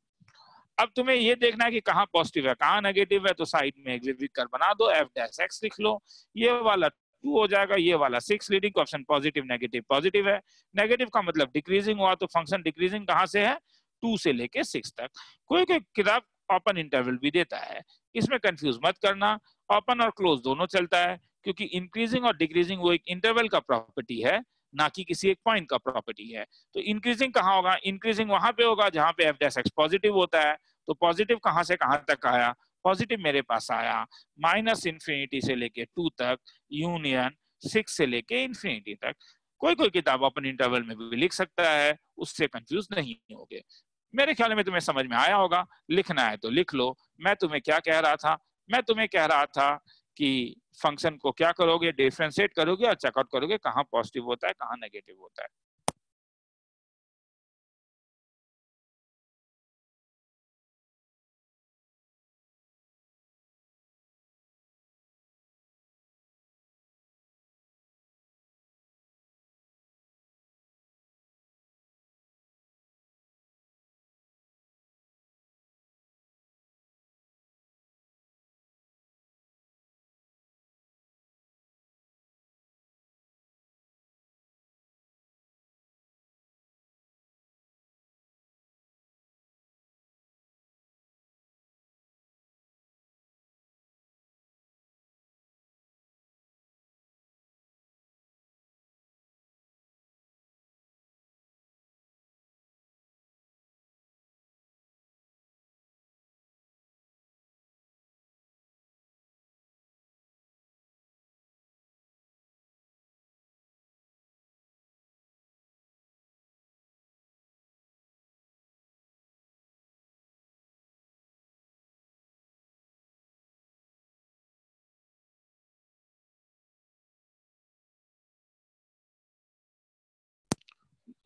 अब तुम्हें ये देखना है कि कहाँ पॉजिटिव है, कहाँ नेगेटिव है तो साइड में एक कर बना दो एफ़ डैश एक्स लिख लो। ये वाला टू हो जाएगा, ये वाला six leading option positive negative positive है। नेगेटिव का मतलब डिक्रीजिंग हुआ तो फ़ंक्शन डिक्रीजिंग कहाँ से है? टू से लेके सिक्स तक। कोई कोई किताब ओपन इंटरवल भी देता है। इसमें कंफ्यूज मत करना। ओपन और क्लोज दोनों चलता है, क्योंकि इंक्रीजिंग और डिक्रीजिंग वो एक इंटरवल का प्रॉपर्टी है। ना कि किसी एक पॉइंट का प्रॉपर्टी है। तो इंक्रीजिंग कहाँ होगा? इंक्रीजिंग वहाँ पे होगा जहाँ पे एफ़ डैश एक्स पॉजिटिव होता है। तो पॉजिटिव कहाँ से कहाँ तक आया? पॉजिटिव मेरे पास आया। माइनस इन्फिनिटी से लेके टू तक यूनियन सिक्स से लेके इन्फिनिटी तक। कोई कोई किताब अपन इंटरवल में भी लिख सकता है, उससे कंफ्यूज नहीं होगे। मेरे ख्याल में तुम्हें समझ में आया होगा। लिखना है तो लिख लो। मैं तुम्हें क्या कह रहा था? मैं तुम्हें कह रहा था कि फ़ंक्शन को क्या करोगे डिफ्रेंशिएट करोगे और चेकआउट करोगे, कहाँ पॉजिटिव होता है, कहाँ नेगेटिव होता है।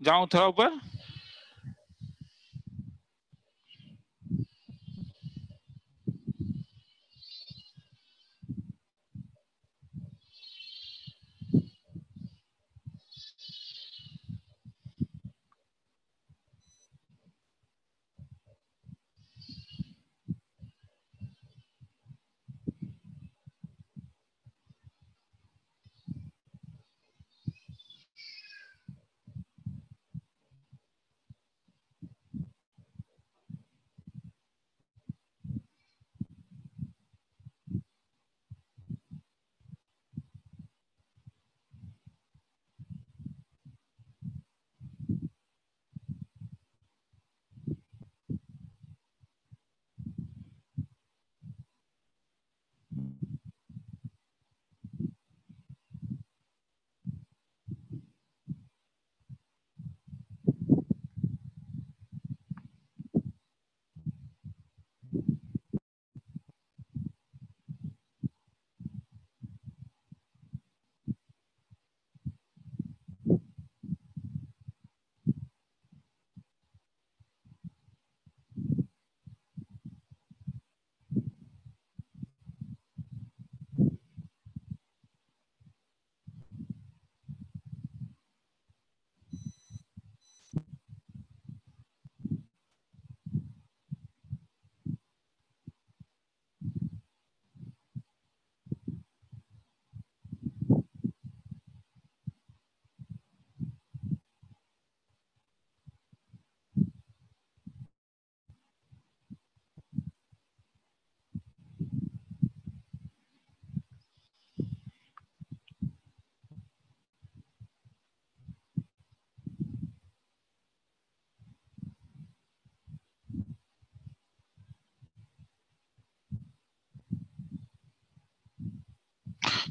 जाऊँ थोड़ा ऊपर?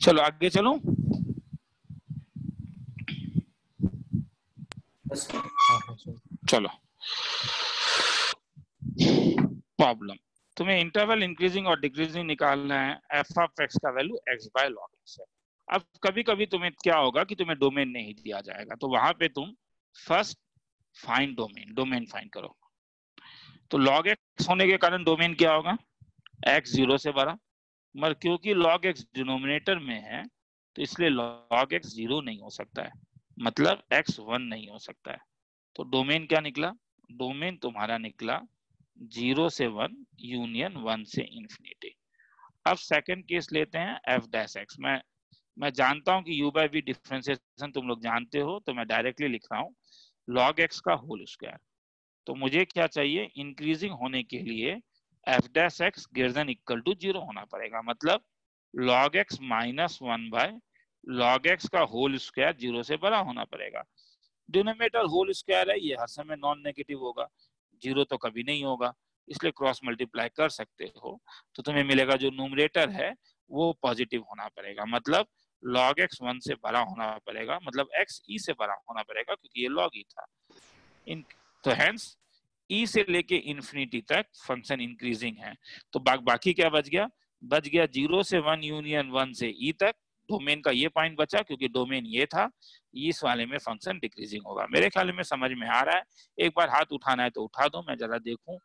चलो, आगे चलो। चलो। प्रॉब्लम तुम्हें इंटरवल इंक्रीजिंग और डिक्रीजिंग निकालना है एफ़ ऑफ़ एक्स का value x by log x है। अब कभी कभी तुम्हें क्या होगा कि तुम्हें डोमेन नहीं दिया जाएगा तो वहाँ पे तुम first find domain domain find करो। तो लॉग एक्स होने के कारण डोमेन क्या होगा? एक्स ज़ीरो से बड़ा। मगर क्योंकि लॉग एक्स डिनोमिनेटर में है तो इसलिए लॉग एक्स ज़ीरो नहीं हो सकता है। मतलब एक्स वन नहीं हो सकता है। तो डोमेन क्या निकला? डोमेन तुम्हारा निकला ज़ीरो से वन यूनियन वन से इंफिनिटी अब सेकंड केस लेते हैं एफ़ डैश एक्स मैं मैं जानता हूँ कि यू बाई वी डिफ्रेंसिएशन तुम लोग जानते हो तो मैं डायरेक्टली लिख रहा हूँ लॉग एक्स का होल स्क्वायर तो मुझे क्या चाहिए? इंक्रीजिंग होने के लिए f dash x greater than equal to zero होना पड़ेगा। मतलब log x minus one by log x का होल स्क्वायर ज़ीरो से बड़ा होना पड़ेगा। डिनोमिनेटर होल स्क्वायर है, ये हर समय नॉन नेगेटिव होगा। ज़ीरो तो कभी नहीं होगा, इसलिए क्रॉस मल्टीप्लाई कर सकते हो। तो तुम्हें मिलेगा जो न्यूमरेटर है, वो पॉजिटिव होना पड़ेगा। मतलब log x वन से बड़ा होना पड़ेगा मतलब x e से बड़ा होना पड़ेगा, क्योंकि ये log e था। इन तो हेंस e से लेके इंफिनिटी तक फ़ंक्शन इंक्रीजिंग है। तो बा, बाकी क्या बच गया? बच गया ज़ीरो से वन यूनियन वन से e तक। डोमेन का ये पॉइंट बचा क्योंकि डोमेन ये था। इस वाले में फ़ंक्शन डिक्रीजिंग होगा। मेरे ख्याल में समझ में आ रहा है। एक बार हाथ उठाना है तो उठा दो मैं जरा देखूँ।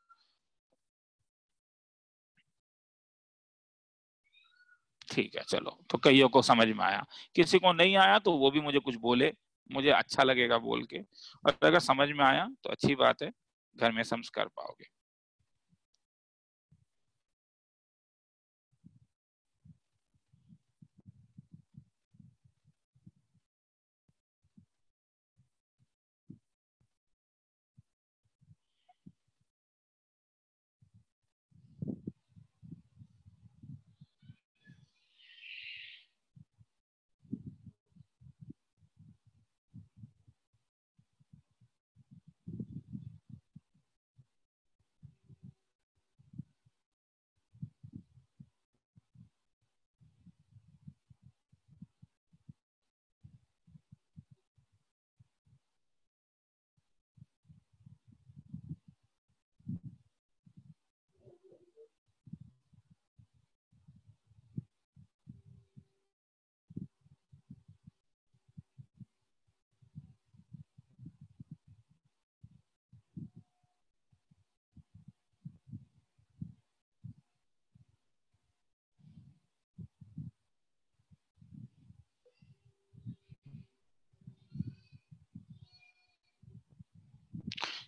ठीक है चलो। तो कईयों को समझ में आया। किसी को नहीं आया तो वो भी मुझे कुछ बोले। मुझे अच्छा लगेगा बोल के। और अगर समझ में आया तो अच्छी बात है। घर में संस्कार कर पाओगे।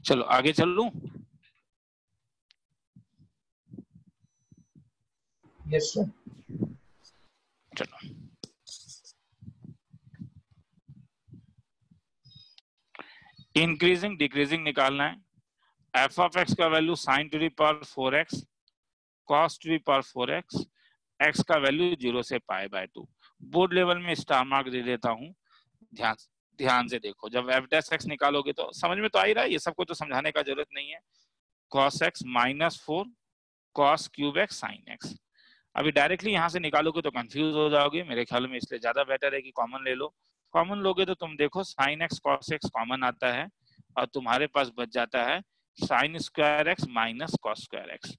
चलो आगे चल? लू यस सर चलो। इंक्रीजिंग डिक्रीजिंग निकालना है। एफ़ ऑफ़ एक्स का value sine to the power four x cos to the power four x x का वैल्यू ज़ीरो से pi by two board level में स्टार मार्क दे देता हूँ। ध्यान ध्यान से देखो। जब एफ़ डैश एक्स निकालोगे तो समझ में तो आ ही रहा है, ये सबको तो समझाने का ज़रूरत नहीं है। Cos x minus four cos cube x sine x अभी डायरेक्टली यहाँ से निकालोगे तो कंफ्यूज हो जाओगे। मेरे ख्याल में इसलिए ज़्यादा बेटर है कि कॉमन ले लो। कॉमन लोगे तो तुम देखो sine x cos x common आता है और तुम्हारे पास बच जाता है sine square x minus cos square x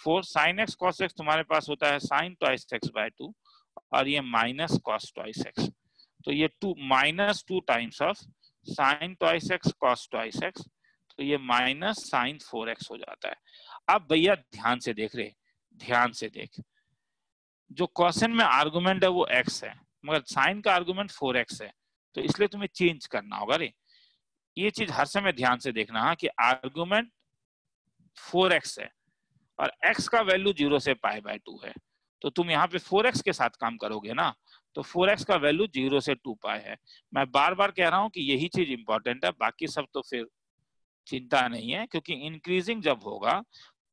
four sine x cos x तुम्हारे पास होता है sine twice x by two और ये माइनस कॉस ट्वाइस एक्स तो ये two minus two times of sine twice x cos twice x तो ये माइनस साइन फोर एक्स हो जाता है। अब भैया ध्यान से देख रहे, ध्यान से देख। जो क्वेश्चन में आर्गुमेंट है वो एक्स है, मगर साइन का आर्गुमेंट फोर एक्स है तो इसलिए तुम्हें चेंज करना होगा रे। ये चीज़ हर समय ध्यान से देखना, है, कि आर्गुमेंट फोर एक्स है, और एक्स का वैल्यू ज़ीरो से पाई बाय टू है। तो तुम यहाँ पे फोर एक्स के साथ काम करोगे ना? तो फोर एक्स का वैल्यू ज़ीरो से टू पाए है। मैं बार बार कह रहा हूँ कि यही चीज़ इंपॉर्टेंट है, बाकी सब तो फिर चिंता नहीं है, क्योंकि इंक्रीजिंग जब होगा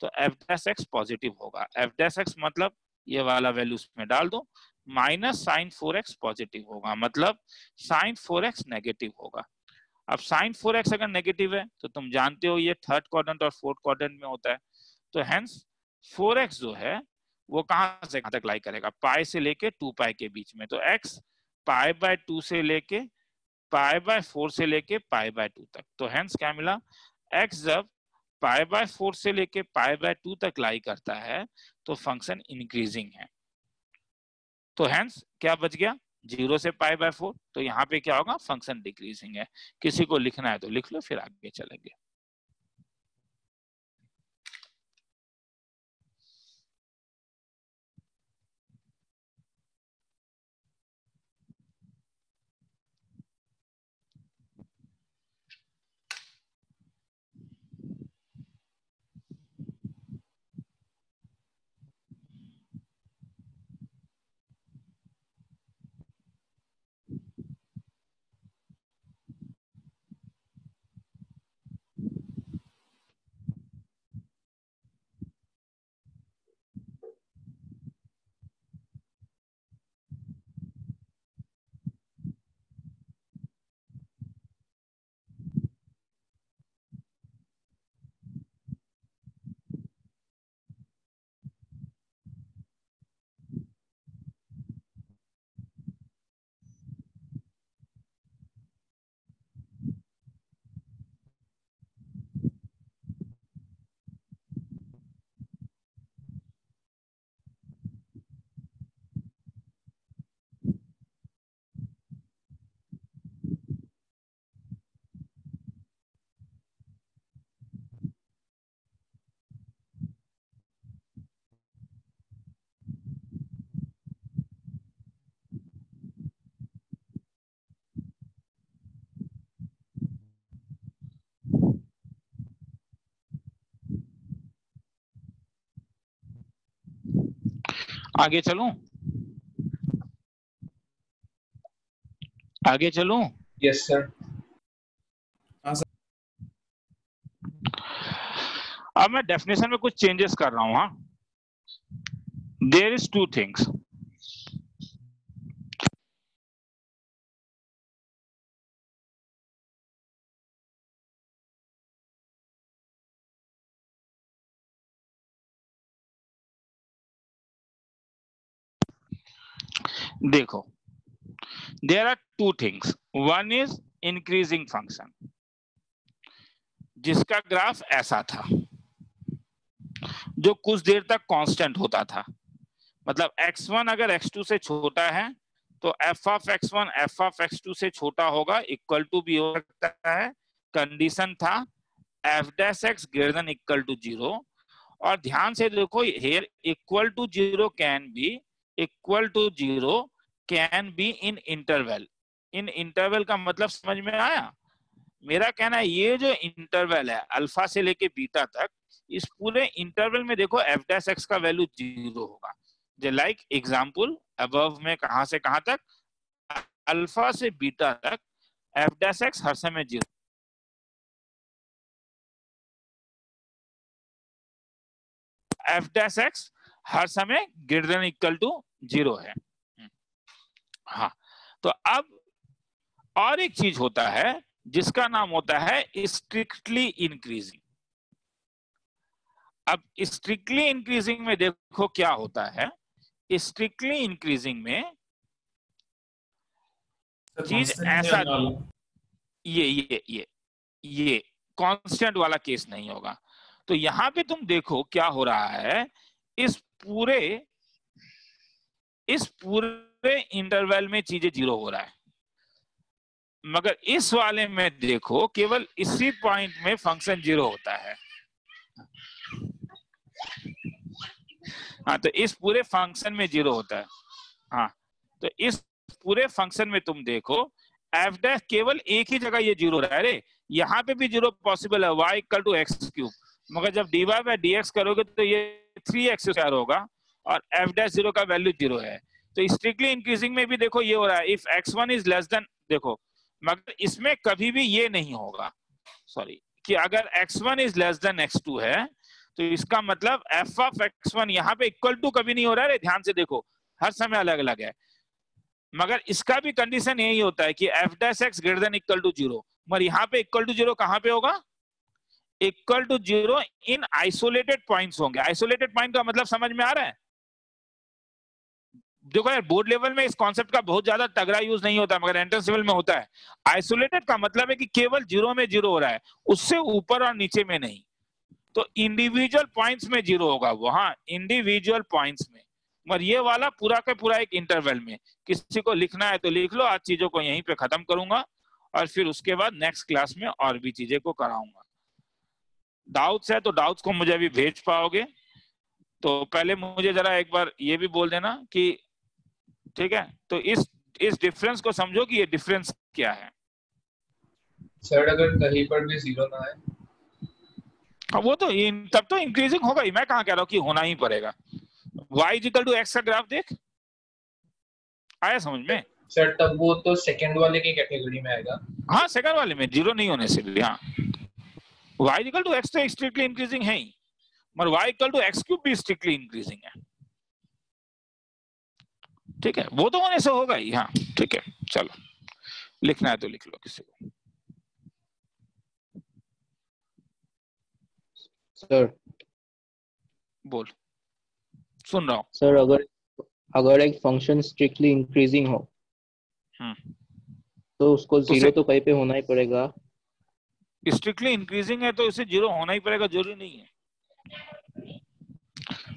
तो एफ़ डैश एक्स पॉजिटिव होगा। एफ़ डैश एक्स मतलब ये वाला वैल्यू उसमें डाल दो minus sine four x positive होगा मतलब साइन फोर एक्स नेगेटिव होगा। अब साइन फोर एक्स अगर नेगेटिव है तो तुम जानते हो ये थर्ड क्वाड्रेंट और फोर्थ क्वाड्रेंट में होता है। तो हेंस फोर एक्स जो है वो कहाँ से कहाँ तक लाई करेगा? पाई से लेके टू पाई के बीच में। तो एक्स पाई बाय टू से लेके पाई बाय फोर से लेके पाई बाय टू तक। तो हेंस क्या मिला? एक्स जब पाई बाय फोर से लेके पाई बाय टू तक लाई करता है तो फ़ंक्शन इंक्रीजिंग है। तो हेंस क्या बच गया? ज़ीरो से पाई बाय फोर तो यहाँ पे क्या होगा? फ़ंक्शन डिक्रीजिंग है। किसी को लिखना है तो लिख लो, फिर आगे चलेंगे। आगे चलूँ? आगे चलूँ? यस सर अब मैं डेफिनेशन में कुछ चेंजेस कर रहा हूँ हाँ। देर इज़ टू थिंग्स देखो there are two things one is increasing function जिसका ग्राफ ऐसा था, जो कुछ देर तक कांस्टेंट होता था। मतलब x1 अगर x2 से छोटा है तो f of x1 f of x2 से छोटा होगा इक्वल टू भी हो सकता है। कंडीशन था, f dash x greater than equal to zero और ध्यान से देखो here equal to zero can be equal to zero can be in interval in interval का मतलब समझ में आया? मेरा कहना है, ये जो इंटरवल है अल्फ़ा से लेके बीटा तक, इस पूरे इंटरवल में देखो एफ़ डैश एक्स का वैल्यू ज़ीरो होगा। जो लाइक एग्जांपल अबव में कहा से कहाँ तक? अल्फ़ा से बीटा तक एफ़ डैश एक्स हर समय ज़ीरो एफ़ डैश एक्स हर समय ग्रेटर इक्वल टू ज़ीरो है। हाँ तो अब और एक चीज़ होता है जिसका नाम होता है स्ट्रिक्टली इंक्रीजिंग अब स्ट्रिक्टली इंक्रीजिंग में देखो क्या होता है। स्ट्रिक्टली इंक्रीजिंग में चीज़ ऐसा ये ये ये ये कांस्टेंट वाला केस नहीं होगा। तो यहाँ पे तुम देखो क्या हो रहा है। इस पूरे इस पूरे इंटरवल में चीज़ें ज़ीरो हो रहा है। मगर इस वाले में देखो, केवल इसी पॉइंट में फ़ंक्शन ज़ीरो होता है। हाँ तो इस पूरे फ़ंक्शन में ज़ीरो होता है। हाँ तो इस पूरे फ़ंक्शन में तुम देखो एफ़ डैश केवल एक ही जगह ये ज़ीरो रहा है। अरे, यहाँ पे भी ज़ीरो पॉसिबल है y equal to x cube मगर जब d y by d x करोगे तो ये थ्री एक्स स्क्वायर होगा। और एफ़ डैश ज़ीरो का वैल्यू ज़ीरो है। तो स्ट्रिक्टली इंक्रीजिंग में भी देखो ये हो रहा है। If x one is less than देखो, मगर इसमें कभी भी ये नहीं होगा। सॉरी कि अगर x one is less than x two है तो इसका मतलब एफ़ ऑफ़ एक्स वन यहाँ पे इक्वल टू कभी नहीं हो रहा है। ध्यान से देखो, हर समय अलग अलग है। मगर इसका भी कंडीशन यही होता है कि f dash x greater than equal to zero मगर यहाँ पे इक्वल टू ज़ीरो कहाँ पे होगा? Equal to zero in isolated points होंगे। आइसोलेटेड पॉइंट का मतलब समझ में आ रहा है? देखो यार बोर्ड लेवल में इस कॉन्सेप्ट का बहुत ज़्यादा तगड़ा यूज़ नहीं होता, मगर एंट्रेंस लेवल में होता है। आइसोलेटेड का मतलब है कि केवल ज़ीरो में ज़ीरो हो रहा है, उससे ऊपर और नीचे में नहीं। तो इंडिविजुअल पॉइंट्स में ज़ीरो होगा, वहाँ इंडिविजुअल पॉइंट्स में। मगर ये वाला पूरा का पूरा एक इंटरवल में। किसी को लिखना है तो लिख लो, आज चीज़ों को यहीं पे खत्म करूँगा, और फिर उसके बाद नेक्स्ट क्लास में और भी चीज़ें को कराऊँगा। डाउट्स है तो डाउट्स को मुझे अभी भेज पाओगे। तो पहले मुझे जरा एक बार ये भी बोल देना कि ठीक है? तो इस इस डिफरेंस को समझो कि ये डिफरेंस क्या है। सर अगर कहीं पर भी ज़ीरो ना आए। हाँ वो तो इन, तब तो इंक्रीजिंग होगा ही। मैं कहा कह रहा हूँ कि होना ही पड़ेगा। Y इजिकल टू एक्स का ग्राफ देख। आया समझ में? सर तब वो तो सेकंड वाले की कैटेगरी में आएगा। हाँ सेकंड वाले में। ज़ीरो नहीं होने से भी हाँ। Y इजिकल टू एक्स तो स्ट्रिक्टली इंक्रीजिंग है ही। मगर y equal to x cube भी स्ट्रिक्टली इंक्रीजिंग है। ठीक है? वो तो होने से होगा ही हाँ ठीक है चलो। लिखना है तो लिख लो किसी को। सर बोल। सुन रहा हूँ। सर अगर अगर एक फ़ंक्शन स्ट्रिक्टली इंक्रीजिंग हो हम्म। तो उसको तो ज़ीरो तो कहीं पे होना ही पड़ेगा। स्ट्रिक्टली इंक्रीजिंग है तो इसे ज़ीरो होना ही पड़ेगा ज़रूरी नहीं है।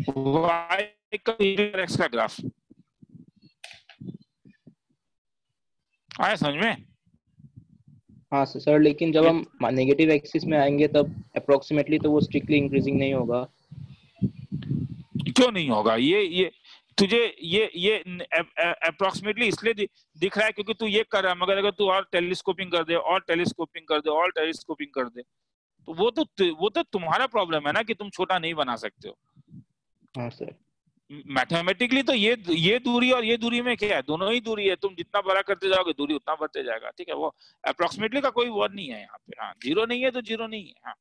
Y का ग्राफ आया समझ में? हाँ सर सर लेकिन जब हम नेगेटिव एक्सिस में आएँगे तब अप्रोक्सीमेटली तो वो स्ट्रिक्टली इंक्रीजिंग नहीं होगा। क्यों नहीं होगा? ये ये तुझे ये ये अप्रोक्सीमेटली इसलिए दि, दिख रहा है क्योंकि तू ये कर रहा है मगर अगर तू और टेलीस्कोपिंग कर दे और टेलीस्कोपिंग कर दे और टेलीस्कोपिंग कर दे तो वो तो वो तो तुम्हारा प्रॉब्लम है ना कि तुम छोटा नहीं बना सकते हो। हाँ सर। मैथमेटिकली तो ये ये दूरी और ये दूरी में क्या है? दोनों ही दूरी है। तुम जितना बड़ा करते जाओगे, दूरी उतना बढ़ते जाएगा। ठीक है? वो अप्रोक्सीमेटली का कोई वर्ड नहीं है यहाँ पे। हाँ ज़ीरो नहीं है तो ज़ीरो नहीं है। हाँ।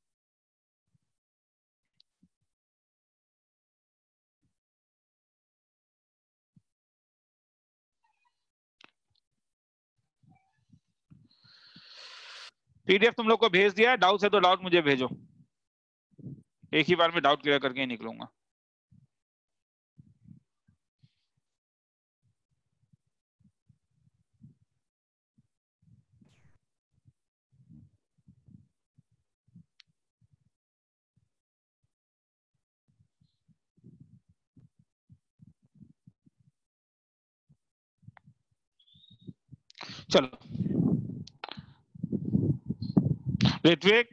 पीडीएफ तुम लोग को भेज दिया डाउट है तो डाउट मुझे भेजो। एक ही बार में डाउट क्लियर करके ही निकलूँगा। चलो। ऋत्विक?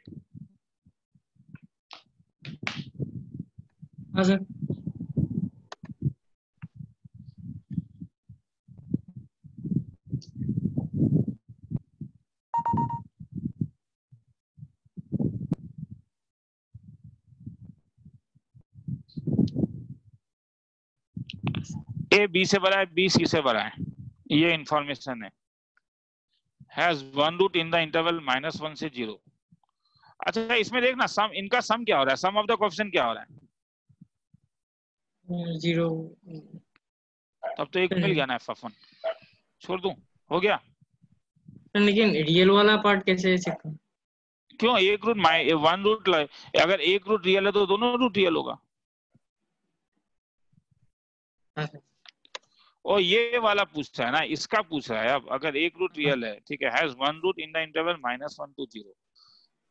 हाँ ए बी से बड़ा है बी सी से बड़ा है ये इंफॉर्मेशन है। Has one root in the interval minus one से ज़ीरो अच्छा इसमें देखना सम इनका सम क्या हो रहा है? सम ऑफ़ द कोएफिशिएंट क्या हो रहा है? ज़ीरो तब तो एक मिल गया ना एफ़ छोड़ दूँ? हो गया? लेकिन रियल वाला पार्ट कैसे चेक क्यों? एक रूट माइ वन रूट अगर एक रूट रियल है तो दोनों रूट रियल होगा। सर और ये वाला पूछ रहा है ना, इसका पूछ रहा है अब, अगर एक रूट रियल है, ठीक है has one root in the interval minus one to zero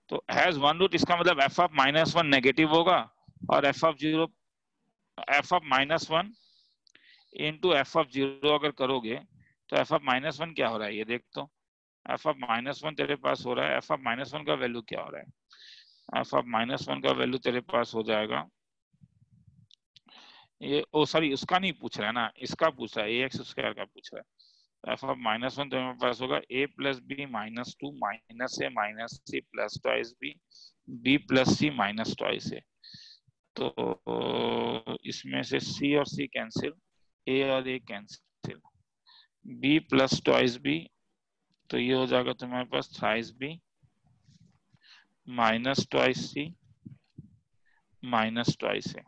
तो हैज़ वन रूट इसका मतलब f of minus one negative होगा, और f of zero f of minus one into f of zero अगर करोगे तो एफ़ ऑफ़ माइनस वन क्या हो रहा है? ये देख तो एफ़ ऑफ़ माइनस वन तेरे पास हो रहा है एफ़ ऑफ़ माइनस वन का वैल्यू क्या हो रहा है? एफ़ ऑफ़ माइनस वन का वैल्यू तेरे पास हो जाएगा ये, ओ सॉरी उसका नहीं पूछ रहा है ना, इसका पूछ रहा है ए एक्स स्क्वायर का पूछ रहा है। एफ़ ऑफ़ माइनस वन तो मेरे पास होगा a plus b minus two minus a minus c plus twice b b plus c minus twice a तो इसमें से सी और सी कैंसिल ए और a cancel b plus twice b तो ये हो जाएगा तुम्हारे पास thrice b minus twice c minus twice a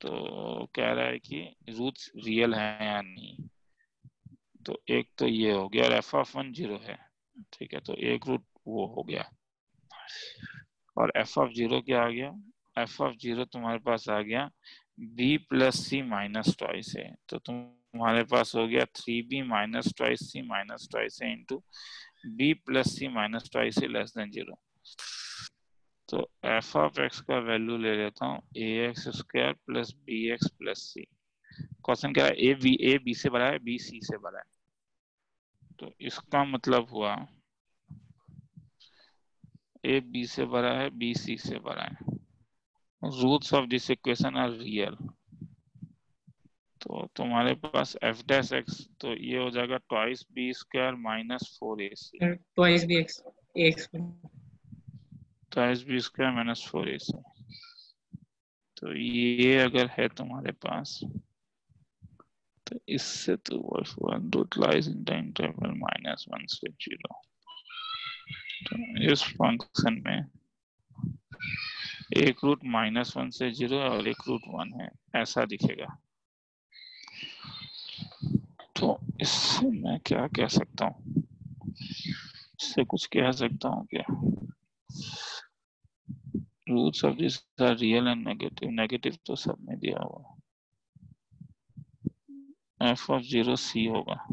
तो कह रहा है कि रूट्स रियल है या नहीं? तो एक तो ये हो गया और एफ़ ऑफ़ वन ज़ीरो है, ठीक है? तो एक रूट वो हो गया। और एफ़ ऑफ़ ज़ीरो क्या आ गया? एफ़ ऑफ़ ज़ीरो तुम्हारे पास आ गया b plus c minus twice है। तो तुम्हारे पास हो गया three b minus twice c minus twice है into b plus c minus twice है लेस देन ज़ीरो तो एफ़ ऑफ़ एक्स का वैल्यू ले लेता हूँ a x square plus b x plus c question क्या है? ए बी ए बी से बड़ा है बी सी से बड़ा है। तो इसका मतलब हुआ ए बी से बड़ा है बी सी से बड़ा है। Roots of this equation are real तो तुम्हारे पास एफ़ डैश एक्स तो ये हो जाएगा twice b square minus four a c twice b x x twice b square minus four a तो ये अगर है तुम्हारे पास तो इससे तो one root lies in the interval minus one से ज़ीरो तो इस फ़ंक्शन में एक रूट माइनस वन से ज़ीरो और एक रूट वन है, ऐसा दिखेगा। तो इससे मैं क्या कह सकता हूँ? इससे कुछ कह सकता हूँ क्या? Roots of this are real and negative negative तो सब में दिया हुआ। एफ़ ऑफ़ ज़ीरो सी होगा।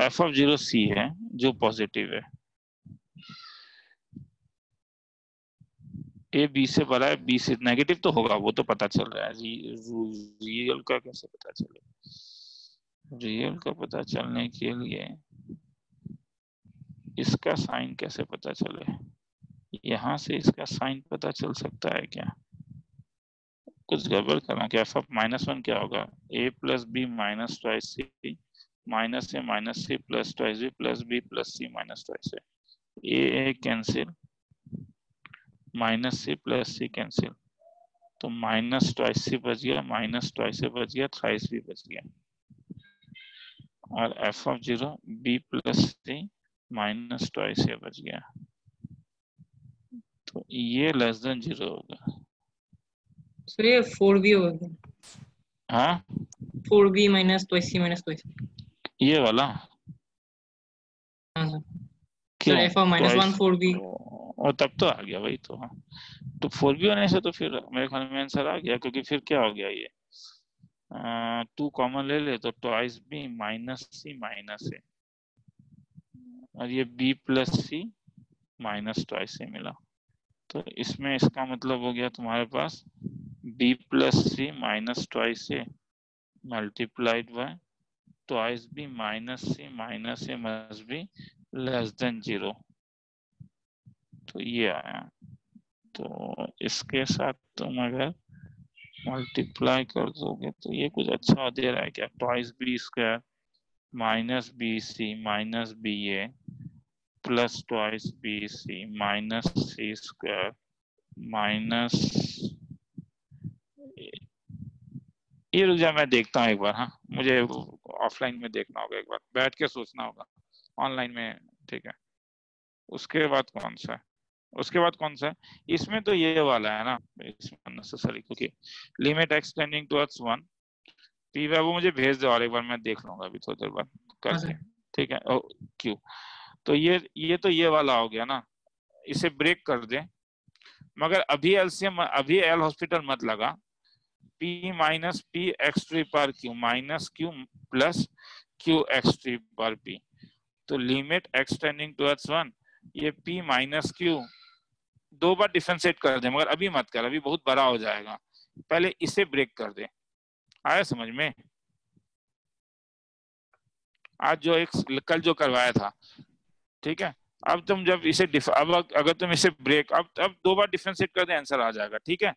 एफ़ ऑफ़ ज़ीरो सी है, जो पॉजिटिव है। ए बी से बड़ा है बी से नेगेटिव तो होगा, वो तो पता चल रहा है। रियल का कैसे पता चले? रियल का पता चलने के लिए इसका साइन कैसे पता चले? यहाँ से इसका साइन पता चल सकता है क्या? कुछ गड़बड़ करना, क्या एफ़ माइनस वन क्या होगा? A plus B minus twice C minus A minus C plus twice B plus B plus C minus twice A A cancel minus C plus C cancel तो माइनस ट्वाइस सी बच गया माइनस ट्वाइस से बच गया थ्राइस भी बच गया। और F of zero B plus C minus twice से बच गया। तो ये लेस देन ज़ीरो होगा सर ये फोर बी होगा हाँ? Four B minus twice C minus twice ये वाला? हाँ sir sir F of minus one four B और तब तो आ गया वही तो हाँ। तो फोर बी होने से तो फिर मेरे ख्याल में आंसर आ गया क्योंकि फिर क्या हो गया ये? टू कॉमन ले ले तो twice B minus C minus A और ये B plus C minus twice से मिला। तो इसमें इसका मतलब हो गया तुम्हारे पास B plus C minus twice A multiplied by twice B minus C minus A must be less than zero तो ये आया। तो इसके साथ तुम अगर मल्टीप्लाई कर दोगे तो ये कुछ अच्छा दे रहा है क्या? Twice B square minus B C minus B A twice B C minus C square minus ये रुक जा मैं देखता हूँ एक बार हाँ मुझे ऑफलाइन में देखना होगा एक बार बैठ के सोचना होगा ऑनलाइन में ठीक है। उसके बाद कौन सा है? उसके बाद कौन सा है? इसमें तो ये वाला है ना इसमें नेसेसरी क्योंकि limit extending towards one P वो मुझे भेज दो और एक बार मैं देख लूँगा अभी थोड़ी देर बाद हाँ करके ठीक है? ओ क्यू तो ये ये तो ये वाला हो गया ना। इसे ब्रेक कर दे। मगर अभी एलसीएम, अभी एल हॉस्पिटल मत लगा। P minus P X three पर Q minus Q plus Q X three पर पी तो लिमिट एक्सटेंडिंग टुवर्ड्स वन ये p माइनस क्यू दो बार डिफरेंशिएट कर दे। मगर अभी मत कर, अभी बहुत बड़ा हो जाएगा। पहले इसे ब्रेक कर दे। आया समझ में? आज जो एक, कल जो करवाया था ठीक है? अब तुम जब इसे अब अगर तुम इसे ब्रेक अब अब दो बार डिफरेंशिएट कर दे आंसर आ जाएगा ठीक है?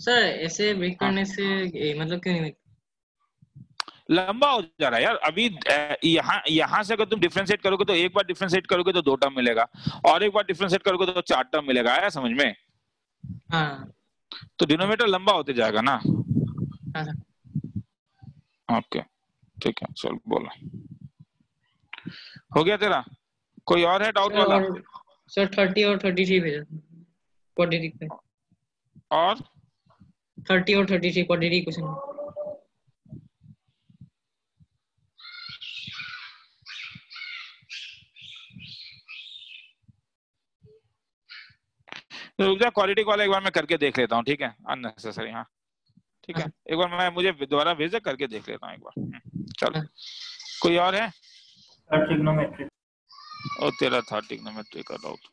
सर ऐसे ब्रेक हाँ। करने से मतलब क्यों नहीं लंबा हो जा रहा है यार। अभी यहाँ यहाँ से अगर तुम डिफरेंशिएट करोगे तो एक बार डिफरेंशिएट करोगे तो दो टर्म मिलेगा। और एक बार डिफरेंशिएट करोगे तो चार टर्म मिलेगा आया समझ में? हाँ। तो डिनोमीटर लंबा होते जाएगा ना? हाँ। ओके ठीक है चल बोलो। हो गया तेरा? कोई और है डाउट वाला? सर थर्टी और थर्टी थ्री भेजा। थ्री पे। और? थर्टी और थर्टी थ्री थ्री क्वेश्चन रुक जा क्वालिटी वाला एक बार मैं करके देख लेता हूँ ठीक है? अननेसेसरी हाँ। ठीक है? हाँ। एक बार मैं मुझे दोबारा भेजा करके देख लेता हूँ एक बार। चलो। हाँ। कोई और है? ट्रिग्नोमेट्री और तेरा था टिग्नोमेट्री का डाउट